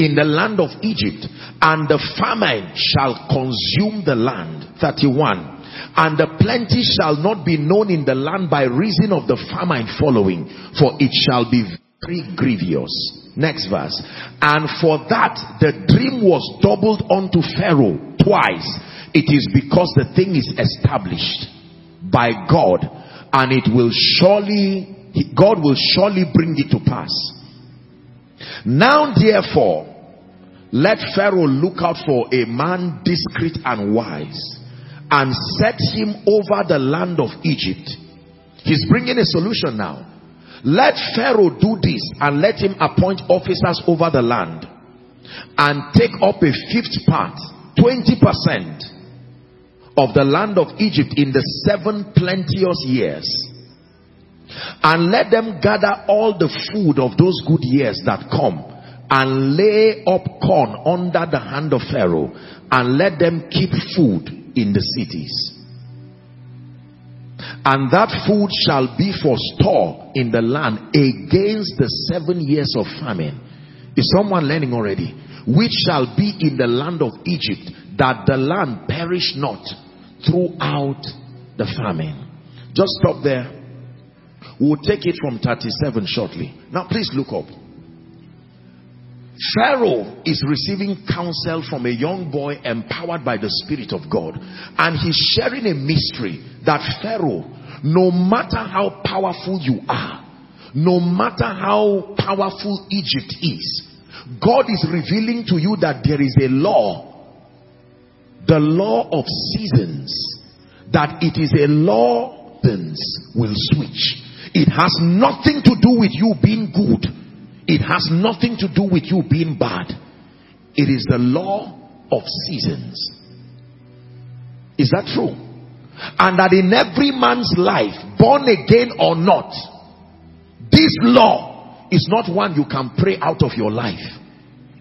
Speaker 15: In the land of Egypt, and the famine shall consume the land. 31. And the plenty shall not be known in the land by reason of the famine following, for it shall be very grievous. Next verse. And for that the dream was doubled unto Pharaoh twice. It is because the thing is established by God and it will surely God will surely bring it to pass. Now therefore let Pharaoh look out for a man discreet and wise and set him over the land of Egypt. He's bringing a solution now. let Pharaoh do this and let him appoint officers over the land and take up a fifth part, 20% of the land of Egypt in the seven plenteous years. And let them gather all the food of those good years that come and lay up corn under the hand of Pharaoh and let them keep food in the cities and that food shall be for store in the land against the seven years of famine. Is someone learning already? Which shall be in the land of Egypt, that the land perish not throughout the famine. Just stop there. We'll take it from 37 shortly. Now, please look up. Pharaoh is receiving counsel from a young boy empowered by the Spirit of God. And he's sharing a mystery that Pharaoh, no matter how powerful you are, no matter how powerful Egypt is, God is revealing to you that there is a law, the law of seasons, that it is a law things will switch. It has nothing to do with you being good it has nothing to do with you being bad. It is the law of seasons. Is that true? And that in every man's life, born again or not, this law is not one you can pray out of your life.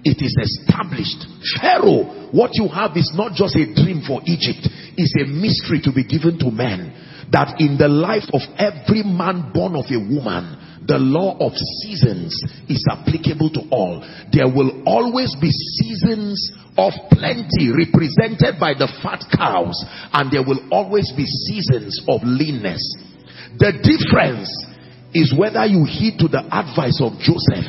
Speaker 15: It is established. Pharaoh, what you have is not just a dream for Egypt, it's a mystery to be given to men. That in the life of every man born of a woman, the law of seasons is applicable to all. There will always be seasons of plenty represented by the fat cows and there will always be seasons of leanness. The difference is whether you heed to the advice of Joseph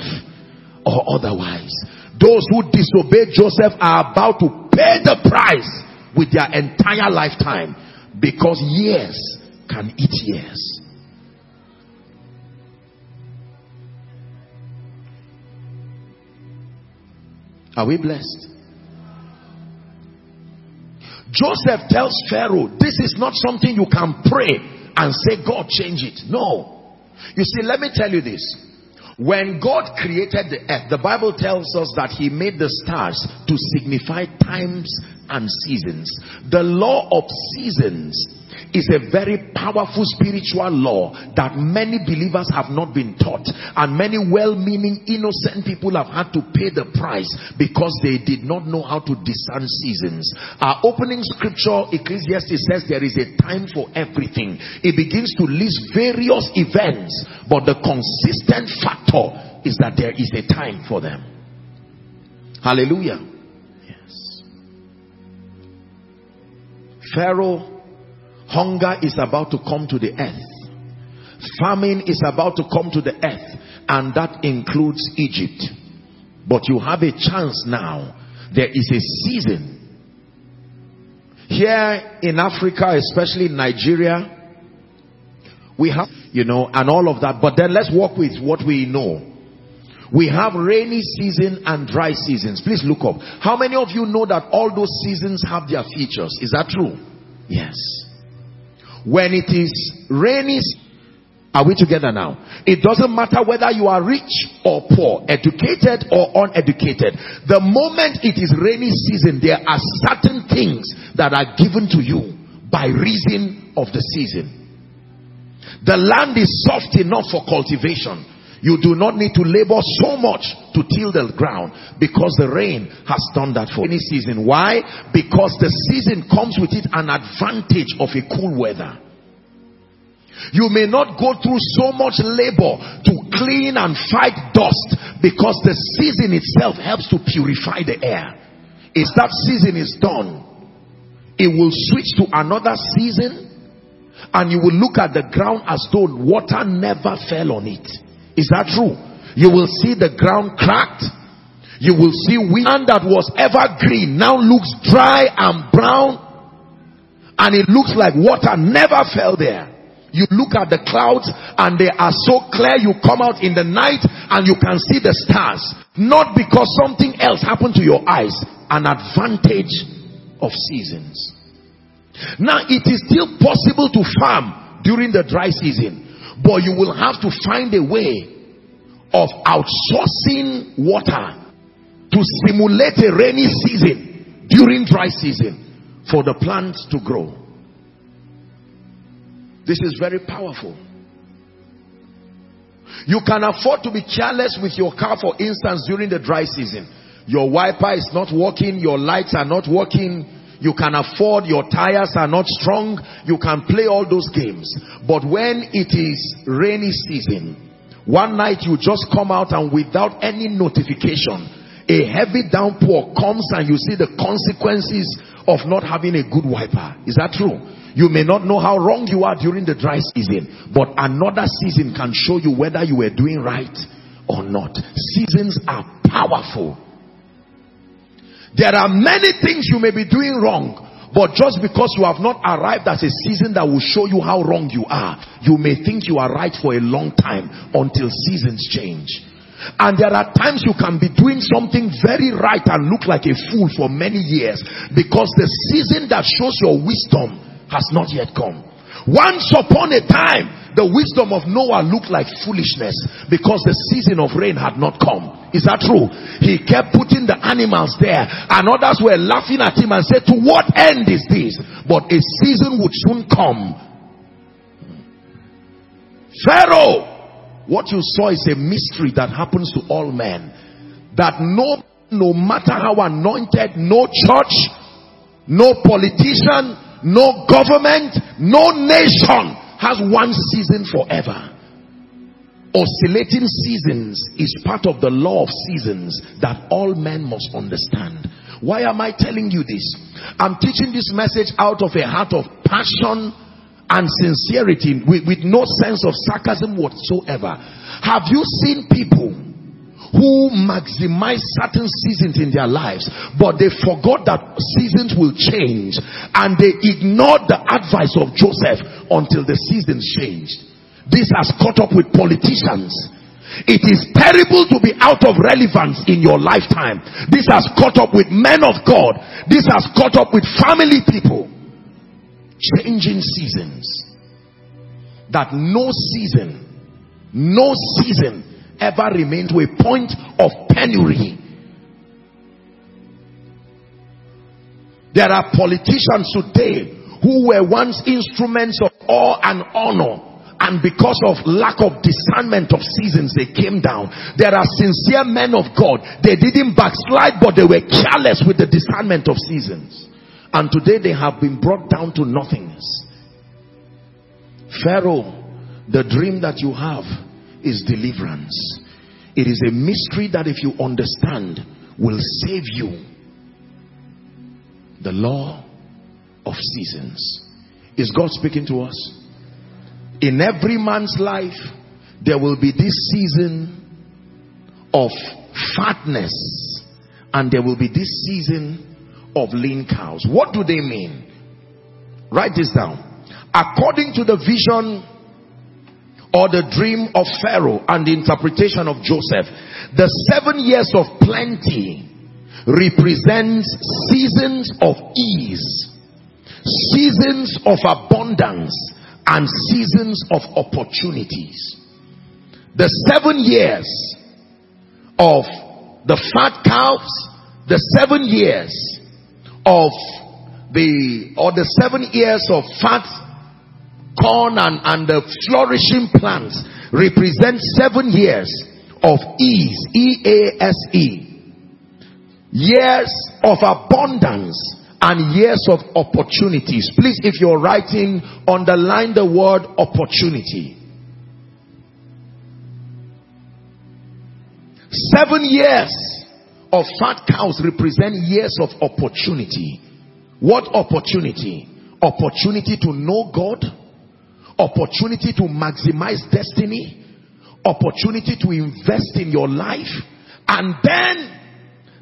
Speaker 15: or otherwise. Those who disobey Joseph are about to pay the price with their entire lifetime because years can eat years. Are we blessed? Joseph tells Pharaoh, this is not something you can pray and say, God change it. No. You see, let me tell you this. When God created the earth, the Bible tells us that he made the stars to signify times and seasons. The law of seasons is a very powerful spiritual law that many believers have not been taught. And many well-meaning innocent people have had to pay the price because they did not know how to discern seasons. Our opening scripture ecclesiastes says there is a time for everything. It begins to list various events but the consistent factor is that there is a time for them. Hallelujah. Yes. Pharaoh Hunger is about to come to the earth. Famine is about to come to the earth. And that includes Egypt. But you have a chance now. There is a season. Here in Africa, especially in Nigeria, we have, you know, and all of that. But then let's work with what we know. We have rainy season and dry seasons. Please look up. How many of you know that all those seasons have their features? Is that true? Yes. When it is rainy, are we together now? It doesn't matter whether you are rich or poor, educated or uneducated. The moment it is rainy season, there are certain things that are given to you by reason of the season. The land is soft enough for cultivation. You do not need to labor so much to till the ground because the rain has done that for any season. Why? Because the season comes with it an advantage of a cool weather. You may not go through so much labor to clean and fight dust because the season itself helps to purify the air. If that season is done, it will switch to another season and you will look at the ground as though water never fell on it. Is that true? You will see the ground cracked. You will see wind that was evergreen now looks dry and brown. And it looks like water never fell there. You look at the clouds and they are so clear. You come out in the night and you can see the stars. Not because something else happened to your eyes. An advantage of seasons. Now it is still possible to farm during the dry season. But you will have to find a way of outsourcing water to simulate a rainy season during dry season for the plants to grow. This is very powerful. You can afford to be careless with your car, for instance, during the dry season. Your wiper is not working, your lights are not working, you can afford, your tires are not strong, you can play all those games. But when it is rainy season, one night you just come out and without any notification, a heavy downpour comes and you see the consequences of not having a good wiper. Is that true? You may not know how wrong you are during the dry season, but another season can show you whether you were doing right or not. Seasons are powerful. There are many things you may be doing wrong, but just because you have not arrived at a season that will show you how wrong you are, you may think you are right for a long time until seasons change. And there are times you can be doing something very right and look like a fool for many years because the season that shows your wisdom has not yet come. Once upon a time, the wisdom of Noah looked like foolishness because the season of rain had not come. Is that true? He kept putting the animals there and others were laughing at him and said, to what end is this? But a season would soon come. Pharaoh, what you saw is a mystery that happens to all men. That no, no matter how anointed, no church, no politician, no government, no nation has one season forever. Oscillating seasons is part of the law of seasons that all men must understand. Why am I telling you this? I'm teaching this message out of a heart of passion and sincerity with, with no sense of sarcasm whatsoever. Have you seen people who maximize certain seasons in their lives but they forgot that seasons will change and they ignored the advice of Joseph until the seasons changed. This has caught up with politicians. It is terrible to be out of relevance in your lifetime. This has caught up with men of God. This has caught up with family people. Changing seasons. That no season no season ever remain to a point of penury. There are politicians today who were once instruments of awe and honor and because of lack of discernment of seasons they came down. There are sincere men of god. They didn't backslide but they were careless with the discernment of seasons. And today they have been brought down to nothingness. Pharaoh the dream that you have is deliverance. It is a mystery that if you understand will save you. The law of seasons. Is God speaking to us? In every man's life, there will be this season of fatness and there will be this season of lean cows. What do they mean? Write this down. According to the vision or the dream of Pharaoh and the interpretation of Joseph. The seven years of plenty represents seasons of ease, seasons of abundance, and seasons of opportunities. The seven years of the fat cows, the seven years of the, or the seven years of fat corn and, and the flourishing plants represent seven years of ease, E-A-S-E. Years of abundance and years of opportunities. Please, if you're writing, underline the word opportunity. Seven years of fat cows represent years of opportunity. What opportunity? Opportunity to know God, opportunity to maximize destiny, opportunity to invest in your life, and then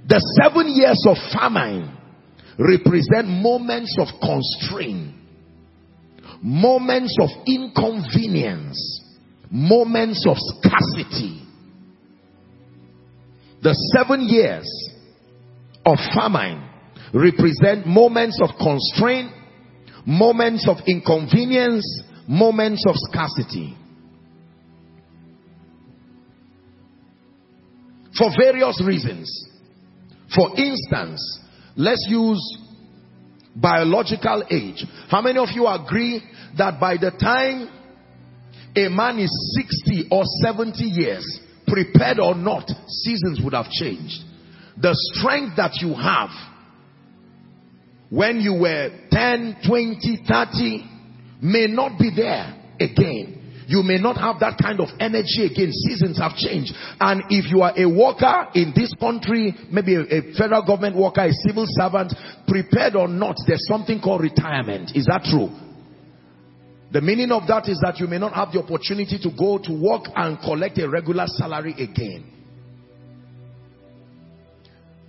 Speaker 15: the seven years of famine represent moments of constraint, moments of inconvenience, moments of scarcity. The seven years of famine represent moments of constraint, moments of inconvenience, moments of scarcity. For various reasons. For instance, let's use biological age. How many of you agree that by the time a man is 60 or 70 years, prepared or not, seasons would have changed. The strength that you have when you were 10, 20, 30 may not be there again. You may not have that kind of energy again. Seasons have changed. And if you are a worker in this country, maybe a, a federal government worker, a civil servant, prepared or not, there's something called retirement. Is that true? The meaning of that is that you may not have the opportunity to go to work and collect a regular salary again.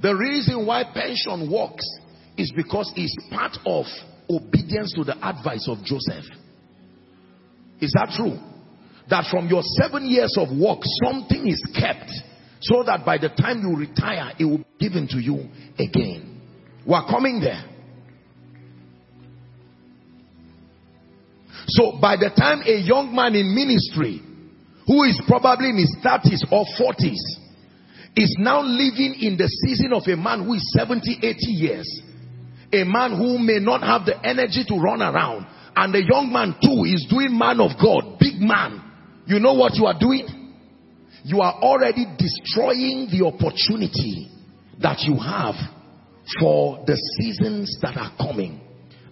Speaker 15: The reason why pension works is because it's part of obedience to the advice of Joseph. Is that true? That from your seven years of work, something is kept so that by the time you retire, it will be given to you again. We're coming there. So by the time a young man in ministry, who is probably in his 30s or 40s, is now living in the season of a man who is 70, 80 years, a man who may not have the energy to run around, and the young man too is doing man of God, big man. You know what you are doing? You are already destroying the opportunity that you have for the seasons that are coming.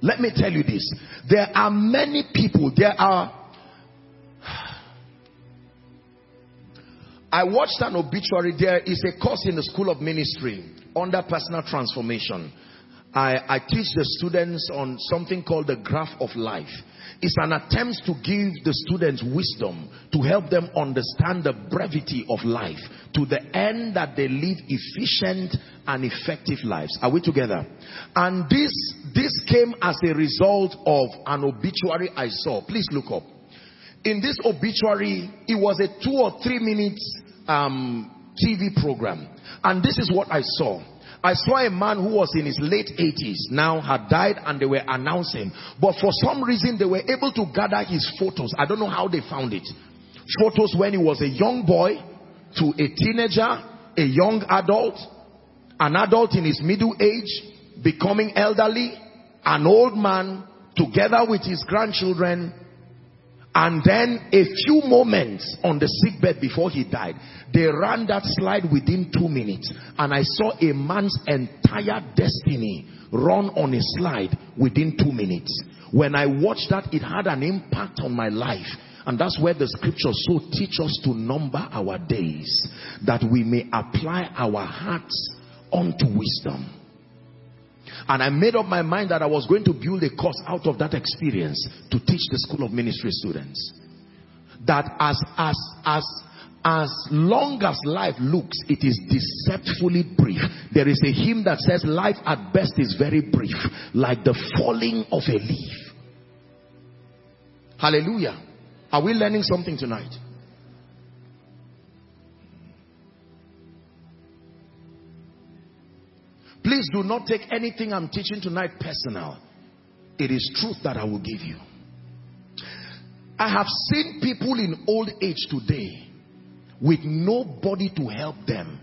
Speaker 15: Let me tell you this. There are many people, there are I watched an obituary. There is a course in the School of Ministry under personal transformation. I, I teach the students on something called the graph of life. It's an attempt to give the students wisdom to help them understand the brevity of life to the end that they live efficient and effective lives. Are we together? And this, this came as a result of an obituary I saw. Please look up. In this obituary, it was a two or three minutes um, TV program. And this is what I saw. I saw a man who was in his late 80s now had died and they were announcing. But for some reason they were able to gather his photos. I don't know how they found it. Photos when he was a young boy to a teenager, a young adult, an adult in his middle age, becoming elderly, an old man, together with his grandchildren, and then a few moments on the sickbed before he died, they ran that slide within two minutes. And I saw a man's entire destiny run on a slide within two minutes. When I watched that, it had an impact on my life. And that's where the scriptures so teach us to number our days. That we may apply our hearts unto wisdom. And I made up my mind that I was going to build a course out of that experience to teach the school of ministry students. That as, as, as, as long as life looks, it is deceptively brief. There is a hymn that says life at best is very brief, like the falling of a leaf. Hallelujah. Are we learning something tonight? Please do not take anything I'm teaching tonight personal. It is truth that I will give you. I have seen people in old age today with nobody to help them.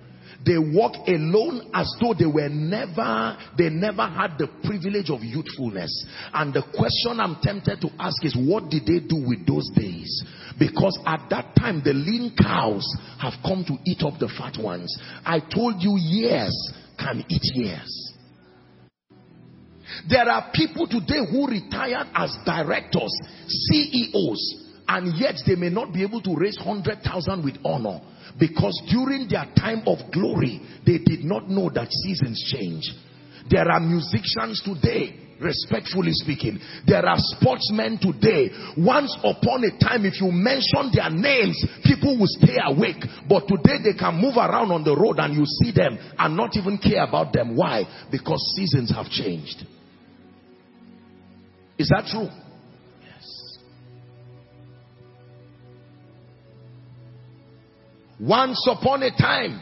Speaker 15: They walk alone as though they were never, they never had the privilege of youthfulness. And the question I'm tempted to ask is, what did they do with those days? Because at that time, the lean cows have come to eat up the fat ones. I told you years can eat years. There are people today who retired as directors, CEOs, and yet they may not be able to raise 100,000 with honor because during their time of glory, they did not know that seasons change. There are musicians today respectfully speaking. There are sportsmen today. Once upon a time, if you mention their names, people will stay awake. But today they can move around on the road and you see them and not even care about them. Why? Because seasons have changed. Is that true? Yes. Once upon a time,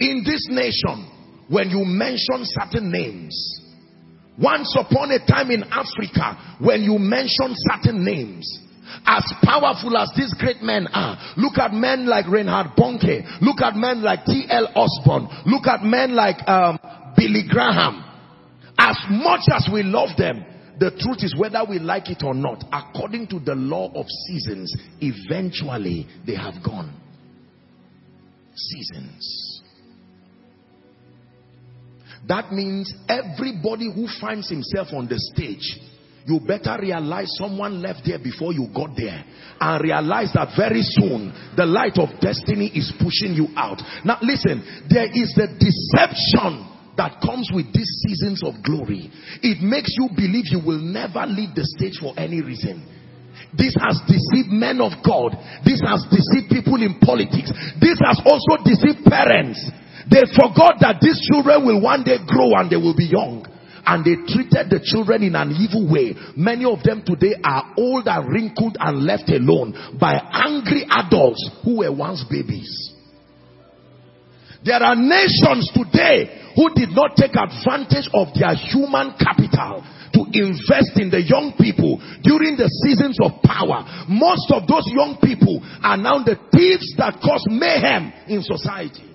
Speaker 15: in this nation, when you mention certain names, once upon a time in Africa, when you mention certain names, As powerful as these great men are, look at men like Reinhard Bonnke, look at men like T.L. Osborn, look at men like um, Billy Graham. As much as we love them, the truth is whether we like it or not, according to the law of seasons, eventually they have gone. Seasons. That means everybody who finds himself on the stage, you better realize someone left there before you got there and realize that very soon the light of destiny is pushing you out. Now listen, there is the deception that comes with these seasons of glory. It makes you believe you will never leave the stage for any reason. This has deceived men of God. This has deceived people in politics. This has also deceived parents. They forgot that these children will one day grow and they will be young. And they treated the children in an evil way. Many of them today are old and wrinkled and left alone by angry adults who were once babies. There are nations today who did not take advantage of their human capital to invest in the young people during the seasons of power. Most of those young people are now the thieves that cause mayhem in society.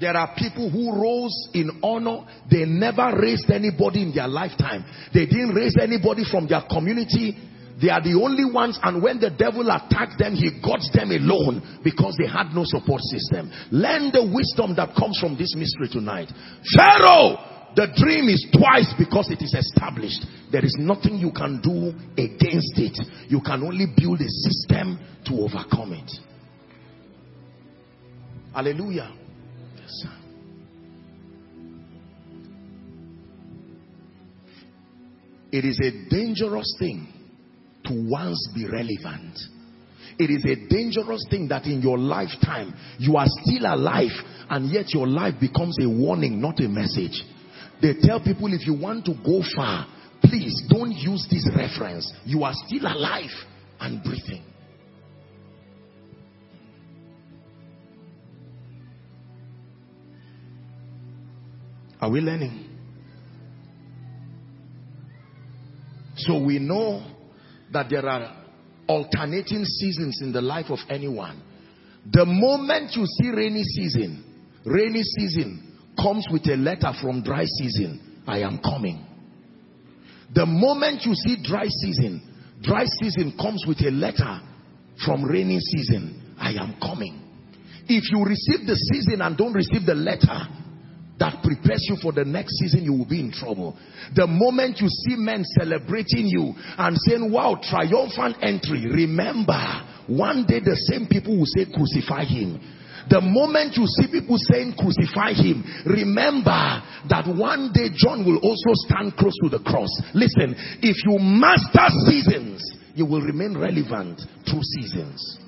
Speaker 15: There are people who rose in honor. They never raised anybody in their lifetime. They didn't raise anybody from their community they are the only ones and when the devil attacked them, he got them alone because they had no support system. Learn the wisdom that comes from this mystery tonight. Pharaoh, the dream is twice because it is established. There is nothing you can do against it. You can only build a system to overcome it. Hallelujah. It is a dangerous thing to once be relevant. It is a dangerous thing that in your lifetime you are still alive and yet your life becomes a warning, not a message. They tell people if you want to go far, please don't use this reference. You are still alive and breathing. Are we learning? So we know that there are alternating seasons in the life of anyone. The moment you see rainy season, rainy season comes with a letter from dry season. I am coming. The moment you see dry season, dry season comes with a letter from rainy season. I am coming. If you receive the season and don't receive the letter, that prepares you for the next season, you will be in trouble. The moment you see men celebrating you and saying, wow, triumphant entry, remember, one day the same people will say, crucify him. The moment you see people saying crucify him, remember that one day John will also stand close to the cross. Listen, if you master seasons, you will remain relevant through seasons.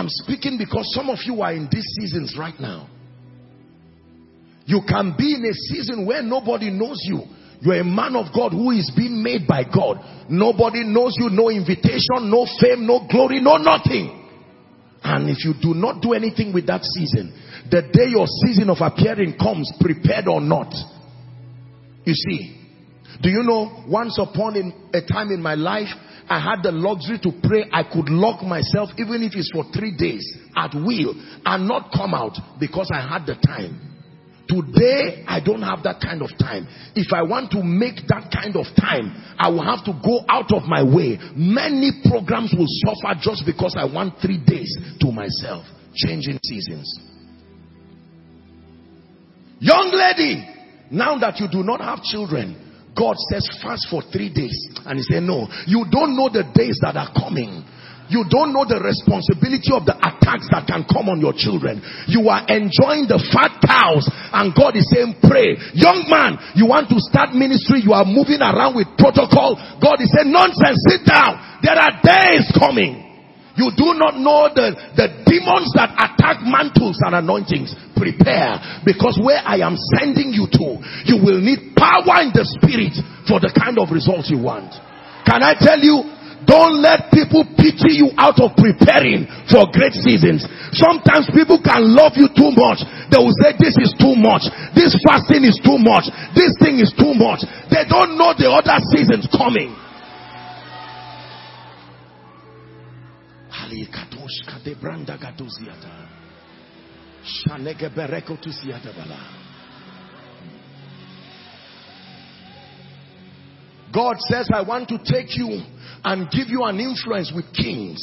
Speaker 15: I'm speaking because some of you are in these seasons right now. You can be in a season where nobody knows you. You're a man of God who is being made by God. Nobody knows you, no invitation, no fame, no glory, no nothing. And if you do not do anything with that season, the day your season of appearing comes, prepared or not. You see, do you know, once upon in a time in my life, I had the luxury to pray. I could lock myself, even if it's for three days, at will, and not come out because I had the time. Today, I don't have that kind of time. If I want to make that kind of time, I will have to go out of my way. Many programs will suffer just because I want three days to myself. Changing seasons. Young lady, now that you do not have children, God says fast for three days. And he said, no, you don't know the days that are coming. You don't know the responsibility of the attacks that can come on your children. You are enjoying the fat cows and God is saying pray. Young man, you want to start ministry, you are moving around with protocol. God is saying nonsense, sit down. There are days coming. You do not know the, the demons that attack mantles and anointings. Prepare because where I am sending you to, you will need power in the spirit for the kind of results you want. Can I tell you, Don't let people pity you out of preparing for great seasons. Sometimes people can love you too much. They will say, this is too much. This fasting is too much. This thing is too much. They don't know the other seasons coming. God says, I want to take you and give you an influence with kings.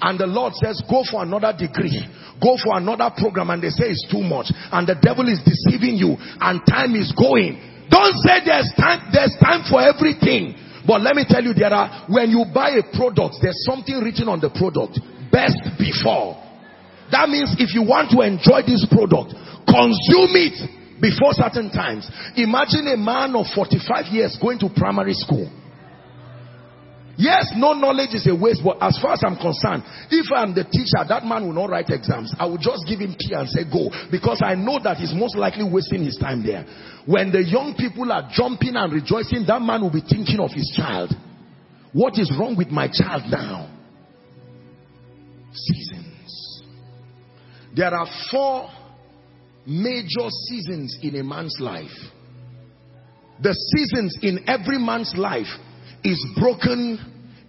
Speaker 15: And the Lord says, go for another degree. Go for another program. And they say it's too much. And the devil is deceiving you. And time is going. Don't say there's time, there's time for everything. But let me tell you, there are, when you buy a product, there's something written on the product. Best before. That means if you want to enjoy this product, consume it before certain times. Imagine a man of 45 years going to primary school. Yes, no knowledge is a waste, but as far as I'm concerned, if I'm the teacher, that man will not write exams. I will just give him key and say go, because I know that he's most likely wasting his time there. When the young people are jumping and rejoicing, that man will be thinking of his child. What is wrong with my child now? Seasons. There are four major seasons in a man's life. The seasons in every man's life is broken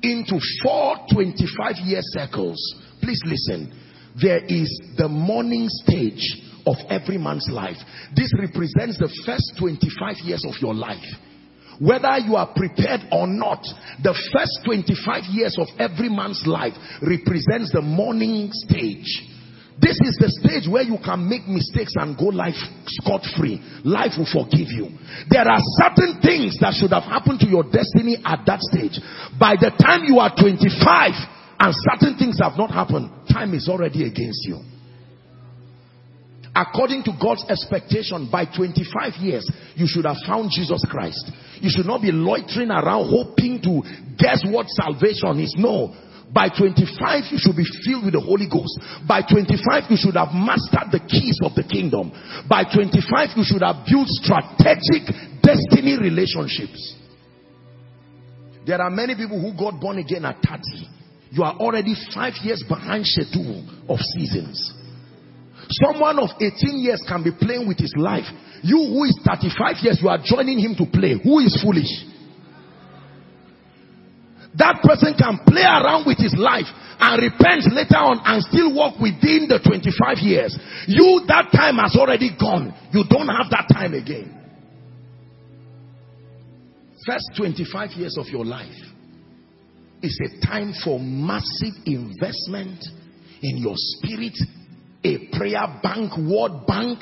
Speaker 15: into four 25 year circles. Please listen. There is the morning stage of every man's life. This represents the first 25 years of your life. Whether you are prepared or not, the first 25 years of every man's life represents the morning stage. This is the stage where you can make mistakes and go life scot-free. Life will forgive you. There are certain things that should have happened to your destiny at that stage. By the time you are 25 and certain things have not happened, time is already against you. According to God's expectation, by 25 years, you should have found Jesus Christ. You should not be loitering around hoping to guess what salvation is. No. By 25, you should be filled with the Holy Ghost. By 25, you should have mastered the keys of the kingdom. By 25, you should have built strategic destiny relationships. There are many people who got born again at 30. You are already five years behind schedule of seasons. Someone of 18 years can be playing with his life. You who is 35 years, you are joining him to play. Who is foolish? That person can play around with his life and repent later on and still walk within the 25 years. You, that time has already gone. You don't have that time again. First 25 years of your life is a time for massive investment in your spirit, a prayer bank, word bank.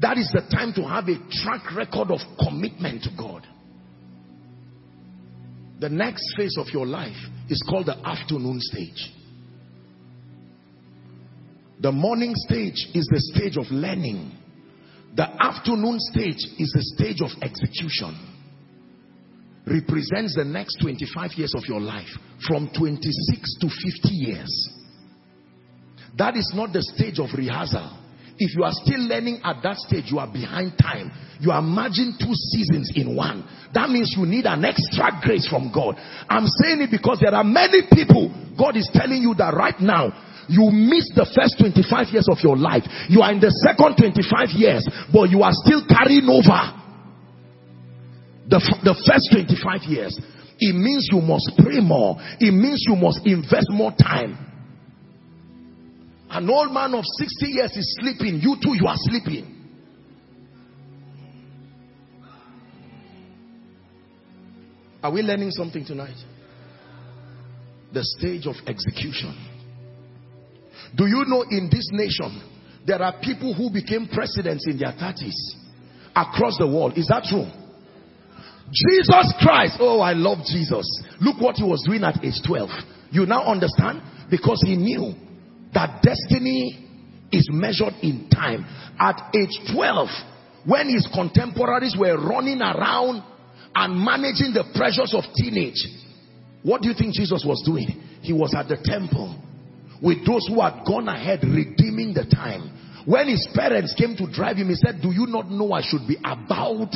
Speaker 15: That is the time to have a track record of commitment to God. The next phase of your life is called the afternoon stage. The morning stage is the stage of learning. The afternoon stage is the stage of execution. Represents the next 25 years of your life from 26 to 50 years. That is not the stage of rehearsal. If you are still learning at that stage, you are behind time. You are merging two seasons in one. That means you need an extra grace from God. I'm saying it because there are many people, God is telling you that right now, you missed the first 25 years of your life. You are in the second 25 years, but you are still carrying over the, the first 25 years. It means you must pray more. It means you must invest more time an old man of 60 years is sleeping. You too, you are sleeping. Are we learning something tonight? The stage of execution. Do you know in this nation, there are people who became presidents in their 30s across the world. Is that true? Jesus Christ. Oh, I love Jesus. Look what he was doing at age 12. You now understand? Because he knew that destiny is measured in time. At age 12, when his contemporaries were running around and managing the pressures of teenage, what do you think Jesus was doing? He was at the temple with those who had gone ahead redeeming the time. When his parents came to drive him, he said, do you not know I should be about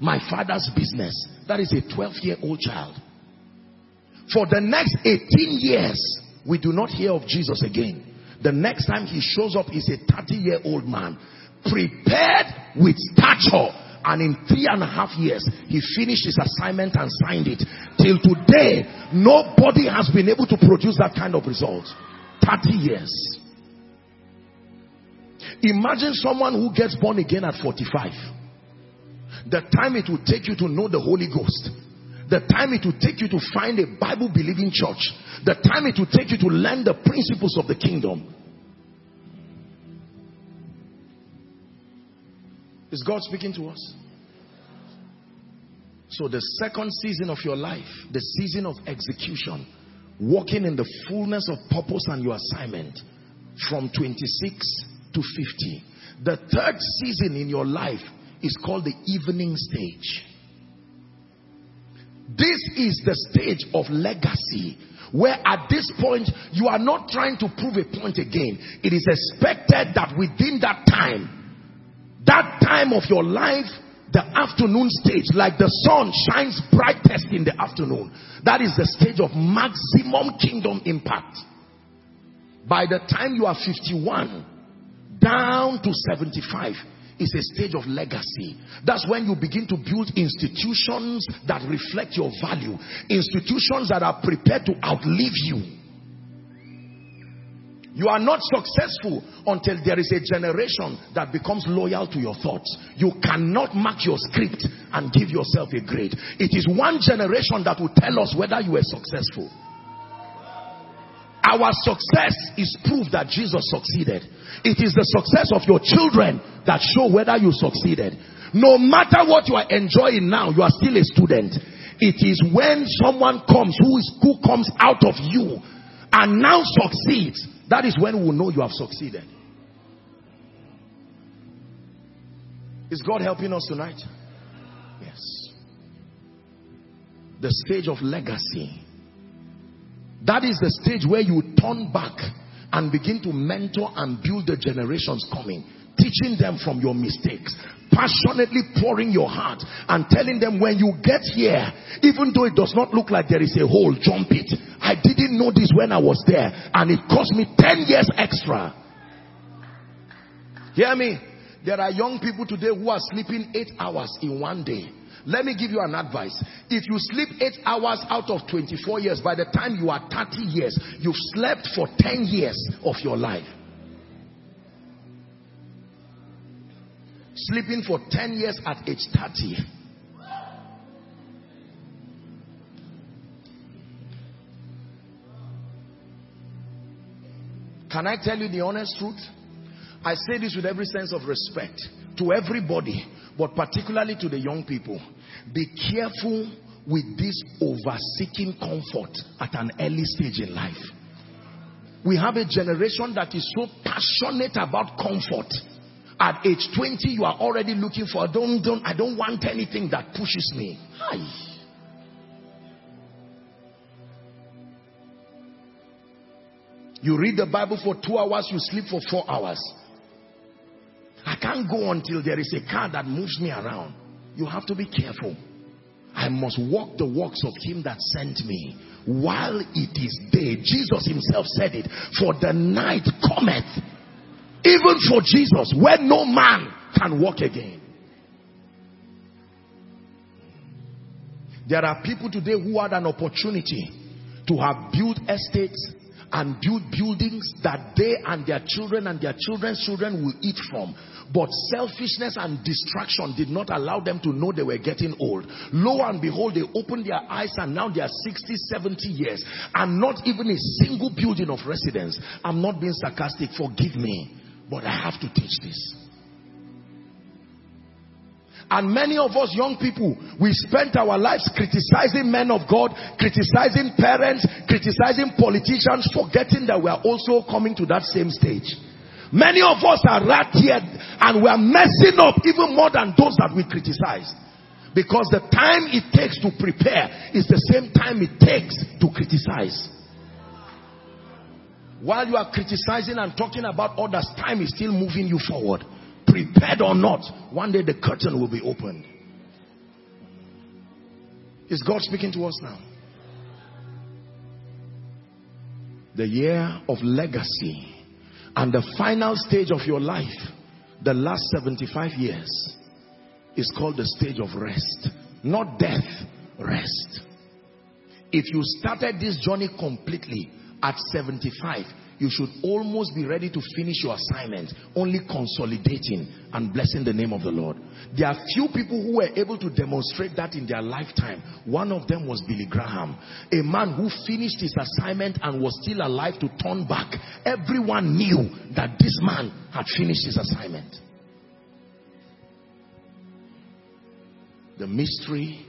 Speaker 15: my father's business? That is a 12 year old child. For the next 18 years, we do not hear of Jesus again. The next time he shows up is a 30 year old man prepared with stature. And in three and a half years he finished his assignment and signed it. Till today nobody has been able to produce that kind of result 30 years. Imagine someone who gets born again at 45 the time it will take you to know the Holy Ghost the time it will take you to find a Bible believing church, the time it will take you to learn the principles of the kingdom. Is God speaking to us? So the second season of your life, the season of execution, walking in the fullness of purpose and your assignment from 26 to 50. The third season in your life is called the evening stage. This is the stage of legacy where at this point you are not trying to prove a point again. It is expected that within that time, that time of your life, the afternoon stage, like the sun shines brightest in the afternoon, that is the stage of maximum kingdom impact. By the time you are 51, down to 75, is a stage of legacy. That's when you begin to build institutions that reflect your value. Institutions that are prepared to outlive you. You are not successful until there is a generation that becomes loyal to your thoughts. You cannot mark your script and give yourself a grade. It is one generation that will tell us whether you are successful. Our success is proof that Jesus succeeded. It is the success of your children that show whether you succeeded. No matter what you are enjoying now, you are still a student. It is when someone comes who is who comes out of you and now succeeds, that is when we know you have succeeded. Is God helping us tonight? Yes. The stage of legacy that is the stage where you turn back and begin to mentor and build the generations coming. Teaching them from your mistakes. Passionately pouring your heart and telling them when you get here, even though it does not look like there is a hole, jump it. I didn't know this when I was there and it cost me 10 years extra. Hear me? There are young people today who are sleeping 8 hours in one day let me give you an advice. If you sleep 8 hours out of 24 years, by the time you are 30 years, you've slept for 10 years of your life. Sleeping for 10 years at age 30. Can I tell you the honest truth? I say this with every sense of respect to everybody, but particularly to the young people. Be careful with this over-seeking comfort at an early stage in life. We have a generation that is so passionate about comfort. At age 20, you are already looking for, don't, don't, I don't want anything that pushes me. Hi. You read the Bible for two hours, you sleep for four hours. I can't go until there is a car that moves me around. You have to be careful. I must walk the works of him that sent me while it is day. Jesus himself said it. For the night cometh. Even for Jesus, when no man can walk again. There are people today who had an opportunity to have built estates and build buildings that they and their children and their children's children will eat from. But selfishness and distraction did not allow them to know they were getting old. Lo and behold, they opened their eyes and now they are 60, 70 years and not even a single building of residence. I'm not being sarcastic, forgive me, but I have to teach this. And many of us young people, we spent our lives criticizing men of God, criticizing parents, criticizing politicians, forgetting that we are also coming to that same stage. Many of us are right here and we are messing up even more than those that we criticize. Because the time it takes to prepare is the same time it takes to criticize. While you are criticizing and talking about others, time is still moving you forward. Prepared or not, one day the curtain will be opened. Is God speaking to us now? the year of legacy, and the final stage of your life, the last 75 years, is called the stage of rest. Not death, rest. If you started this journey completely at 75, you should almost be ready to finish your assignment, only consolidating and blessing the name of the Lord. There are few people who were able to demonstrate that in their lifetime. One of them was Billy Graham, a man who finished his assignment and was still alive to turn back. Everyone knew that this man had finished his assignment. The mystery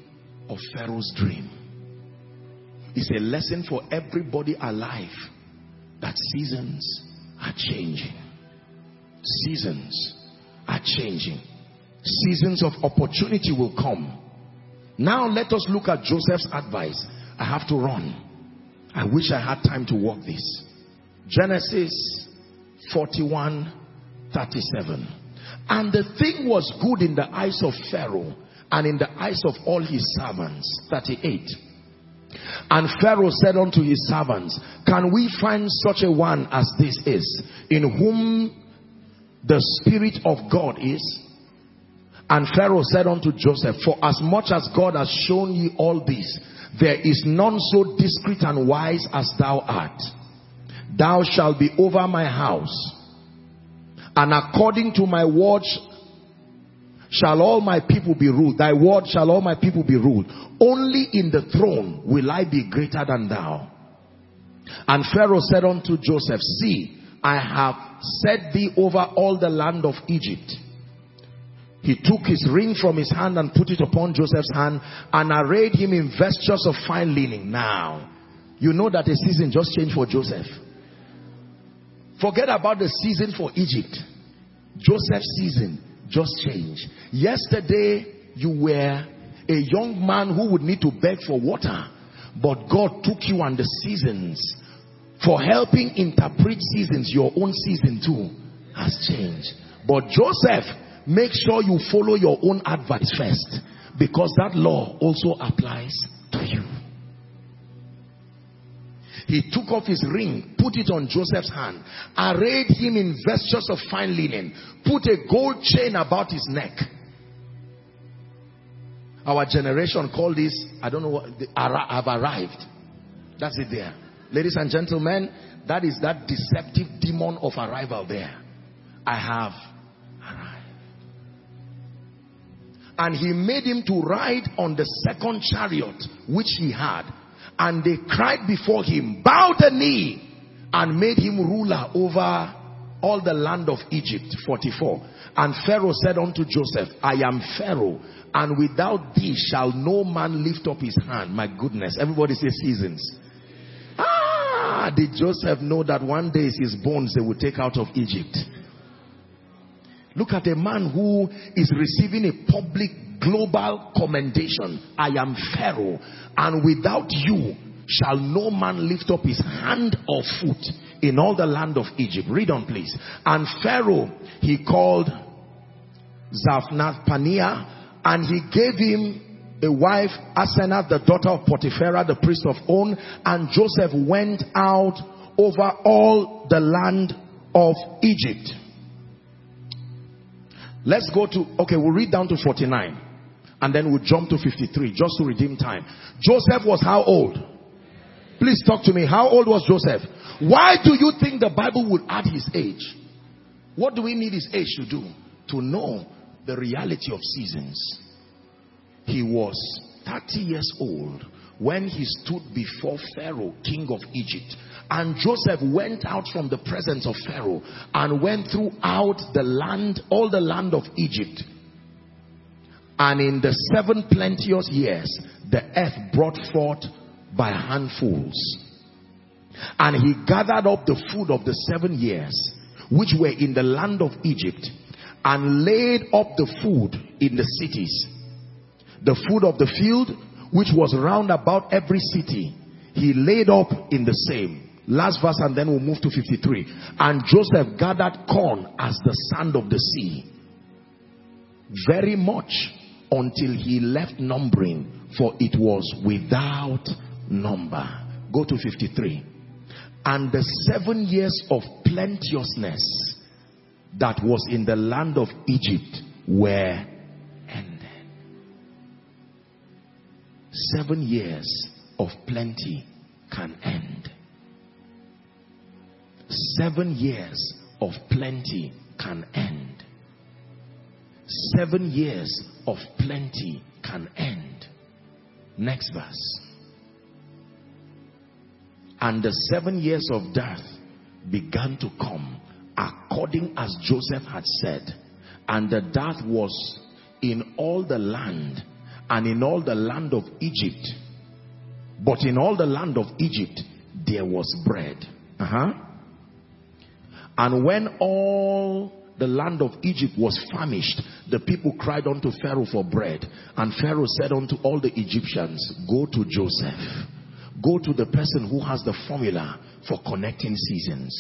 Speaker 15: of Pharaoh's dream is a lesson for everybody alive that seasons are changing. Seasons are changing. Seasons of opportunity will come. Now let us look at Joseph's advice. I have to run. I wish I had time to walk this. Genesis 41 37. And the thing was good in the eyes of Pharaoh and in the eyes of all his servants. 38. And Pharaoh said unto his servants, Can we find such a one as this is, in whom the Spirit of God is? And Pharaoh said unto Joseph, For as much as God has shown you all this, there is none so discreet and wise as thou art. Thou shalt be over my house, and according to my words shall all my people be ruled. Thy word shall all my people be ruled. Only in the throne will I be greater than thou. And Pharaoh said unto Joseph, See, I have set thee over all the land of Egypt. He took his ring from his hand and put it upon Joseph's hand and arrayed him in vestures of fine linen. Now, you know that the season just changed for Joseph. Forget about the season for Egypt. Joseph's season just change. Yesterday, you were a young man who would need to beg for water. But God took you on the seasons for helping interpret seasons. Your own season too has changed. But Joseph, make sure you follow your own advice first. Because that law also applies to you. He took off his ring, put it on Joseph's hand, arrayed him in vestures of fine linen, put a gold chain about his neck. Our generation call this, I don't know what, have arrived. That's it there. Ladies and gentlemen, that is that deceptive demon of arrival there. I have arrived. And he made him to ride on the second chariot which he had and they cried before him, bowed the knee, and made him ruler over all the land of Egypt. 44. And Pharaoh said unto Joseph, I am Pharaoh, and without thee shall no man lift up his hand. My goodness. Everybody say seasons. Ah, did Joseph know that one day his bones they would take out of Egypt? Look at a man who is receiving a public global commendation. I am Pharaoh, and without you shall no man lift up his hand or foot in all the land of Egypt. Read on, please. And Pharaoh, he called Zaphnath Paneah, and he gave him a wife, Asenath, the daughter of Potipherah, the priest of On, and Joseph went out over all the land of Egypt. Let's go to, okay, we'll read down to 49 and then we'll jump to 53 just to redeem time. Joseph was how old? Please talk to me. How old was Joseph? Why do you think the Bible would add his age? What do we need his age to do? To know the reality of seasons. He was 30 years old when he stood before Pharaoh, king of Egypt. And Joseph went out from the presence of Pharaoh and went throughout the land, all the land of Egypt and in the seven plenteous years, the earth brought forth by handfuls. And he gathered up the food of the seven years, which were in the land of Egypt, and laid up the food in the cities. The food of the field, which was round about every city, he laid up in the same. Last verse, and then we'll move to 53. And Joseph gathered corn as the sand of the sea. Very much until he left numbering, for it was without number. Go to 53. And the seven years of plenteousness that was in the land of Egypt were ended. Seven years of plenty can end. Seven years of plenty can end. Seven years of plenty can end. Next verse. And the seven years of death began to come according as Joseph had said. And the death was in all the land and in all the land of Egypt. But in all the land of Egypt, there was bread. Uh-huh. And when all the land of Egypt was famished, the people cried unto Pharaoh for bread. And Pharaoh said unto all the Egyptians, Go to Joseph. Go to the person who has the formula for connecting seasons.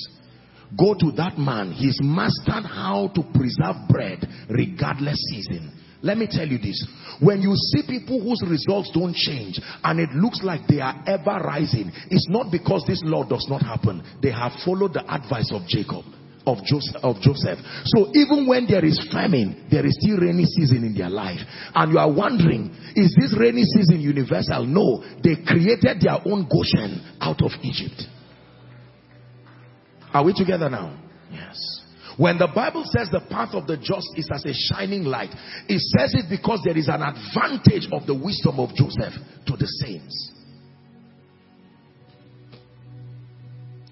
Speaker 15: Go to that man. He's mastered how to preserve bread regardless season. Let me tell you this. When you see people whose results don't change and it looks like they are ever rising, it's not because this law does not happen. They have followed the advice of Jacob of Joseph, of Joseph. So even when there is famine, there is still rainy season in their life. And you are wondering, is this rainy season universal? No. They created their own Goshen out of Egypt. Are we together now? Yes. When the Bible says the path of the just is as a shining light, it says it because there is an advantage of the wisdom of Joseph to the saints.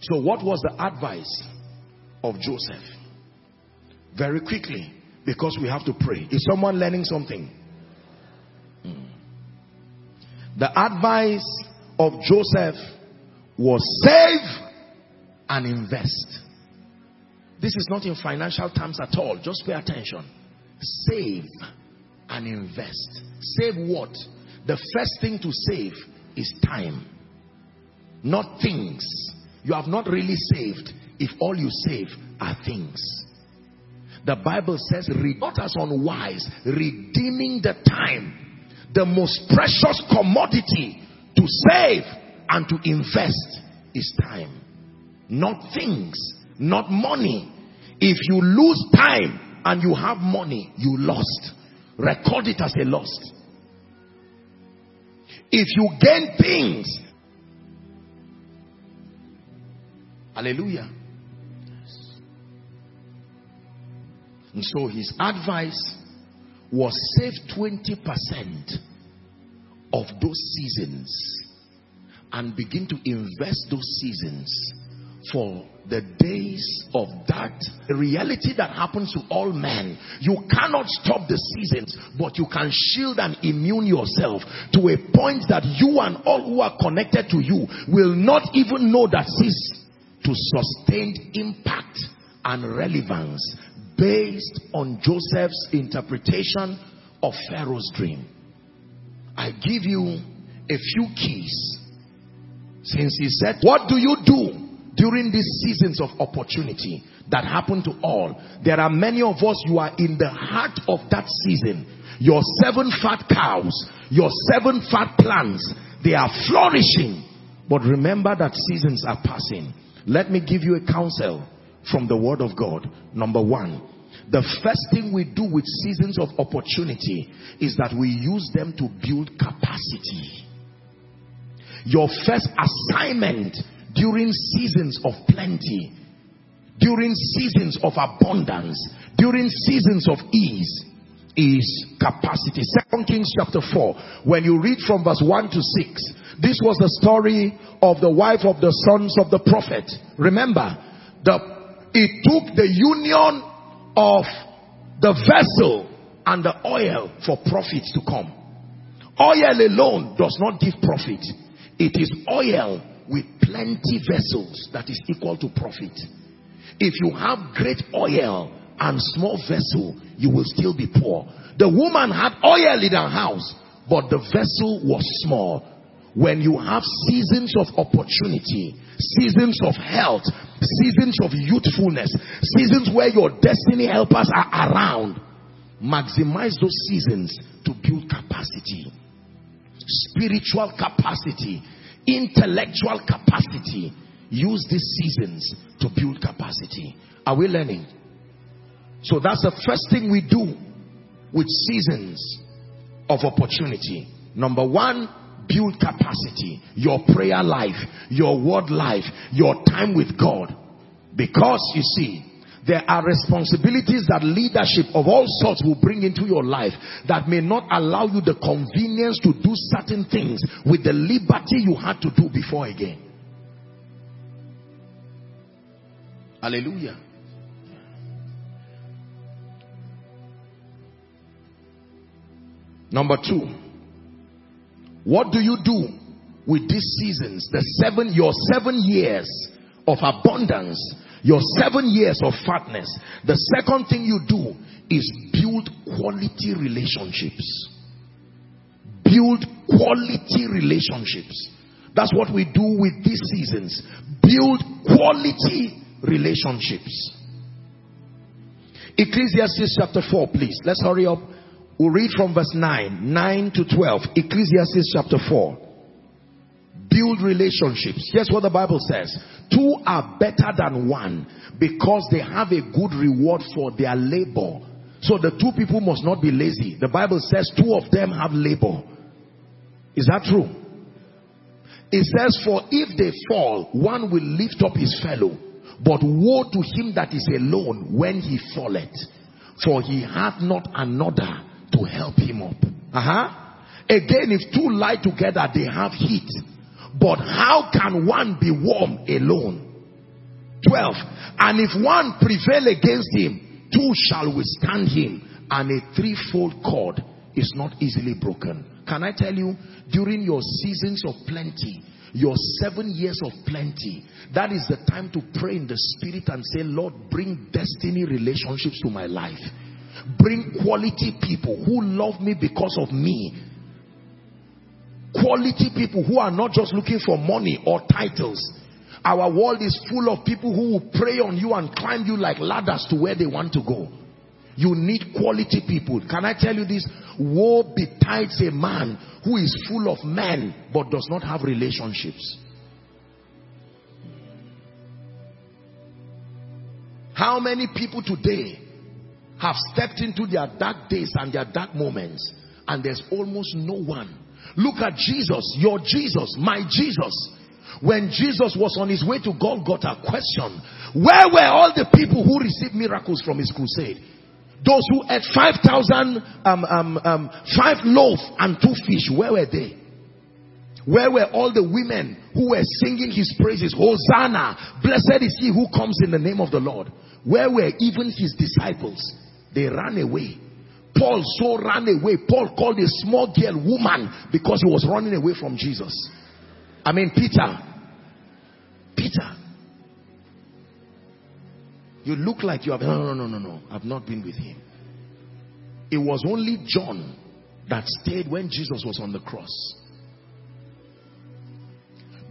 Speaker 15: So what was the advice of Joseph? Very quickly, because we have to pray. Is someone learning something? Hmm. The advice of Joseph was save and invest. This is not in financial terms at all. Just pay attention. Save and invest. Save what? The first thing to save is time. Not things. You have not really saved if all you save are things. The Bible says, not as unwise, redeeming the time. The most precious commodity to save and to invest is time. Not things, not money. If you lose time and you have money, you lost. Record it as a loss. If you gain things, hallelujah. And so his advice was save 20% of those seasons and begin to invest those seasons for the days of that reality that happens to all men. You cannot stop the seasons, but you can shield and immune yourself to a point that you and all who are connected to you will not even know that cease to sustained impact and relevance based on Joseph's interpretation of Pharaoh's dream. I give you a few keys. Since he said, what do you do during these seasons of opportunity that happen to all, there are many of us, you are in the heart of that season. Your seven fat cows, your seven fat plants, they are flourishing. But remember that seasons are passing. Let me give you a counsel from the word of God. Number one, the first thing we do with seasons of opportunity is that we use them to build capacity. Your first assignment during seasons of plenty, during seasons of abundance, during seasons of ease is capacity. Second Kings chapter 4, when you read from verse 1 to 6, this was the story of the wife of the sons of the prophet. Remember, the, it took the union of the vessel and the oil for profits to come. Oil alone does not give profit. It is oil with plenty vessels that is equal to profit. If you have great oil and small vessel, you will still be poor. The woman had oil in her house, but the vessel was small. When you have seasons of opportunity, seasons of health, seasons of youthfulness, seasons where your destiny helpers are around, maximize those seasons to build capacity, spiritual capacity, intellectual capacity. use these seasons to build capacity. Are we learning? So that's the first thing we do with seasons of opportunity. Number one, build capacity. Your prayer life, your word life, your time with God. Because you see, there are responsibilities that leadership of all sorts will bring into your life that may not allow you the convenience to do certain things with the liberty you had to do before again. Hallelujah. Number two, what do you do with these seasons? The seven, your seven years of abundance, your seven years of fatness. The second thing you do is build quality relationships. Build quality relationships. That's what we do with these seasons. Build quality relationships. Ecclesiastes chapter 4, please. Let's hurry up. We'll read from verse 9, 9 to 12. Ecclesiastes chapter 4. Build relationships. Here's what the Bible says. Two are better than one because they have a good reward for their labor. So the two people must not be lazy. The Bible says two of them have labor. Is that true? It says, for if they fall, one will lift up his fellow. But woe to him that is alone when he falleth. For he hath not another to help him up. Uh-huh. Again, if two lie together, they have heat. But how can one be warm alone? 12. And if one prevail against him, two shall withstand him. And a threefold cord is not easily broken. Can I tell you, during your seasons of plenty, your seven years of plenty, that is the time to pray in the spirit and say, Lord, bring destiny relationships to my life. Bring quality people who love me because of me. Quality people who are not just looking for money or titles. Our world is full of people who will prey on you and climb you like ladders to where they want to go. You need quality people. Can I tell you this? Woe betides a man who is full of men but does not have relationships. How many people today have stepped into their dark days and their dark moments and there's almost no one. Look at Jesus, your Jesus, my Jesus. When Jesus was on his way to Golgotha, a question, where were all the people who received miracles from his crusade? Those who ate 5,000, um, um, um, five loaves and two fish, where were they? Where were all the women who were singing his praises? Hosanna, blessed is he who comes in the name of the Lord. Where were even his disciples? They ran away. Paul so ran away. Paul called a small girl woman because he was running away from Jesus. I mean, Peter. Peter. You look like you have. No, no, no, no, no. I've not been with him. It was only John that stayed when Jesus was on the cross.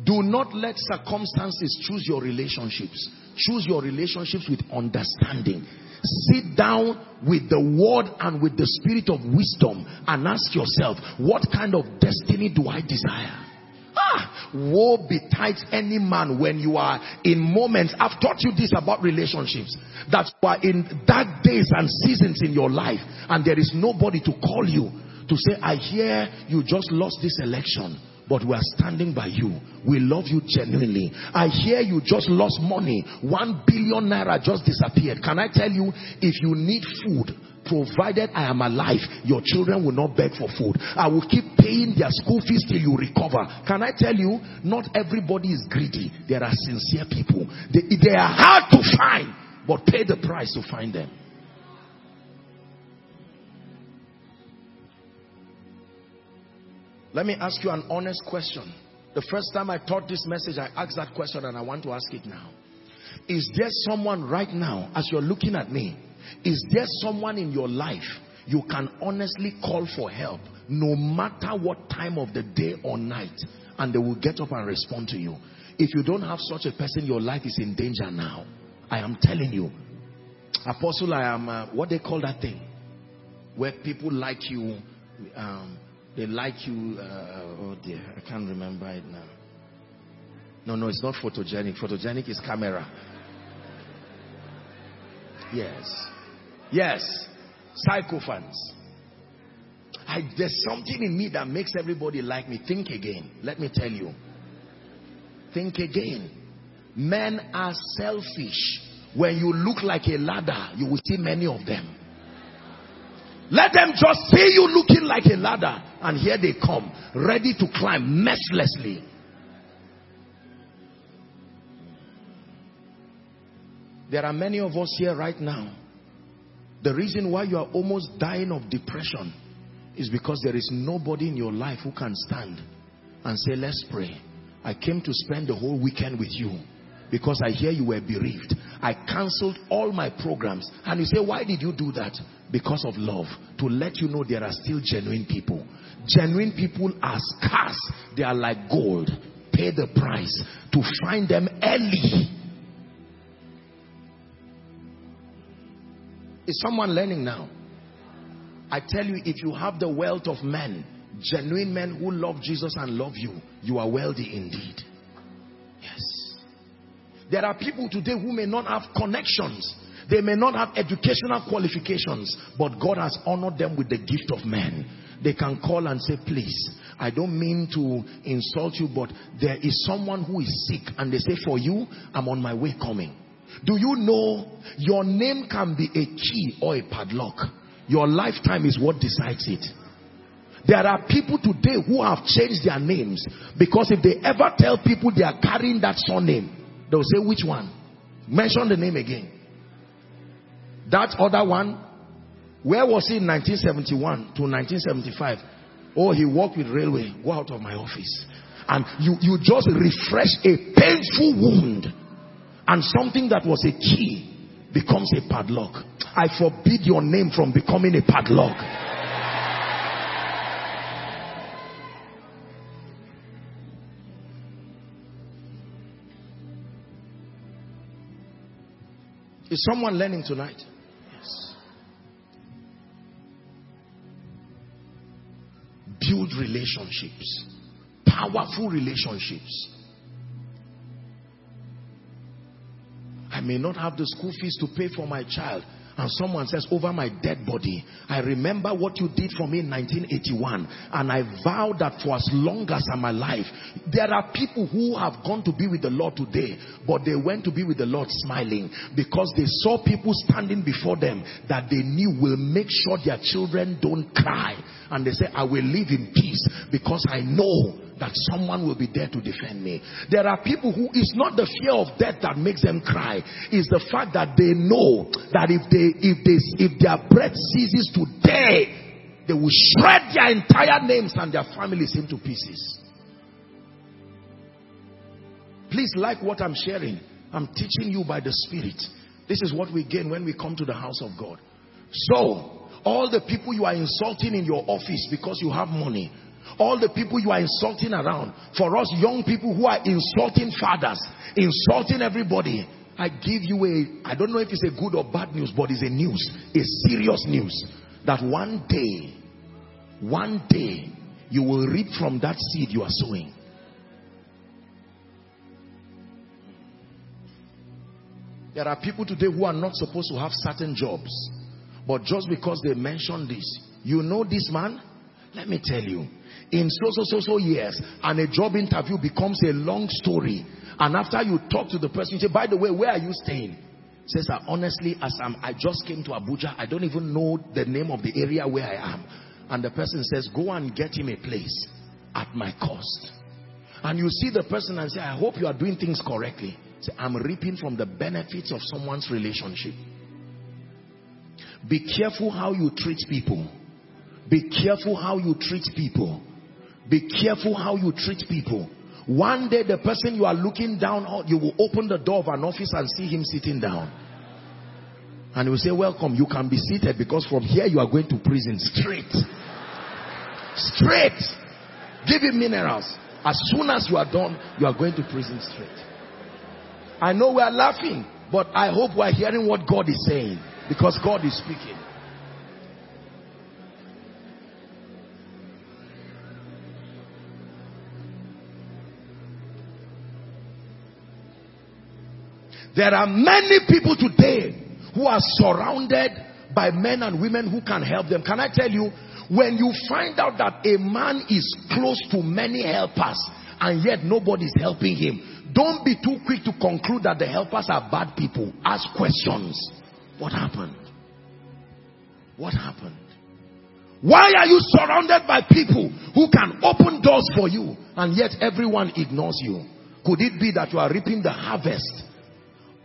Speaker 15: Do not let circumstances choose your relationships. Choose your relationships with understanding. Sit down with the word and with the spirit of wisdom and ask yourself, what kind of destiny do I desire? Ah, woe betides any man when you are in moments. I've taught you this about relationships. That you are in dark days and seasons in your life and there is nobody to call you to say, I hear you just lost this election but we are standing by you. We love you genuinely. I hear you just lost money. One billion naira just disappeared. Can I tell you, if you need food, provided I am alive, your children will not beg for food. I will keep paying their school fees till you recover. Can I tell you, not everybody is greedy. There are sincere people. They, they are hard to find, but pay the price to find them. Let me ask you an honest question. The first time I taught this message, I asked that question and I want to ask it now. Is there someone right now, as you're looking at me, is there someone in your life you can honestly call for help no matter what time of the day or night and they will get up and respond to you? If you don't have such a person, your life is in danger now. I am telling you. Apostle, I am, uh, what they call that thing? Where people like you, um, they like you. Uh, oh dear, I can't remember it now. No, no, it's not photogenic. Photogenic is camera. Yes. Yes. Sycophants. I, there's something in me that makes everybody like me. Think again. Let me tell you. Think again. Men are selfish. When you look like a ladder, you will see many of them. Let them just see you looking like a ladder. And here they come, ready to climb mercilessly. There are many of us here right now. The reason why you are almost dying of depression is because there is nobody in your life who can stand and say, let's pray. I came to spend the whole weekend with you because I hear you were bereaved. I cancelled all my programs. And you say, why did you do that? Because of love. To let you know there are still genuine people. Genuine people are scarce. They are like gold. Pay the price. To find them early. Is someone learning now? I tell you, if you have the wealth of men, genuine men who love Jesus and love you, you are wealthy indeed. Yes. There are people today who may not have connections. They may not have educational qualifications, but God has honored them with the gift of men. They can call and say, please, I don't mean to insult you, but there is someone who is sick. And they say, for you, I'm on my way coming. Do you know your name can be a key or a padlock? Your lifetime is what decides it. There are people today who have changed their names because if they ever tell people they are carrying that surname, they'll say, which one? Mention the name again. That other one, where was he in 1971 to 1975? Oh, he worked with railway. Go out of my office. And you, you just refresh a painful wound. And something that was a key becomes a padlock. I forbid your name from becoming a padlock. Is someone learning tonight? Build relationships. Powerful relationships. I may not have the school fees to pay for my child. And someone says, over my dead body, I remember what you did for me in 1981. And I vow that for as long as I'm alive, there are people who have gone to be with the Lord today, but they went to be with the Lord smiling because they saw people standing before them that they knew will make sure their children don't cry. And they say, I will live in peace because I know that someone will be there to defend me. There are people who it's not the fear of death that makes them cry. It's the fact that they know that if they if they if their breath ceases today, they will shred their entire names and their families into pieces. Please like what I'm sharing. I'm teaching you by the Spirit. This is what we gain when we come to the house of God. So, all the people you are insulting in your office because you have money, all the people you are insulting around, for us young people who are insulting fathers, insulting everybody, I give you a, I don't know if it's a good or bad news, but it's a news, a serious news, that one day, one day, you will reap from that seed you are sowing. There are people today who are not supposed to have certain jobs. But just because they mention this, you know this man? Let me tell you, in so so so so years and a job interview becomes a long story. And after you talk to the person you say by the way where are you staying? Says that honestly as I'm I just came to Abuja I don't even know the name of the area where I am. And the person says go and get him a place at my cost. And you see the person and say I hope you are doing things correctly. Say I'm reaping from the benefits of someone's relationship. Be careful how you treat people. Be careful how you treat people be careful how you treat people. One day the person you are looking down on, you will open the door of an office and see him sitting down. And he will say, welcome, you can be seated because from here you are going to prison straight. Straight. Give him minerals. As soon as you are done, you are going to prison straight. I know we are laughing, but I hope we are hearing what God is saying because God is speaking. There are many people today who are surrounded by men and women who can help them. Can I tell you, when you find out that a man is close to many helpers and yet nobody's helping him, don't be too quick to conclude that the helpers are bad people. Ask questions. What happened? What happened? Why are you surrounded by people who can open doors for you and yet everyone ignores you? Could it be that you are reaping the harvest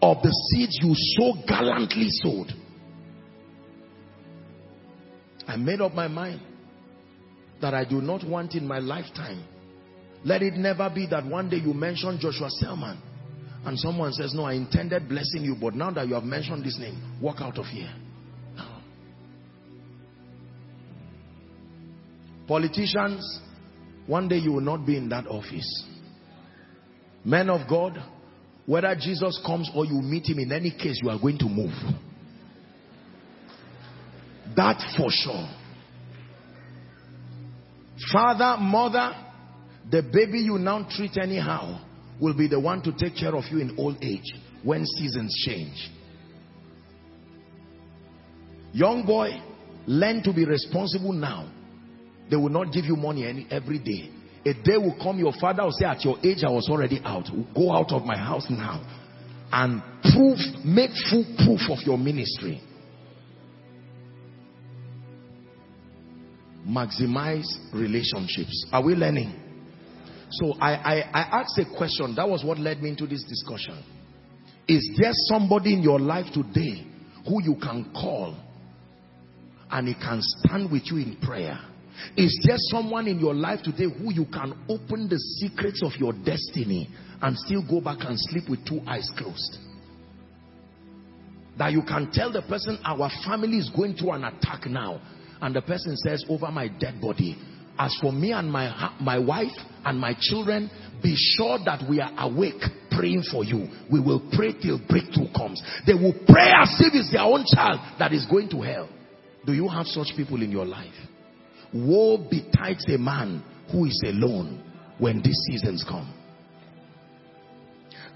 Speaker 15: of the seeds you so gallantly sowed? I made up my mind that I do not want in my lifetime. Let it never be that one day you mention Joshua Selman and someone says, no, I intended blessing you, but now that you have mentioned this name, walk out of here. Politicians, one day you will not be in that office. Men of God, whether Jesus comes or you meet him, in any case, you are going to move. That for sure. Father, mother, the baby you now treat anyhow will be the one to take care of you in old age when seasons change. Young boy, learn to be responsible now. They will not give you money any, every day. A day will come, your father will say, at your age, I was already out. Go out of my house now. And prove, make full proof of your ministry. maximize relationships. Are we learning? So I, I, I asked a question. That was what led me into this discussion. Is there somebody in your life today who you can call and he can stand with you in prayer? Is there someone in your life today who you can open the secrets of your destiny and still go back and sleep with two eyes closed? That you can tell the person, our family is going through an attack now and the person says over my dead body. As for me and my my wife and my children be sure that we are awake praying for you. We will pray till breakthrough comes. They will pray as if it's their own child that is going to hell. Do you have such people in your life woe betides a man who is alone when these seasons come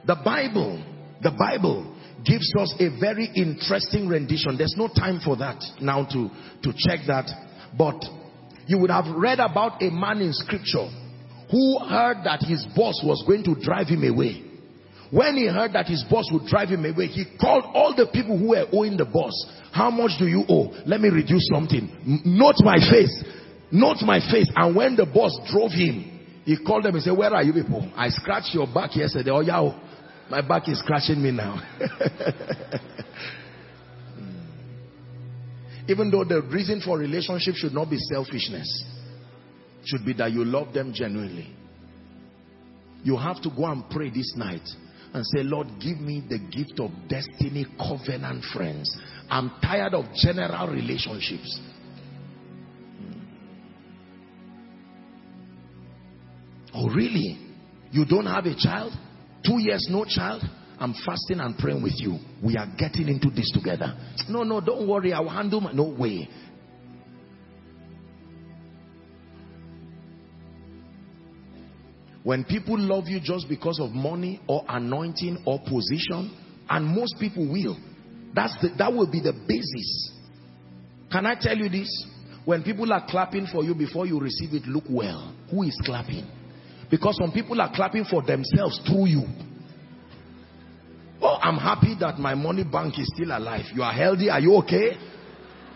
Speaker 15: the bible the bible gives us a very interesting rendition. There's no time for that now to, to check that. But you would have read about a man in scripture who heard that his boss was going to drive him away. When he heard that his boss would drive him away, he called all the people who were owing the boss. How much do you owe? Let me reduce something. Note my face. Note my face. And when the boss drove him, he called them and said, where are you people? I scratched your back yesterday. Oh, yeah. Oh. My back is scratching me now. *laughs* Even though the reason for relationship should not be selfishness, should be that you love them genuinely. You have to go and pray this night and say, Lord, give me the gift of destiny covenant friends. I'm tired of general relationships. Oh, really? You don't have a child? Two years, no child. I'm fasting and praying with you. We are getting into this together. No, no, don't worry. I will handle my... No way. When people love you just because of money or anointing or position, and most people will, that's the, that will be the basis. Can I tell you this? When people are clapping for you before you receive it, look well. Who is clapping? Because some people are clapping for themselves through you. Oh, I'm happy that my money bank is still alive. You are healthy. Are you okay?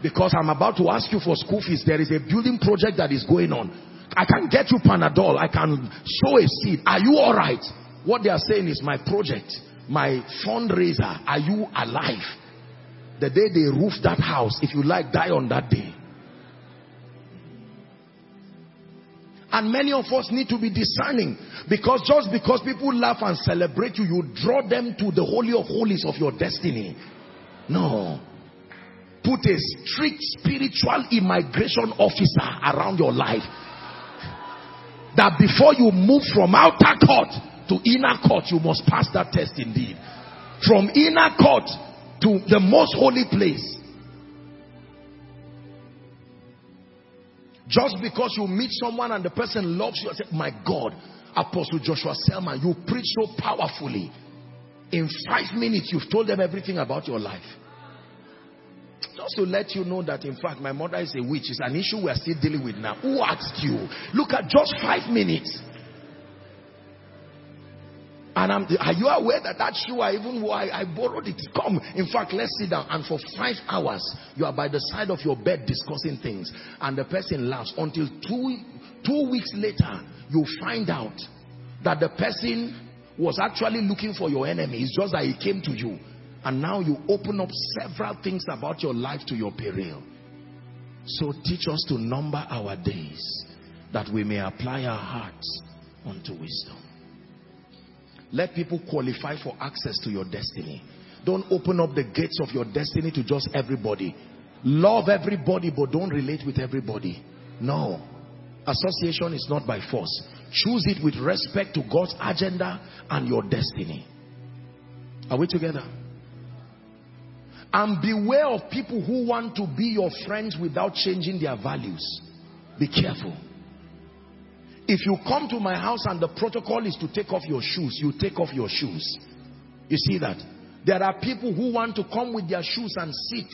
Speaker 15: Because I'm about to ask you for school fees. There is a building project that is going on. I can get you Panadol. I can sow a seed. Are you all right? What they are saying is my project, my fundraiser. Are you alive? The day they roof that house, if you like, die on that day. And many of us need to be discerning because just because people laugh and celebrate you, you draw them to the holy of holies of your destiny. No. Put a strict spiritual immigration officer around your life. That before you move from outer court to inner court, you must pass that test indeed. From inner court to the most holy place, Just because you meet someone and the person loves you, I say, my God, Apostle Joshua Selman, you preach so powerfully. In five minutes, you've told them everything about your life. Just to let you know that, in fact, my mother is a witch. It's an issue we're still dealing with now. Who asked you? Look at just five minutes. And I'm, are you aware that that shoe I even wore, I, I borrowed it. Come, in fact, let's sit down. And for five hours, you are by the side of your bed discussing things. And the person laughs until two, two weeks later, you find out that the person was actually looking for your enemy. It's just that he came to you. And now you open up several things about your life to your peril. So teach us to number our days that we may apply our hearts unto wisdom. Let people qualify for access to your destiny. Don't open up the gates of your destiny to just everybody. Love everybody, but don't relate with everybody. No. Association is not by force. Choose it with respect to God's agenda and your destiny. Are we together? And beware of people who want to be your friends without changing their values. Be careful. If you come to my house and the protocol is to take off your shoes, you take off your shoes. You see that? There are people who want to come with their shoes and sit.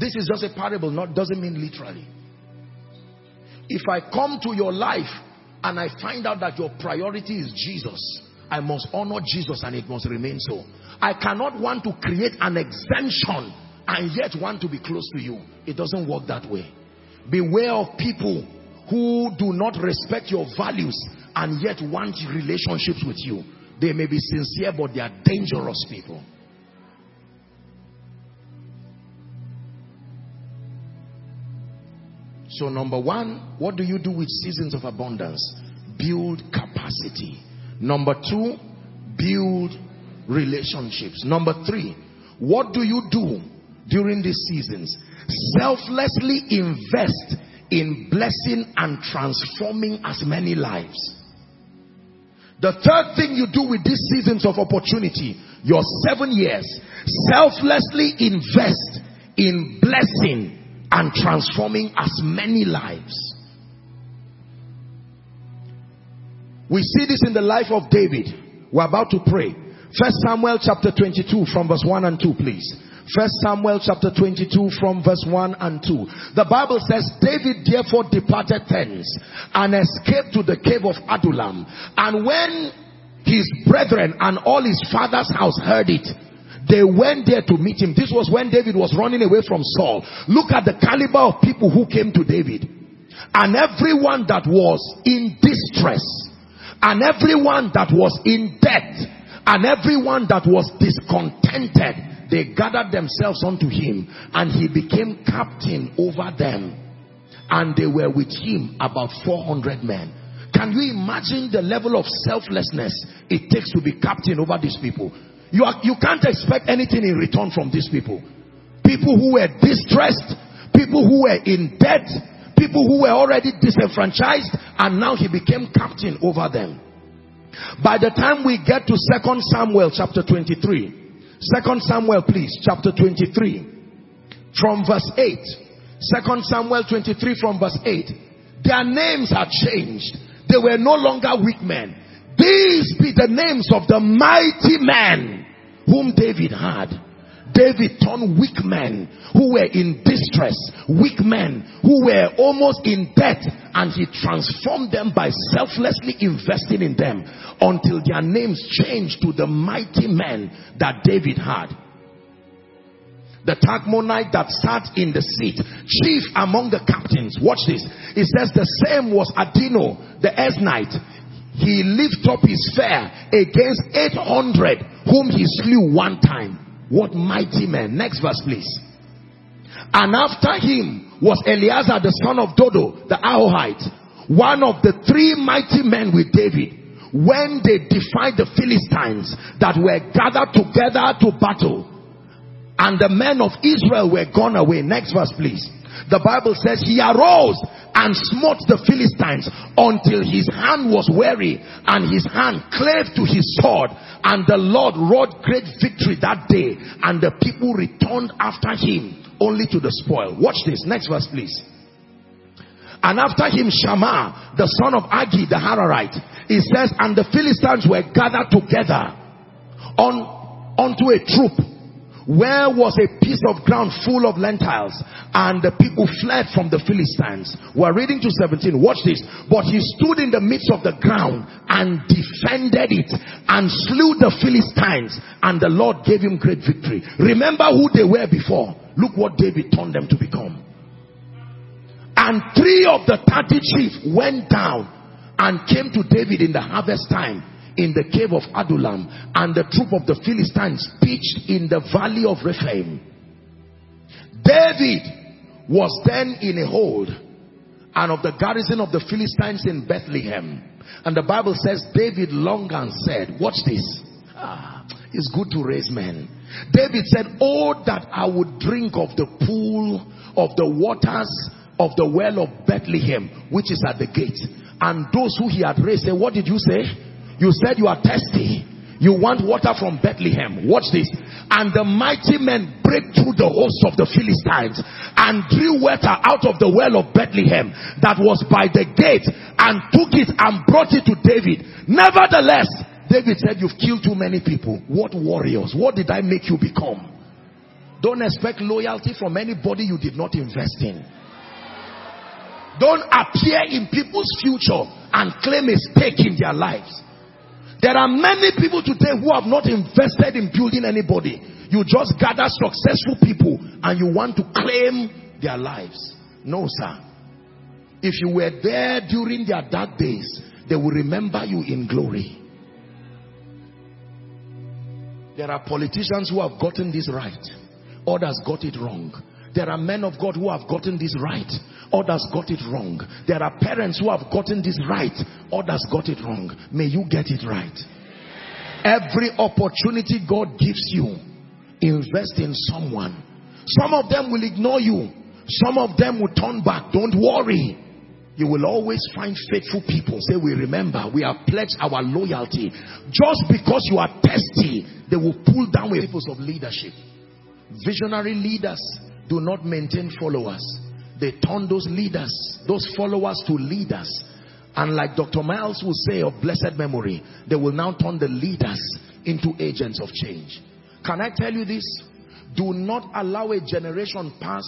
Speaker 15: This is just a parable, not doesn't mean literally. If I come to your life and I find out that your priority is Jesus, I must honor Jesus and it must remain so. I cannot want to create an exemption and yet want to be close to you. It doesn't work that way. Beware of people who do not respect your values and yet want relationships with you. They may be sincere, but they are dangerous people. So number one, what do you do with seasons of abundance? Build capacity. Number two, build relationships. Number three, what do you do during these seasons? Selflessly invest in blessing and transforming as many lives. The third thing you do with these seasons of opportunity, your seven years, selflessly invest in blessing and transforming as many lives. We see this in the life of David. We're about to pray. First Samuel chapter 22 from verse 1 and 2, please. First Samuel chapter 22 from verse 1 and 2. The Bible says, David therefore departed thence and escaped to the cave of Adullam. And when his brethren and all his father's house heard it, they went there to meet him. This was when David was running away from Saul. Look at the caliber of people who came to David. And everyone that was in distress, and everyone that was in debt, and everyone that was discontented, they gathered themselves unto him and he became captain over them. And they were with him about 400 men. Can you imagine the level of selflessness it takes to be captain over these people? You, are, you can't expect anything in return from these people. People who were distressed people who were in debt people who were already disenfranchised and now he became captain over them. By the time we get to second samuel chapter 23 Second Samuel, please, chapter 23, from verse 8. Second Samuel 23 from verse 8. Their names are changed. They were no longer weak men. These be the names of the mighty men whom David had. David turned weak men who were in distress, weak men who were almost in debt, and he transformed them by selflessly investing in them until their names changed to the mighty men that David had. The Tachmonite that sat in the seat, chief among the captains. Watch this. It says the same was Adino, the Eznite. He lifted up his fare against 800 whom he slew one time. What mighty men. Next verse, please. And after him was Eleazar the son of Dodo, the Ahohite, one of the three mighty men with David. When they defied the Philistines that were gathered together to battle, and the men of Israel were gone away. Next verse, please. The Bible says he arose and smote the Philistines until his hand was weary and his hand clave to his sword and the Lord wrought great victory that day and the people returned after him only to the spoil. Watch this. Next verse please. And after him Shammah, the son of Agee the Hararite, it says, and the Philistines were gathered together on unto a troop where was a piece of ground full of lentils and the people fled from the Philistines. We're reading to 17. Watch this. But he stood in the midst of the ground and defended it and slew the Philistines and the Lord gave him great victory. Remember who they were before. Look what David turned them to become. And three of the 30 chiefs went down and came to David in the harvest time in the cave of Adullam and the troop of the Philistines pitched in the valley of Rephaim. David was then in a hold and of the garrison of the Philistines in Bethlehem. And the Bible says David longed and said, watch this. Ah, it's good to raise men. David said, oh that I would drink of the pool of the waters of the well of Bethlehem, which is at the gate. And those who he had raised, say, what did you say? You said you are thirsty. You want water from Bethlehem. Watch this. And the mighty men break through the host of the Philistines and drew water out of the well of Bethlehem that was by the gate and took it and brought it to David. Nevertheless, David said, you've killed too many people. What warriors? What did I make you become? Don't expect loyalty from anybody you did not invest in. Don't appear in people's future and claim a stake in their lives. There are many people today who have not invested in building anybody. You just gather successful people and you want to claim their lives. No, sir. If you were there during their dark days, they will remember you in glory. There are politicians who have gotten this right. Others got it wrong. There are men of God who have gotten this right. Others got it wrong. There are parents who have gotten this right. Others got it wrong. May you get it right. Every opportunity God gives you, invest in someone. Some of them will ignore you. Some of them will turn back. Don't worry. You will always find faithful people. Say, we remember, we have pledged our loyalty. Just because you are testy, they will pull down people of leadership. Visionary leaders do not maintain followers. They turn those leaders, those followers to leaders. And like Dr. Myles will say of blessed memory, they will now turn the leaders into agents of change. Can I tell you this? Do not allow a generation pass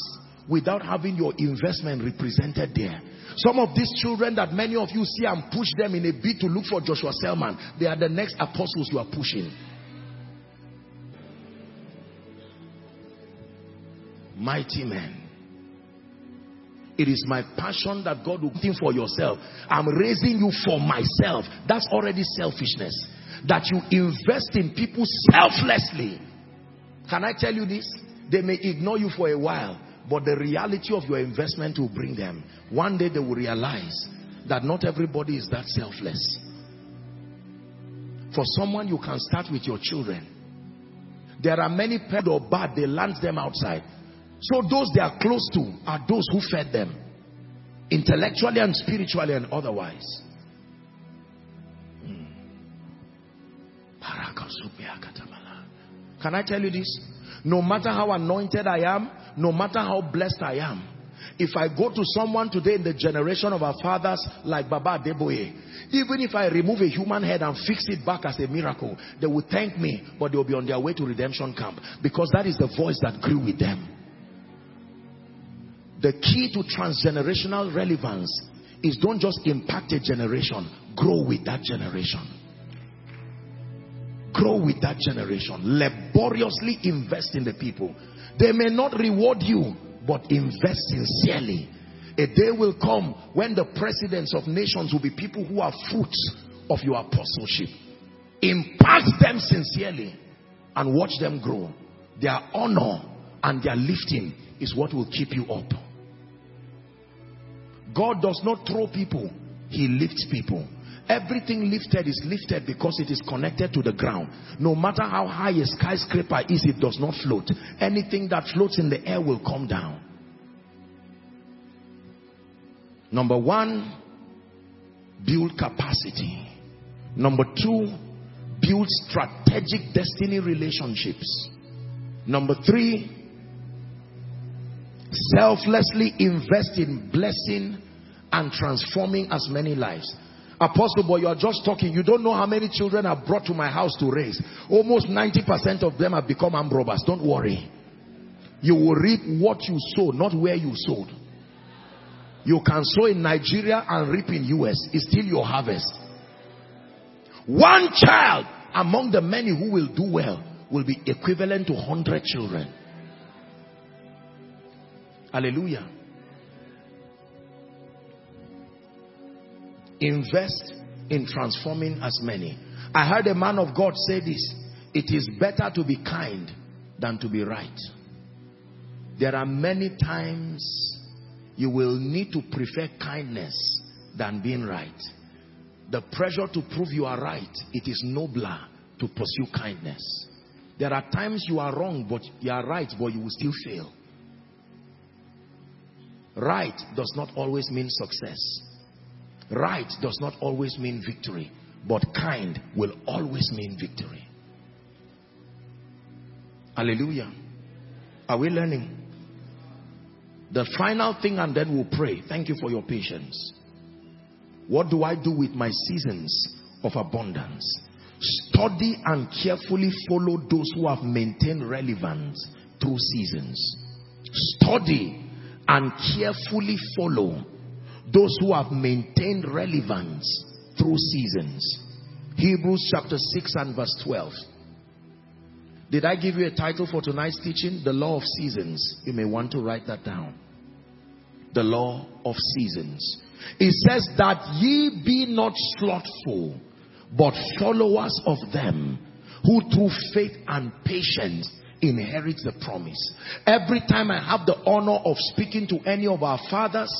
Speaker 15: without having your investment represented there. Some of these children that many of you see and push them in a bid to look for Joshua Selman, they are the next apostles you are pushing. Mighty men. It is my passion that God will think for yourself. I'm raising you for myself. That's already selfishness. That you invest in people selflessly. Can I tell you this? They may ignore you for a while, but the reality of your investment will bring them. One day they will realize that not everybody is that selfless. For someone, you can start with your children. There are many pet or bad, they land them outside. So those they are close to are those who fed them. Intellectually and spiritually and otherwise. Hmm. Can I tell you this? No matter how anointed I am, no matter how blessed I am, if I go to someone today in the generation of our fathers like Baba Adeboye, even if I remove a human head and fix it back as a miracle, they will thank me, but they will be on their way to redemption camp because that is the voice that grew with them. The key to transgenerational relevance is don't just impact a generation, grow with that generation. Grow with that generation. Laboriously invest in the people. They may not reward you, but invest sincerely. A day will come when the presidents of nations will be people who are fruits of your apostleship. Impact them sincerely and watch them grow. Their honor and their lifting is what will keep you up. God does not throw people, he lifts people. Everything lifted is lifted because it is connected to the ground. No matter how high a skyscraper is, it does not float. Anything that floats in the air will come down. Number one, build capacity. Number two, build strategic destiny relationships. Number three, selflessly invest in blessing and transforming as many lives. Apostle, boy, you are just talking. You don't know how many children are brought to my house to raise. Almost 90% of them have become armed robbers. Don't worry. You will reap what you sow, not where you sowed. You can sow in Nigeria and reap in US. It's still your harvest. One child among the many who will do well will be equivalent to 100 children. Hallelujah. Invest in transforming as many. I heard a man of God say this. It is better to be kind than to be right. There are many times you will need to prefer kindness than being right. The pressure to prove you are right, it is nobler to pursue kindness. There are times you are wrong, but you are right, but you will still fail. Right does not always mean success. Right does not always mean victory, but kind will always mean victory. Hallelujah. Are we learning? The final thing and then we'll pray. Thank you for your patience. What do I do with my seasons of abundance? Study and carefully follow those who have maintained relevance through seasons. Study and carefully follow those who have maintained relevance through seasons. Hebrews chapter 6 and verse 12. Did I give you a title for tonight's teaching? The law of seasons. You may want to write that down. The law of seasons. It says that ye be not slothful, but followers of them who through faith and patience inherit the promise. Every time I have the honor of speaking to any of our fathers,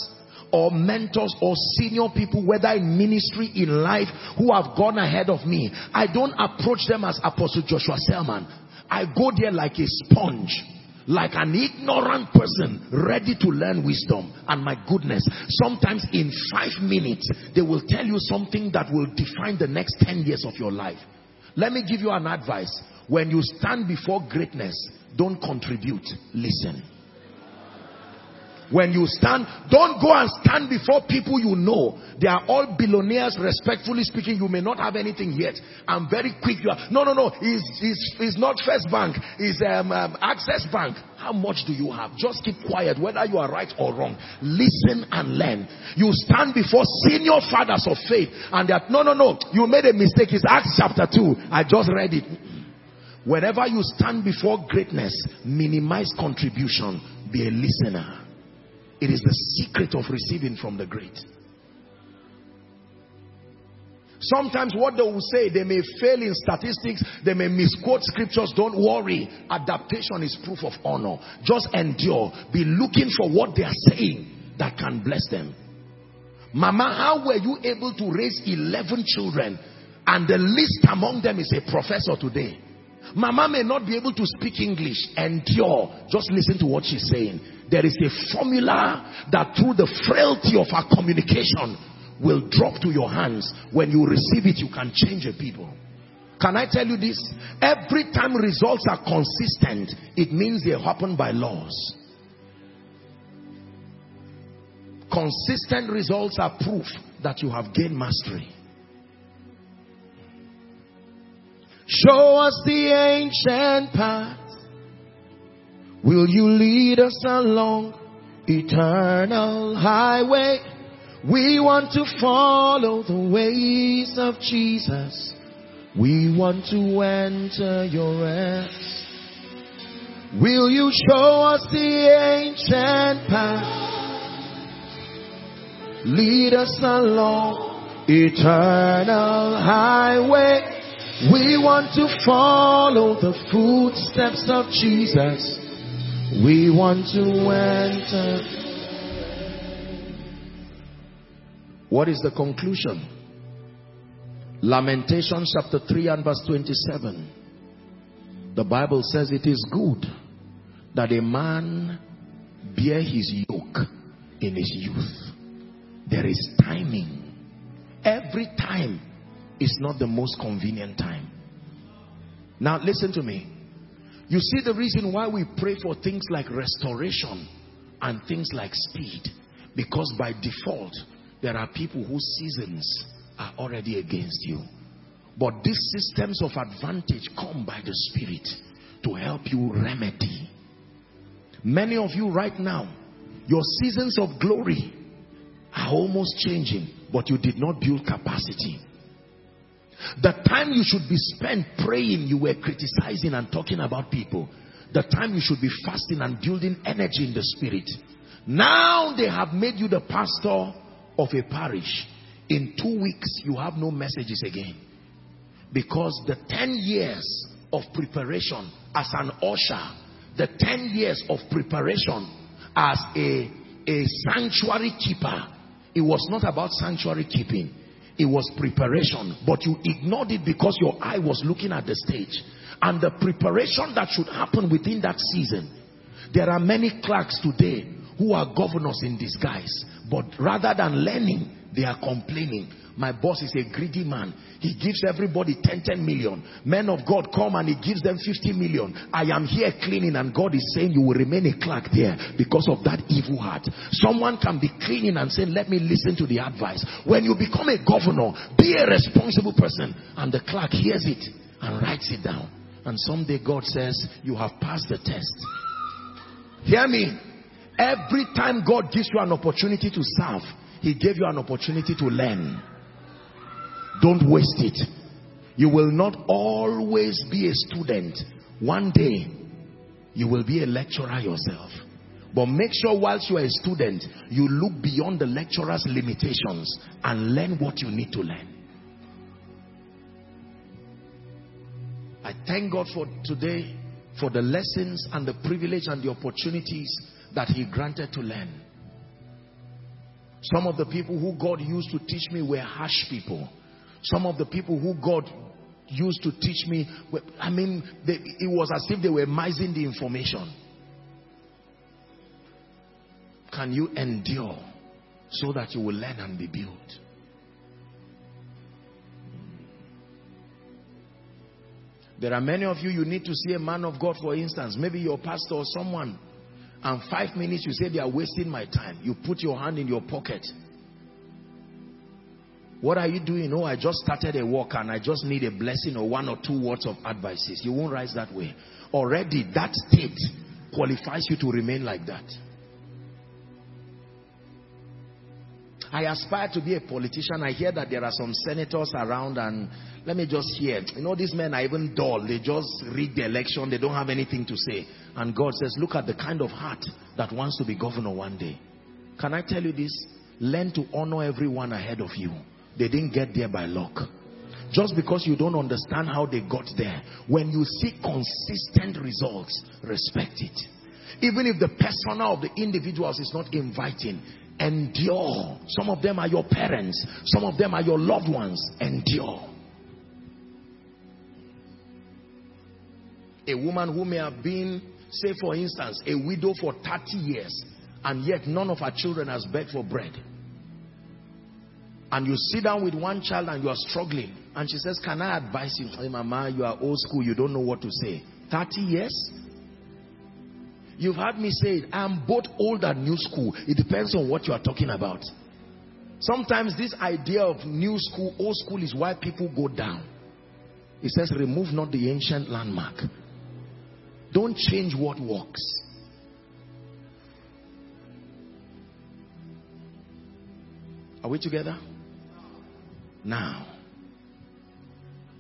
Speaker 15: or mentors or senior people, whether in ministry, in life, who have gone ahead of me. I don't approach them as Apostle Joshua Selman. I go there like a sponge like an ignorant person ready to learn wisdom and my goodness sometimes in five minutes they will tell you something that will define the next 10 years of your life let me give you an advice. When you stand before greatness don't contribute. Listen when you stand, don't go and stand before people you know. They are all billionaires, respectfully speaking. You may not have anything yet. I'm very quick. You are, no, no, no. He's, he's, he's not First Bank. He's um, um, Access Bank. How much do you have? Just keep quiet, whether you are right or wrong. Listen and learn. You stand before senior fathers of faith, and that no, no, no. You made a mistake. It's Acts chapter 2. I just read it. Whenever you stand before greatness, minimize contribution. Be a listener. It is the secret of receiving from the great. Sometimes what they will say, they may fail in statistics, they may misquote scriptures. Don't worry. Adaptation is proof of honor. Just endure. Be looking for what they are saying that can bless them. Mama, how were you able to raise 11 children and the least among them is a professor today? Mama may not be able to speak English. Endure. Just listen to what she's saying. There is a formula that through the frailty of our communication will drop to your hands. When you receive it, you can change a people. Can I tell you this? Every time results are consistent, it means they happen by laws. Consistent results are proof that you have gained mastery. Show us the ancient path. Will you lead us along eternal highway? We want to follow the ways of Jesus. We want to enter your rest. Will you show us the ancient path? Lead us along eternal highway. We want to follow the footsteps of Jesus. We want to enter. What is the conclusion? Lamentation chapter 3 and verse 27. The Bible says it is good that a man bear his yoke in his youth. There is timing. Every time is not the most convenient time. Now listen to me. You see the reason why we pray for things like restoration and things like speed. Because by default, there are people whose seasons are already against you. But these systems of advantage come by the Spirit to help you remedy. Many of you right now, your seasons of glory are almost changing, but you did not build capacity. The time you should be spent praying, you were criticizing and talking about people. The time you should be fasting and building energy in the spirit. Now they have made you the pastor of a parish. In two weeks, you have no messages again. Because the 10 years of preparation as an usher, the 10 years of preparation as a, a sanctuary keeper, it was not about sanctuary keeping. It was preparation. But you ignored it because your eye was looking at the stage. And the preparation that should happen within that season. There are many clerks today who are governors in disguise. But rather than learning, they are complaining. My boss is a greedy man. He gives everybody 10, 10 million. Men of God come and he gives them 50 million. I am here cleaning and God is saying you will remain a clerk there because of that evil heart. Someone can be cleaning and say, let me listen to the advice. When you become a governor, be a responsible person. And the clerk hears it and writes it down. And someday God says, you have passed the test. Hear me. Every time God gives you an opportunity to serve, he gave you an opportunity to learn. Don't waste it. You will not always be a student. One day, you will be a lecturer yourself. But make sure whilst you are a student, you look beyond the lecturer's limitations and learn what you need to learn. I thank God for today, for the lessons and the privilege and the opportunities that he granted to learn. Some of the people who God used to teach me were harsh people. Some of the people who God used to teach me, I mean, they, it was as if they were mising the information. Can you endure so that you will learn and be built? There are many of you, you need to see a man of God, for instance, maybe your pastor or someone, and five minutes you say they are wasting my time. You put your hand in your pocket what are you doing? Oh, I just started a work and I just need a blessing or one or two words of advices. You won't rise that way. Already that state qualifies you to remain like that. I aspire to be a politician. I hear that there are some senators around and let me just hear. You know, these men are even dull. They just read the election. They don't have anything to say. And God says, look at the kind of heart that wants to be governor one day. Can I tell you this? Learn to honor everyone ahead of you. They didn't get there by luck. Just because you don't understand how they got there, when you see consistent results, respect it. Even if the persona of the individuals is not inviting, endure. Some of them are your parents, some of them are your loved ones. Endure. A woman who may have been, say for instance, a widow for 30 years, and yet none of her children has begged for bread and you sit down with one child and you are struggling. And she says can i advise you? Hey mama you are old school. You don't know what to say. 30 years? You've heard me say i'm both old and new school. It depends on what you are talking about. Sometimes this idea of new school old school is why people go down. It says remove not the ancient landmark. Don't change what works. Are we together now,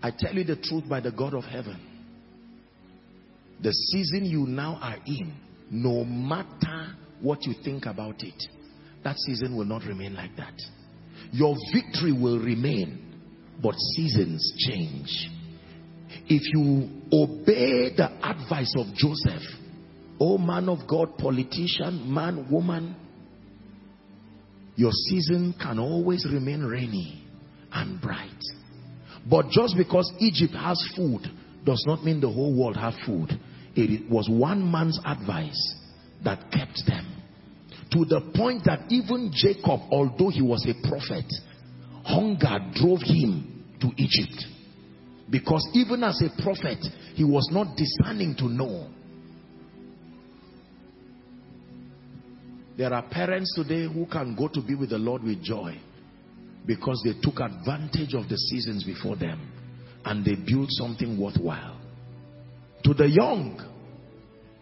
Speaker 15: I tell you the truth by the God of heaven. The season you now are in, no matter what you think about it, that season will not remain like that. Your victory will remain, but seasons change. If you obey the advice of Joseph, oh man of God, politician, man, woman, your season can always remain rainy and bright. But just because Egypt has food does not mean the whole world have food. It was one man's advice that kept them. To the point that even Jacob, although he was a prophet, hunger drove him to Egypt. Because even as a prophet, he was not discerning to know. There are parents today who can go to be with the Lord with joy because they took advantage of the seasons before them and they built something worthwhile. To the young,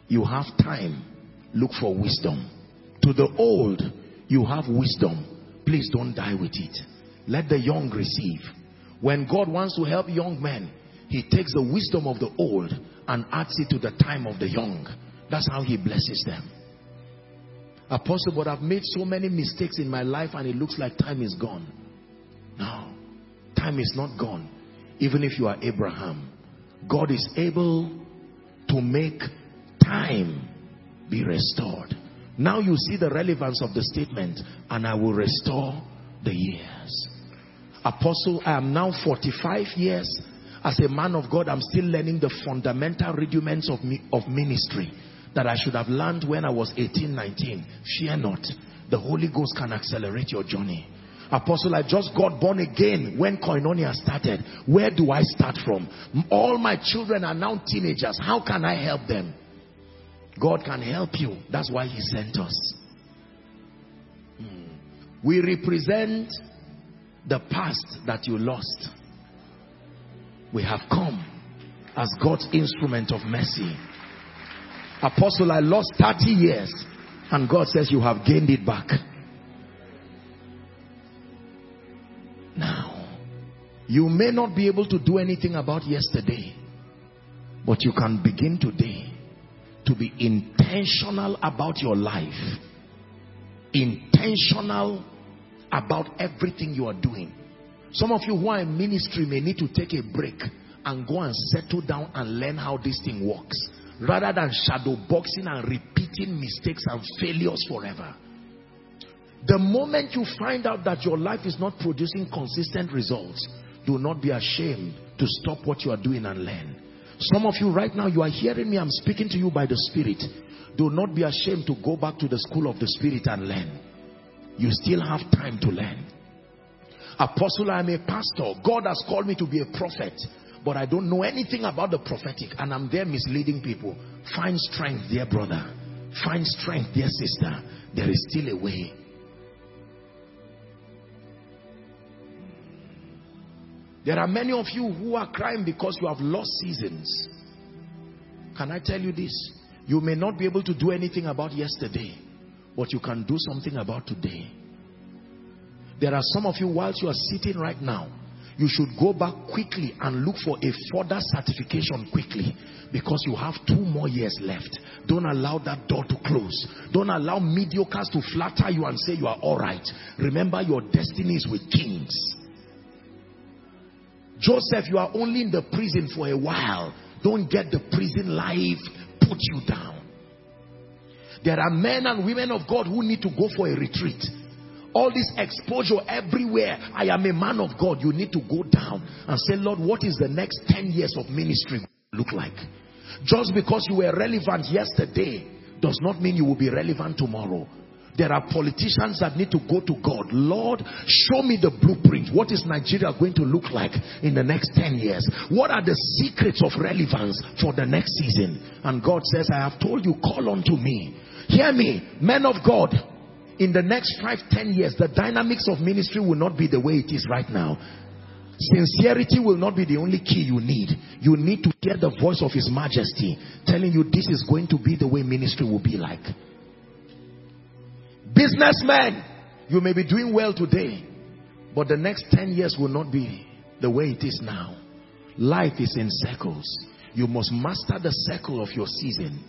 Speaker 15: you have time, look for wisdom. To the old, you have wisdom. Please don't die with it. Let the young receive. When God wants to help young men, he takes the wisdom of the old and adds it to the time of the young. That's how he blesses them. Apostle, but I've made so many mistakes in my life and it looks like time is gone. No, time is not gone. Even if you are Abraham, God is able to make time be restored. Now you see the relevance of the statement, and I will restore the years. Apostle, I am now 45 years. As a man of God, I'm still learning the fundamental rudiments of, of ministry that I should have learned when I was 18, 19. Fear not. The Holy Ghost can accelerate your journey. Apostle, I just got born again when Koinonia started. Where do I start from? All my children are now teenagers. How can I help them? God can help you. That's why he sent us. Hmm. We represent the past that you lost. We have come as God's instrument of mercy. Apostle, I lost 30 years. And God says you have gained it back. You may not be able to do anything about yesterday, but you can begin today to be intentional about your life. Intentional about everything you are doing. Some of you who are in ministry may need to take a break and go and settle down and learn how this thing works rather than shadow boxing and repeating mistakes and failures forever. The moment you find out that your life is not producing consistent results, do not be ashamed to stop what you are doing and learn. Some of you right now, you are hearing me, I'm speaking to you by the Spirit. Do not be ashamed to go back to the school of the Spirit and learn. You still have time to learn. Apostle, I'm a pastor. God has called me to be a prophet but I don't know anything about the prophetic and I'm there misleading people. Find strength, dear brother. Find strength, dear sister. There is still a way. There are many of you who are crying because you have lost seasons. Can I tell you this? You may not be able to do anything about yesterday, but you can do something about today. There are some of you whilst you are sitting right now, you should go back quickly and look for a further certification quickly because you have two more years left. Don't allow that door to close. Don't allow mediocres to flatter you and say you are all right. Remember your destiny is with kings. Joseph, you are only in the prison for a while. Don't get the prison life put you down. There are men and women of God who need to go for a retreat. All this exposure everywhere. I am a man of god. You need to go down and say lord what is the next 10 years of ministry look like? Just because you were relevant yesterday does not mean you will be relevant tomorrow there are politicians that need to go to God. Lord, show me the blueprint. What is Nigeria going to look like in the next 10 years? What are the secrets of relevance for the next season? And God says, I have told you, call unto me. Hear me, men of God in the next five, ten years, the dynamics of ministry will not be the way it is right now. Sincerity will not be the only key you need. You need to hear the voice of His Majesty telling you this is going to be the way ministry will be like. Businessmen, you may be doing well today, but the next 10 years will not be the way it is now. Life is in circles. You must master the circle of your season.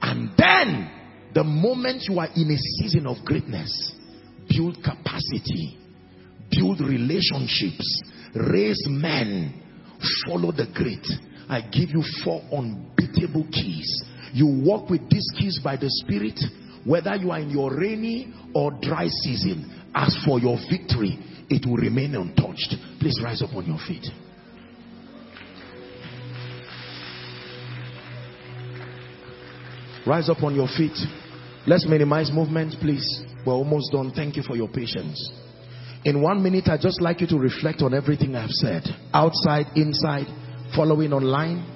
Speaker 15: And then the moment you are in a season of greatness, build capacity, build relationships, raise men, follow the great. I give you four unbeatable keys. You walk with these keys by the Spirit, whether you are in your rainy or dry season. As for your victory, it will remain untouched. Please rise up on your feet. Rise up on your feet. Let's minimize movement, please. We're almost done. Thank you for your patience. In one minute, I'd just like you to reflect on everything I've said. Outside, inside, following online,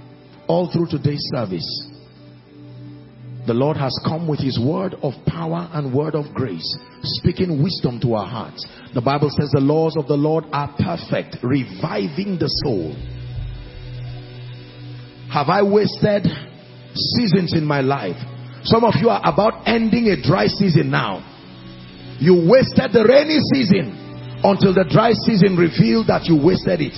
Speaker 15: all through today's service. The Lord has come with his word of power and word of grace, speaking wisdom to our hearts. The Bible says the laws of the Lord are perfect, reviving the soul. Have I wasted seasons in my life? Some of you are about ending a dry season now. You wasted the rainy season until the dry season revealed that you wasted it.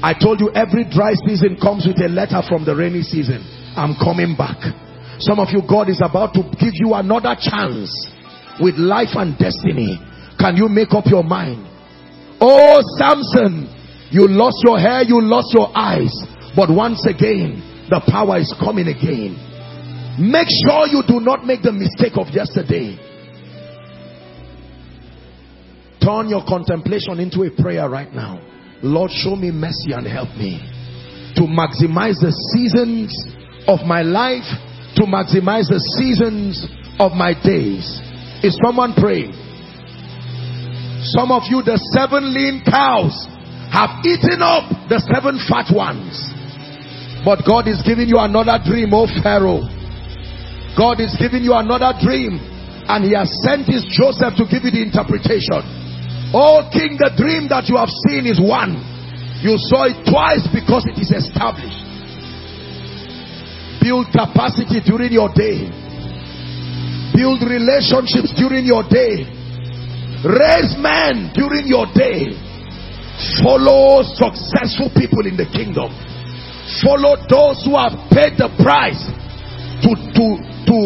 Speaker 15: I told you every dry season comes with a letter from the rainy season. I'm coming back. Some of you, God is about to give you another chance with life and destiny. Can you make up your mind? Oh, Samson, you lost your hair, you lost your eyes. But once again, the power is coming again. Make sure you do not make the mistake of yesterday. Turn your contemplation into a prayer right now. Lord, show me mercy and help me to maximize the seasons of my life to maximize the seasons of my days. Is someone praying? Some of you, the seven lean cows have eaten up the seven fat ones. But God is giving you another dream, oh Pharaoh. God is giving you another dream. And he has sent his Joseph to give you the interpretation. Oh king, the dream that you have seen is one. You saw it twice because it is established. Build capacity during your day. Build relationships during your day. Raise men during your day. Follow successful people in the kingdom. Follow those who have paid the price to, to, to,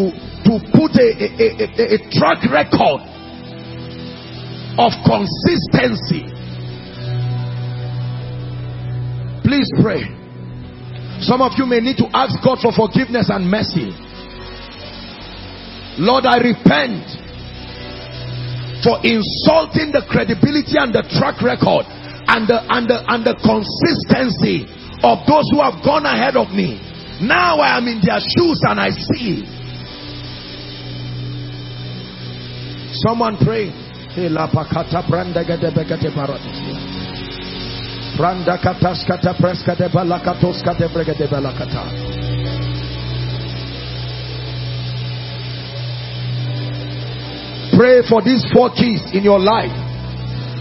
Speaker 15: to put a, a, a, a track record of consistency. Please pray. Some of you may need to ask God for forgiveness and mercy. Lord, I repent for insulting the credibility and the track record and the, and the, and the consistency of those who have gone ahead of me. Now I am in their shoes and I see. Someone pray. Preska de brega de balakata. Pray for these four keys in your life.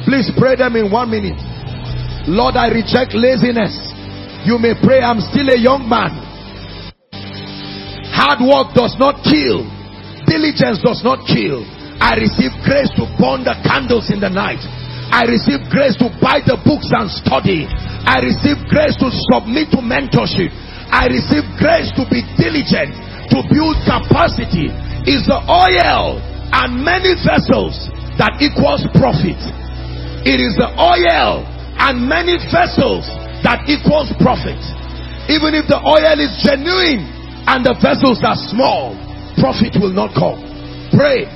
Speaker 15: Please pray them in one minute. Lord, I reject laziness. You may pray, I'm still a young man. Hard work does not kill. Diligence does not kill. I receive grace to burn the candles in the night. I receive grace to buy the books and study. I receive grace to submit to mentorship. I receive grace to be diligent, to build capacity. Is the oil and many vessels that equals profit. It is the oil and many vessels that equals profit. Even if the oil is genuine and the vessels are small, profit will not come. Pray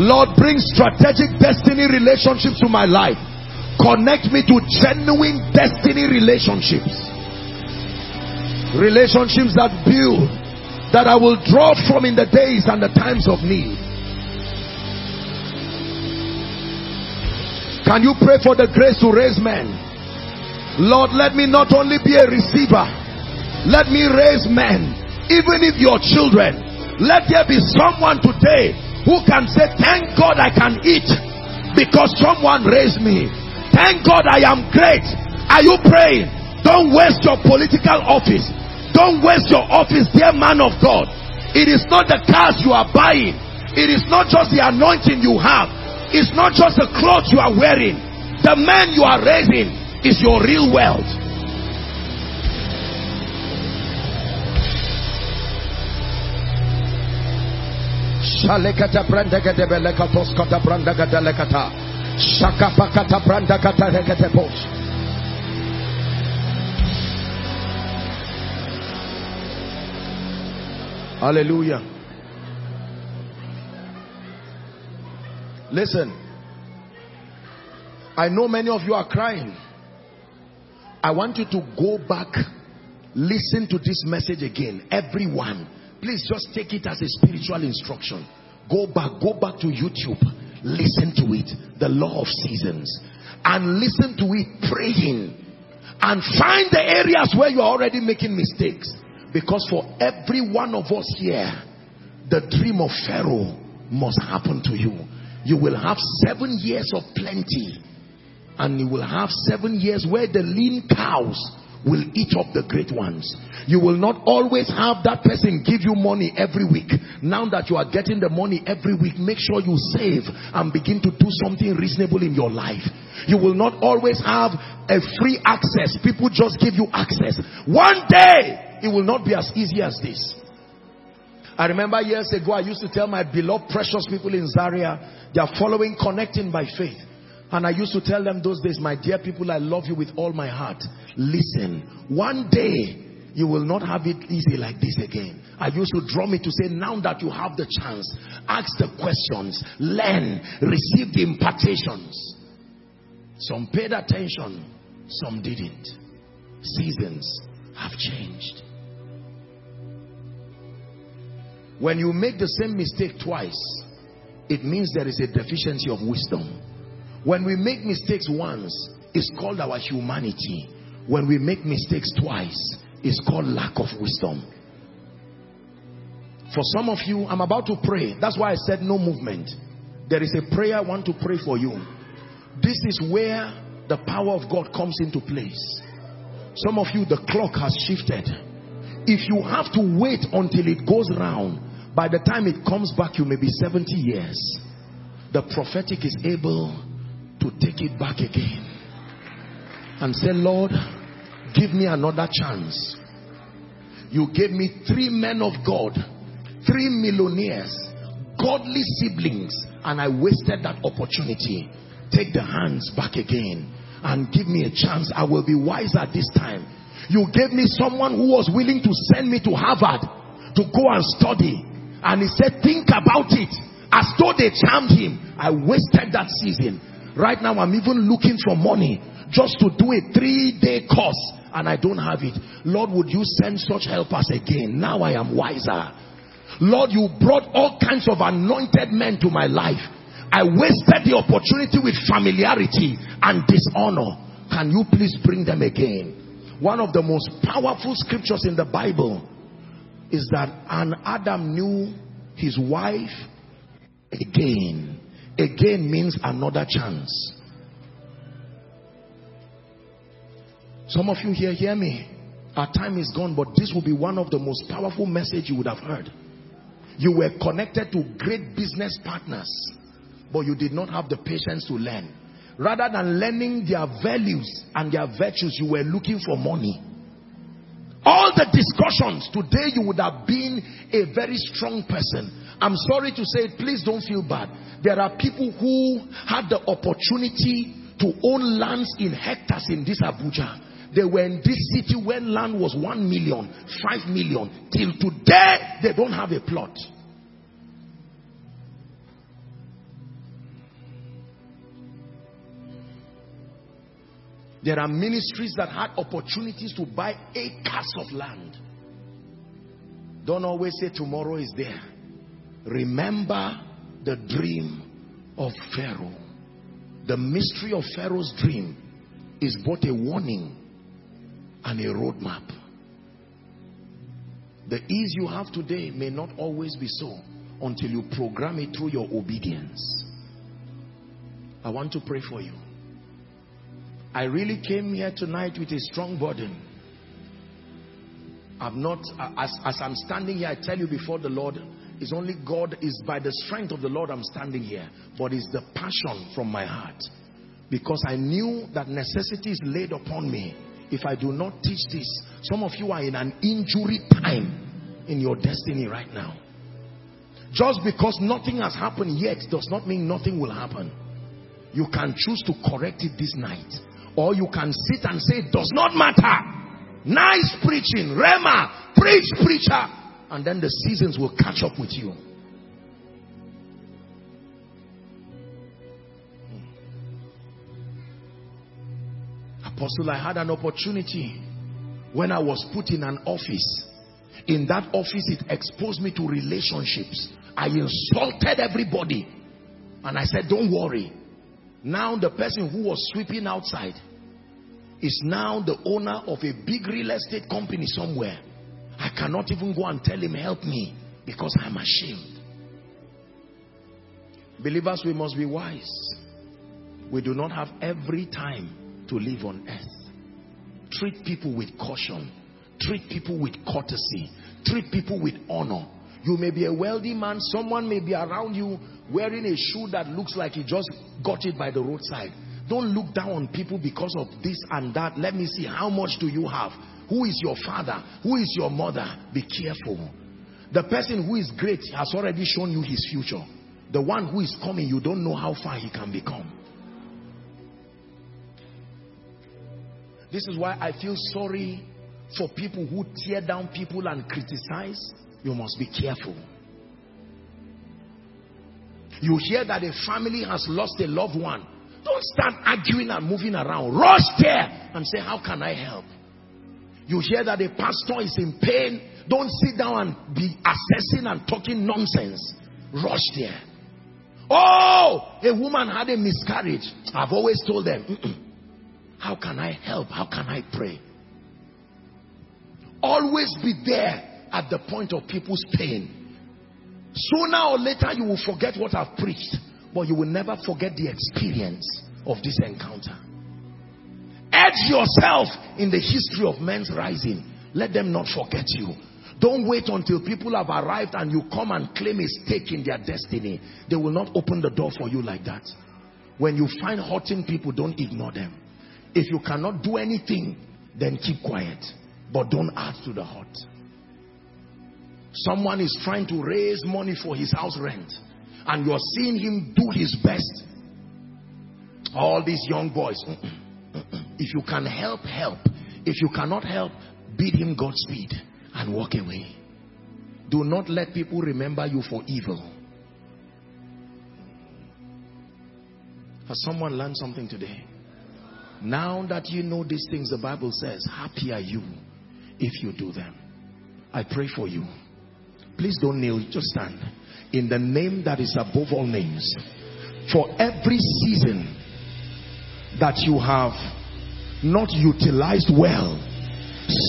Speaker 15: Lord, bring strategic destiny relationships to my life. Connect me to genuine destiny relationships. Relationships that build, that I will draw from in the days and the times of need. Can you pray for the grace to raise men? Lord, let me not only be a receiver, let me raise men. Even if your children, let there be someone today who can say, Thank God I can eat because someone raised me. Thank God I am great. Are you praying? Don't waste your political office. Don't waste your office, dear man of God. It is not the cars you are buying, it is not just the anointing you have, it's not just the clothes you are wearing. The man you are raising is your real wealth. Shalekata brandaka de belekatos kata brandaka delekata. Shakapakata brandaka rekete posh. Hallelujah. Listen. I know many of you are crying. I want you to go back, listen to this message again. Everyone Please just take it as a spiritual instruction. Go back, go back to YouTube. Listen to it. The law of seasons. And listen to it praying. And find the areas where you're already making mistakes. Because for every one of us here, the dream of Pharaoh must happen to you. You will have seven years of plenty and you will have seven years where the lean cows will eat up the great ones. You will not always have that person give you money every week. Now that you are getting the money every week, make sure you save and begin to do something reasonable in your life. You will not always have a free access. People just give you access. One day, it will not be as easy as this. I remember years ago, I used to tell my beloved precious people in Zaria, they are following, connecting by faith. And I used to tell them those days, my dear people, I love you with all my heart. Listen, one day you will not have it easy like this again. I used to draw me to say, now that you have the chance, ask the questions, learn, receive the impartations. Some paid attention, some didn't. Seasons have changed. When you make the same mistake twice, it means there is a deficiency of wisdom. When we make mistakes once, it's called our humanity. When we make mistakes twice, it's called lack of wisdom. For some of you, I'm about to pray. That's why I said no movement. There is a prayer I want to pray for you. This is where the power of God comes into place. Some of you, the clock has shifted. If you have to wait until it goes round, by the time it comes back, you may be 70 years. The prophetic is able to take it back again and say, Lord, give me another chance. You gave me three men of God, three millionaires, godly siblings, and I wasted that opportunity. Take the hands back again and give me a chance. I will be wiser this time. You gave me someone who was willing to send me to Harvard to go and study. And he said, think about it. As though they charmed him. I wasted that season. Right now I'm even looking for money just to do a three-day course and I don't have it. Lord, would you send such helpers again? Now I am wiser. Lord, you brought all kinds of anointed men to my life. I wasted the opportunity with familiarity and dishonor. Can you please bring them again? One of the most powerful scriptures in the Bible is that an Adam knew his wife again. Again means another chance. Some of you here hear me. Our time is gone, but this will be one of the most powerful message you would have heard. You were connected to great business partners, but you did not have the patience to learn. Rather than learning their values and their virtues, you were looking for money. All the discussions, today you would have been a very strong person. I'm sorry to say please don't feel bad. There are people who had the opportunity to own lands in hectares in this Abuja. They were in this city when land was 1 million, 5 million. Till today, they don't have a plot. There are ministries that had opportunities to buy acres of land. Don't always say tomorrow is there. Remember the dream of Pharaoh. The mystery of Pharaoh's dream is both a warning and a roadmap. The ease you have today may not always be so until you program it through your obedience. I want to pray for you. I really came here tonight with a strong burden. I've not, as, as I'm standing here, I tell you before the Lord, it's only God, is by the strength of the Lord I'm standing here. But it's the passion from my heart. Because I knew that necessity is laid upon me. If I do not teach this, some of you are in an injury time in your destiny right now. Just because nothing has happened yet does not mean nothing will happen. You can choose to correct it this night or you can sit and say, it does not matter. Nice preaching, Rhema, preach, preacher. And then the seasons will catch up with you. Apostle, I had an opportunity when I was put in an office. In that office, it exposed me to relationships. I insulted everybody. And I said, don't worry. Now the person who was sweeping outside is now the owner of a big real estate company somewhere. I cannot even go and tell him, help me, because I'm ashamed. Believers, we must be wise. We do not have every time to live on earth. Treat people with caution. Treat people with courtesy. Treat people with honor. You may be a wealthy man. Someone may be around you wearing a shoe that looks like he just got it by the roadside. Don't look down on people because of this and that. Let me see, how much do you have? Who is your father? Who is your mother? Be careful. The person who is great has already shown you his future. The one who is coming, you don't know how far he can become. This is why I feel sorry for people who tear down people and criticize. You must be careful. You hear that a family has lost a loved one. Don't start arguing and moving around. Rush there and say, how can I help? You hear that a pastor is in pain. Don't sit down and be assessing and talking nonsense. Rush there. Oh, a woman had a miscarriage. I've always told them, how can I help? How can I pray? Always be there at the point of people's pain. Sooner or later, you will forget what I've preached, but you will never forget the experience of this encounter. Edge yourself in the history of men's rising. Let them not forget you. Don't wait until people have arrived and you come and claim a stake in their destiny. They will not open the door for you like that. When you find hurting people, don't ignore them. If you cannot do anything, then keep quiet. But don't add to the hurt. Someone is trying to raise money for his house rent. And you're seeing him do his best. All these young boys. If you can help, help. If you cannot help, bid him Godspeed and walk away. Do not let people remember you for evil. Has someone learned something today? Now that you know these things, the Bible says, happy are you if you do them. I pray for you. Please don't kneel, just stand. In the name that is above all names. For every season that you have not utilized well,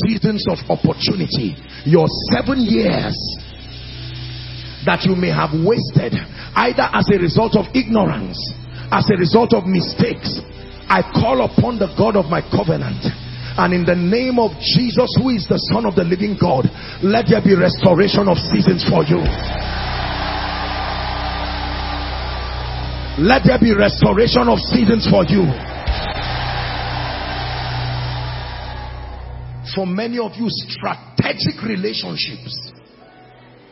Speaker 15: seasons of opportunity, your seven years that you may have wasted, either as a result of ignorance, as a result of mistakes, I call upon the God of my covenant. And in the name of Jesus who is the son of the living God let there be restoration of seasons for you. Let there be restoration of seasons for you for many of you strategic relationships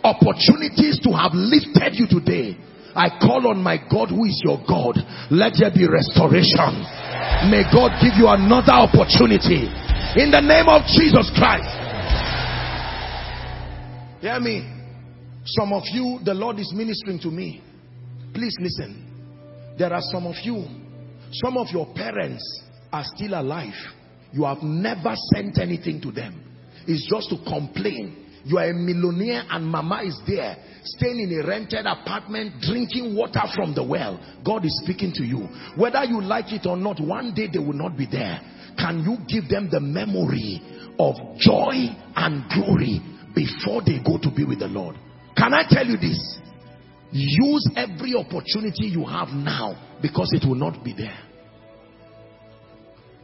Speaker 15: opportunities to have lifted you today. I call on my God who is your God let there be restoration. May God give you another opportunity. In the name of Jesus Christ. Hear me. Some of you the Lord is ministering to me. Please listen. There are some of you. Some of your parents are still alive you have never sent anything to them. It's just to complain. You are a millionaire and mama is there, staying in a rented apartment, drinking water from the well. God is speaking to you. Whether you like it or not, one day they will not be there. Can you give them the memory of joy and glory before they go to be with the Lord? Can I tell you this? Use every opportunity you have now because it will not be there.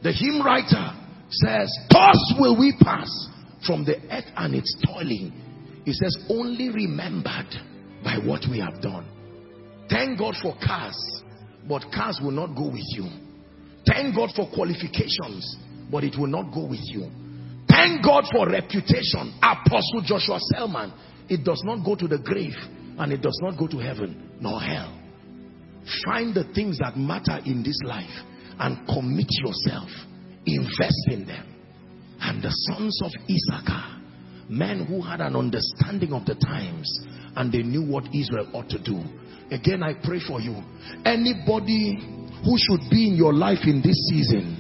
Speaker 15: The hymn writer says, Thus will we pass from the earth and its toiling. He says, only remembered by what we have done. Thank God for cars, but cars will not go with you. Thank God for qualifications, but it will not go with you. Thank God for reputation. Apostle Joshua Selman, it does not go to the grave and it does not go to heaven nor hell. Find the things that matter in this life and commit yourself. Invest in them. And the sons of Issachar, men who had an understanding of the times and they knew what Israel ought to do. Again, I pray for you. Anybody who should be in your life in this season,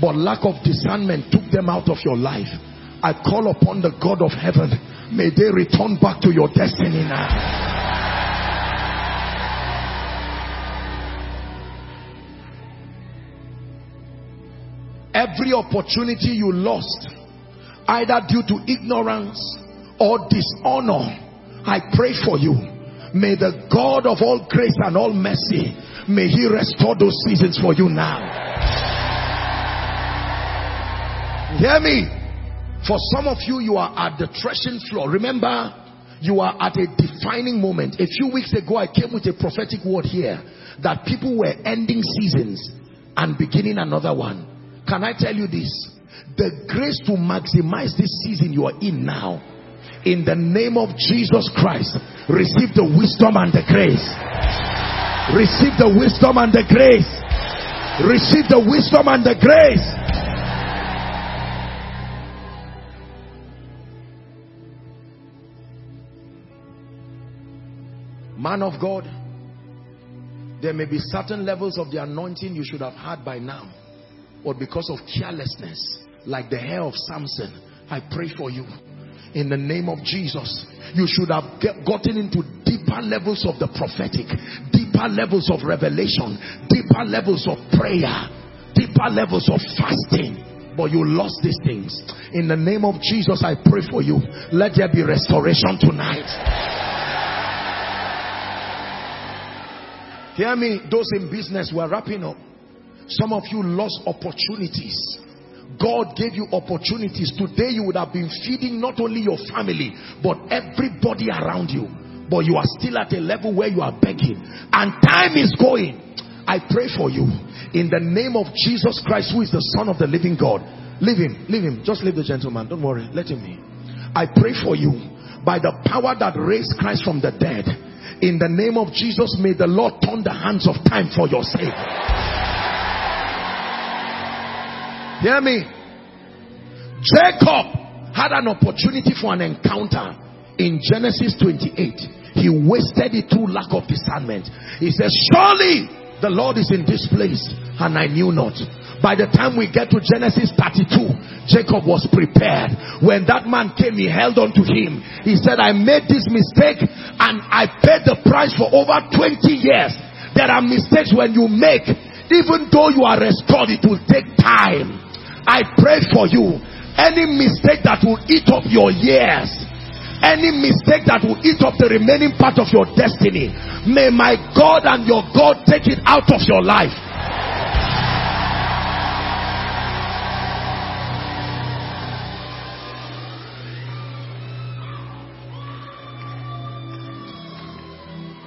Speaker 15: but lack of discernment took them out of your life. I call upon the God of heaven. May they return back to your destiny now. Every opportunity you lost either due to ignorance or dishonor, I pray for you. May the God of all grace and all mercy, may he restore those seasons for you now. Hear me. For some of you, you are at the threshing floor. Remember, you are at a defining moment. A few weeks ago, I came with a prophetic word here that people were ending seasons and beginning another one. Can I tell you this? The grace to maximize this season you are in now, in the name of Jesus Christ, receive the wisdom and the grace. Receive the wisdom and the grace. Receive the wisdom and the grace. Man of God, there may be certain levels of the anointing you should have had by now. But because of carelessness, like the hair of Samson, I pray for you. In the name of Jesus, you should have get, gotten into deeper levels of the prophetic, deeper levels of revelation, deeper levels of prayer, deeper levels of fasting but you lost these things. In the name of Jesus, I pray for you. Let there be restoration tonight. Hear me, those in business, we're wrapping up. Some of you lost opportunities. God gave you opportunities. Today you would have been feeding not only your family, but everybody around you. But you are still at a level where you are begging. And time is going. I pray for you. In the name of Jesus Christ, who is the Son of the living God. Leave him. Leave him. Just leave the gentleman. Don't worry. Let him be. I pray for you. By the power that raised Christ from the dead. In the name of Jesus, may the Lord turn the hands of time for your sake. Hear me. Jacob had an opportunity for an encounter in Genesis 28. He wasted it through lack of discernment. He says, Surely the Lord is in this place, and I knew not. By the time we get to Genesis 32, Jacob was prepared. When that man came, he held on to him. He said, I made this mistake and I paid the price for over 20 years. There are mistakes when you make, even though you are restored, it will take time. I pray for you. Any mistake that will eat up your years, any mistake that will eat up the remaining part of your destiny, may my God and your God take it out of your life.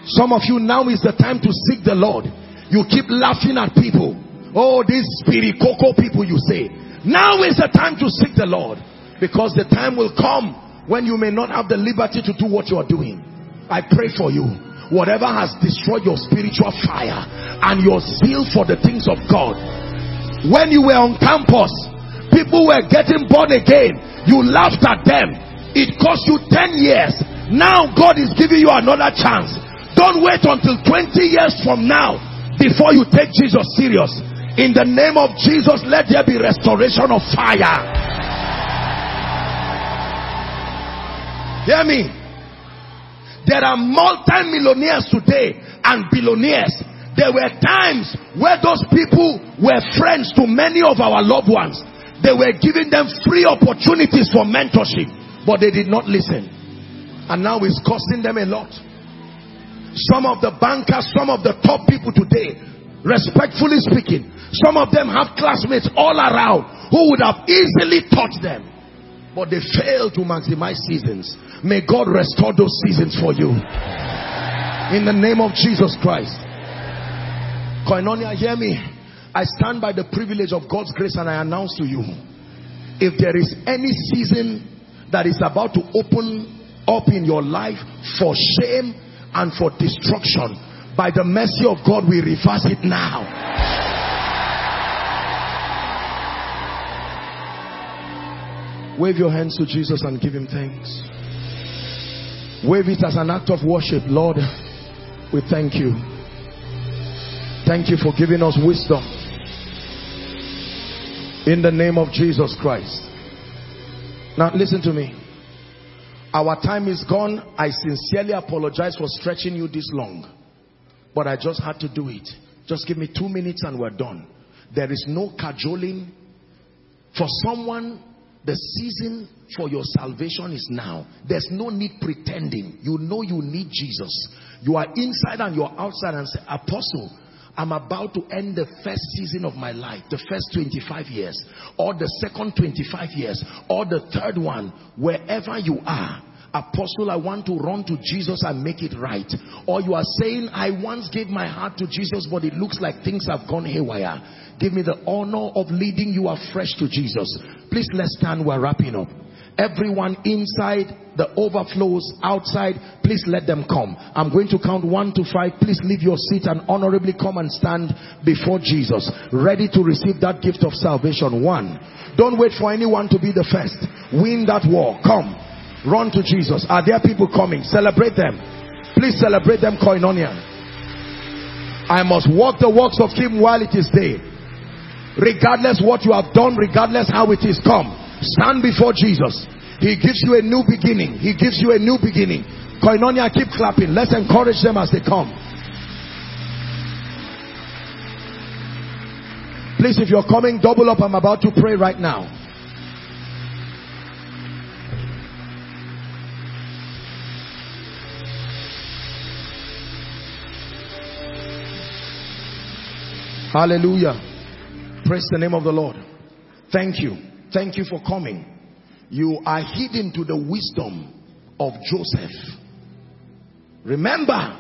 Speaker 15: Some of you now is the time to seek the Lord. You keep laughing at people. Oh, these spirit cocoa people you say. Now is the time to seek the Lord. Because the time will come when you may not have the liberty to do what you are doing. I pray for you. Whatever has destroyed your spiritual fire and your zeal for the things of God. When you were on campus, people were getting born again. You laughed at them. It cost you 10 years. Now God is giving you another chance. Don't wait until 20 years from now before you take Jesus serious. In the name of Jesus, let there be restoration of fire. Hear me. There are multi-millionaires today and billionaires. There were times where those people were friends to many of our loved ones. They were giving them free opportunities for mentorship, but they did not listen. And now it's costing them a lot. Some of the bankers, some of the top people today, respectfully speaking, some of them have classmates all around who would have easily taught them. But they fail to maximize seasons. May God restore those seasons for you. In the name of Jesus Christ. Koinonia, hear me. I stand by the privilege of God's grace and I announce to you, if there is any season that is about to open up in your life for shame and for destruction, by the mercy of God, we reverse it now. Wave your hands to Jesus and give him thanks. Wave it as an act of worship. Lord, we thank you. Thank you for giving us wisdom. In the name of Jesus Christ. Now listen to me. Our time is gone. I sincerely apologize for stretching you this long. But I just had to do it. Just give me two minutes and we're done. There is no cajoling. For someone The season for your salvation is now. There's no need pretending. You know you need Jesus. You are inside and you're outside and say, Apostle, I'm about to end the first season of my life, the first 25 years, or the second 25 years, or the third one, wherever you are. Apostle, I want to run to Jesus and make it right. Or you are saying, I once gave my heart to Jesus, but it looks like things have gone haywire. Give me the honor of leading you afresh to Jesus. Please let's stand. We're wrapping up. Everyone inside the overflows outside, please let them come. I'm going to count one to five. Please leave your seat and honorably come and stand before Jesus, ready to receive that gift of salvation. One, don't wait for anyone to be the first. Win that war. Come, run to Jesus. Are there people coming? Celebrate them. Please celebrate them, Koinonia. I must walk the walks of Him while it is day. Regardless what you have done, regardless how it is come Stand before Jesus. He gives you a new beginning. He gives you a new beginning. Koinonia, keep clapping. Let's encourage them as they come. Please, if you're coming, double up. I'm about to pray right now. Hallelujah. Praise the name of the Lord. Thank you. Thank you for coming. You are hidden to the wisdom of Joseph. Remember,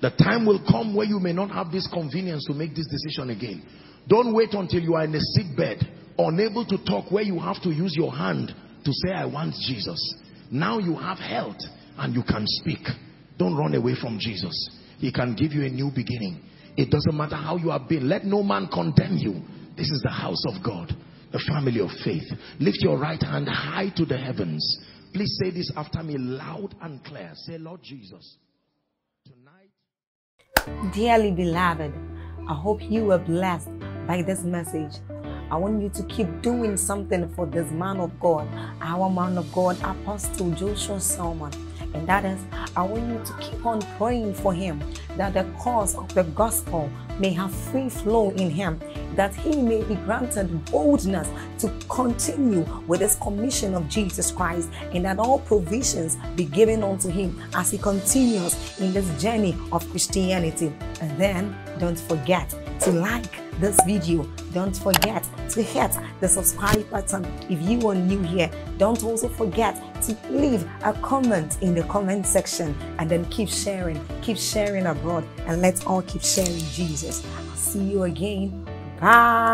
Speaker 15: the time will come where you may not have this convenience to make this decision again. Don't wait until you are in a sick bed, unable to talk, where you have to use your hand to say, I want Jesus. Now you have health and you can speak. Don't run away from Jesus. He can give you a new beginning. It doesn't matter how you have been. Let no man condemn you. This is the house of God the family of faith. Lift your right hand high to the heavens. Please say this after me loud and clear. Say, Lord Jesus,
Speaker 1: tonight. Dearly beloved, I hope you were blessed by this message. I want you to keep doing something for this man of God, our man of God, Apostle Joshua Selman. And that is, I want you to keep on praying for him that the cause of the gospel may have free flow in him, that he may be granted boldness to continue with his commission of Jesus Christ, and that all provisions be given unto him as he continues in this journey of Christianity. And then don't forget to like this video don't forget to hit the subscribe button if you are new here don't also forget leave a comment in the comment section and then keep sharing keep sharing abroad and let's all keep sharing jesus. I'll see you again. Bye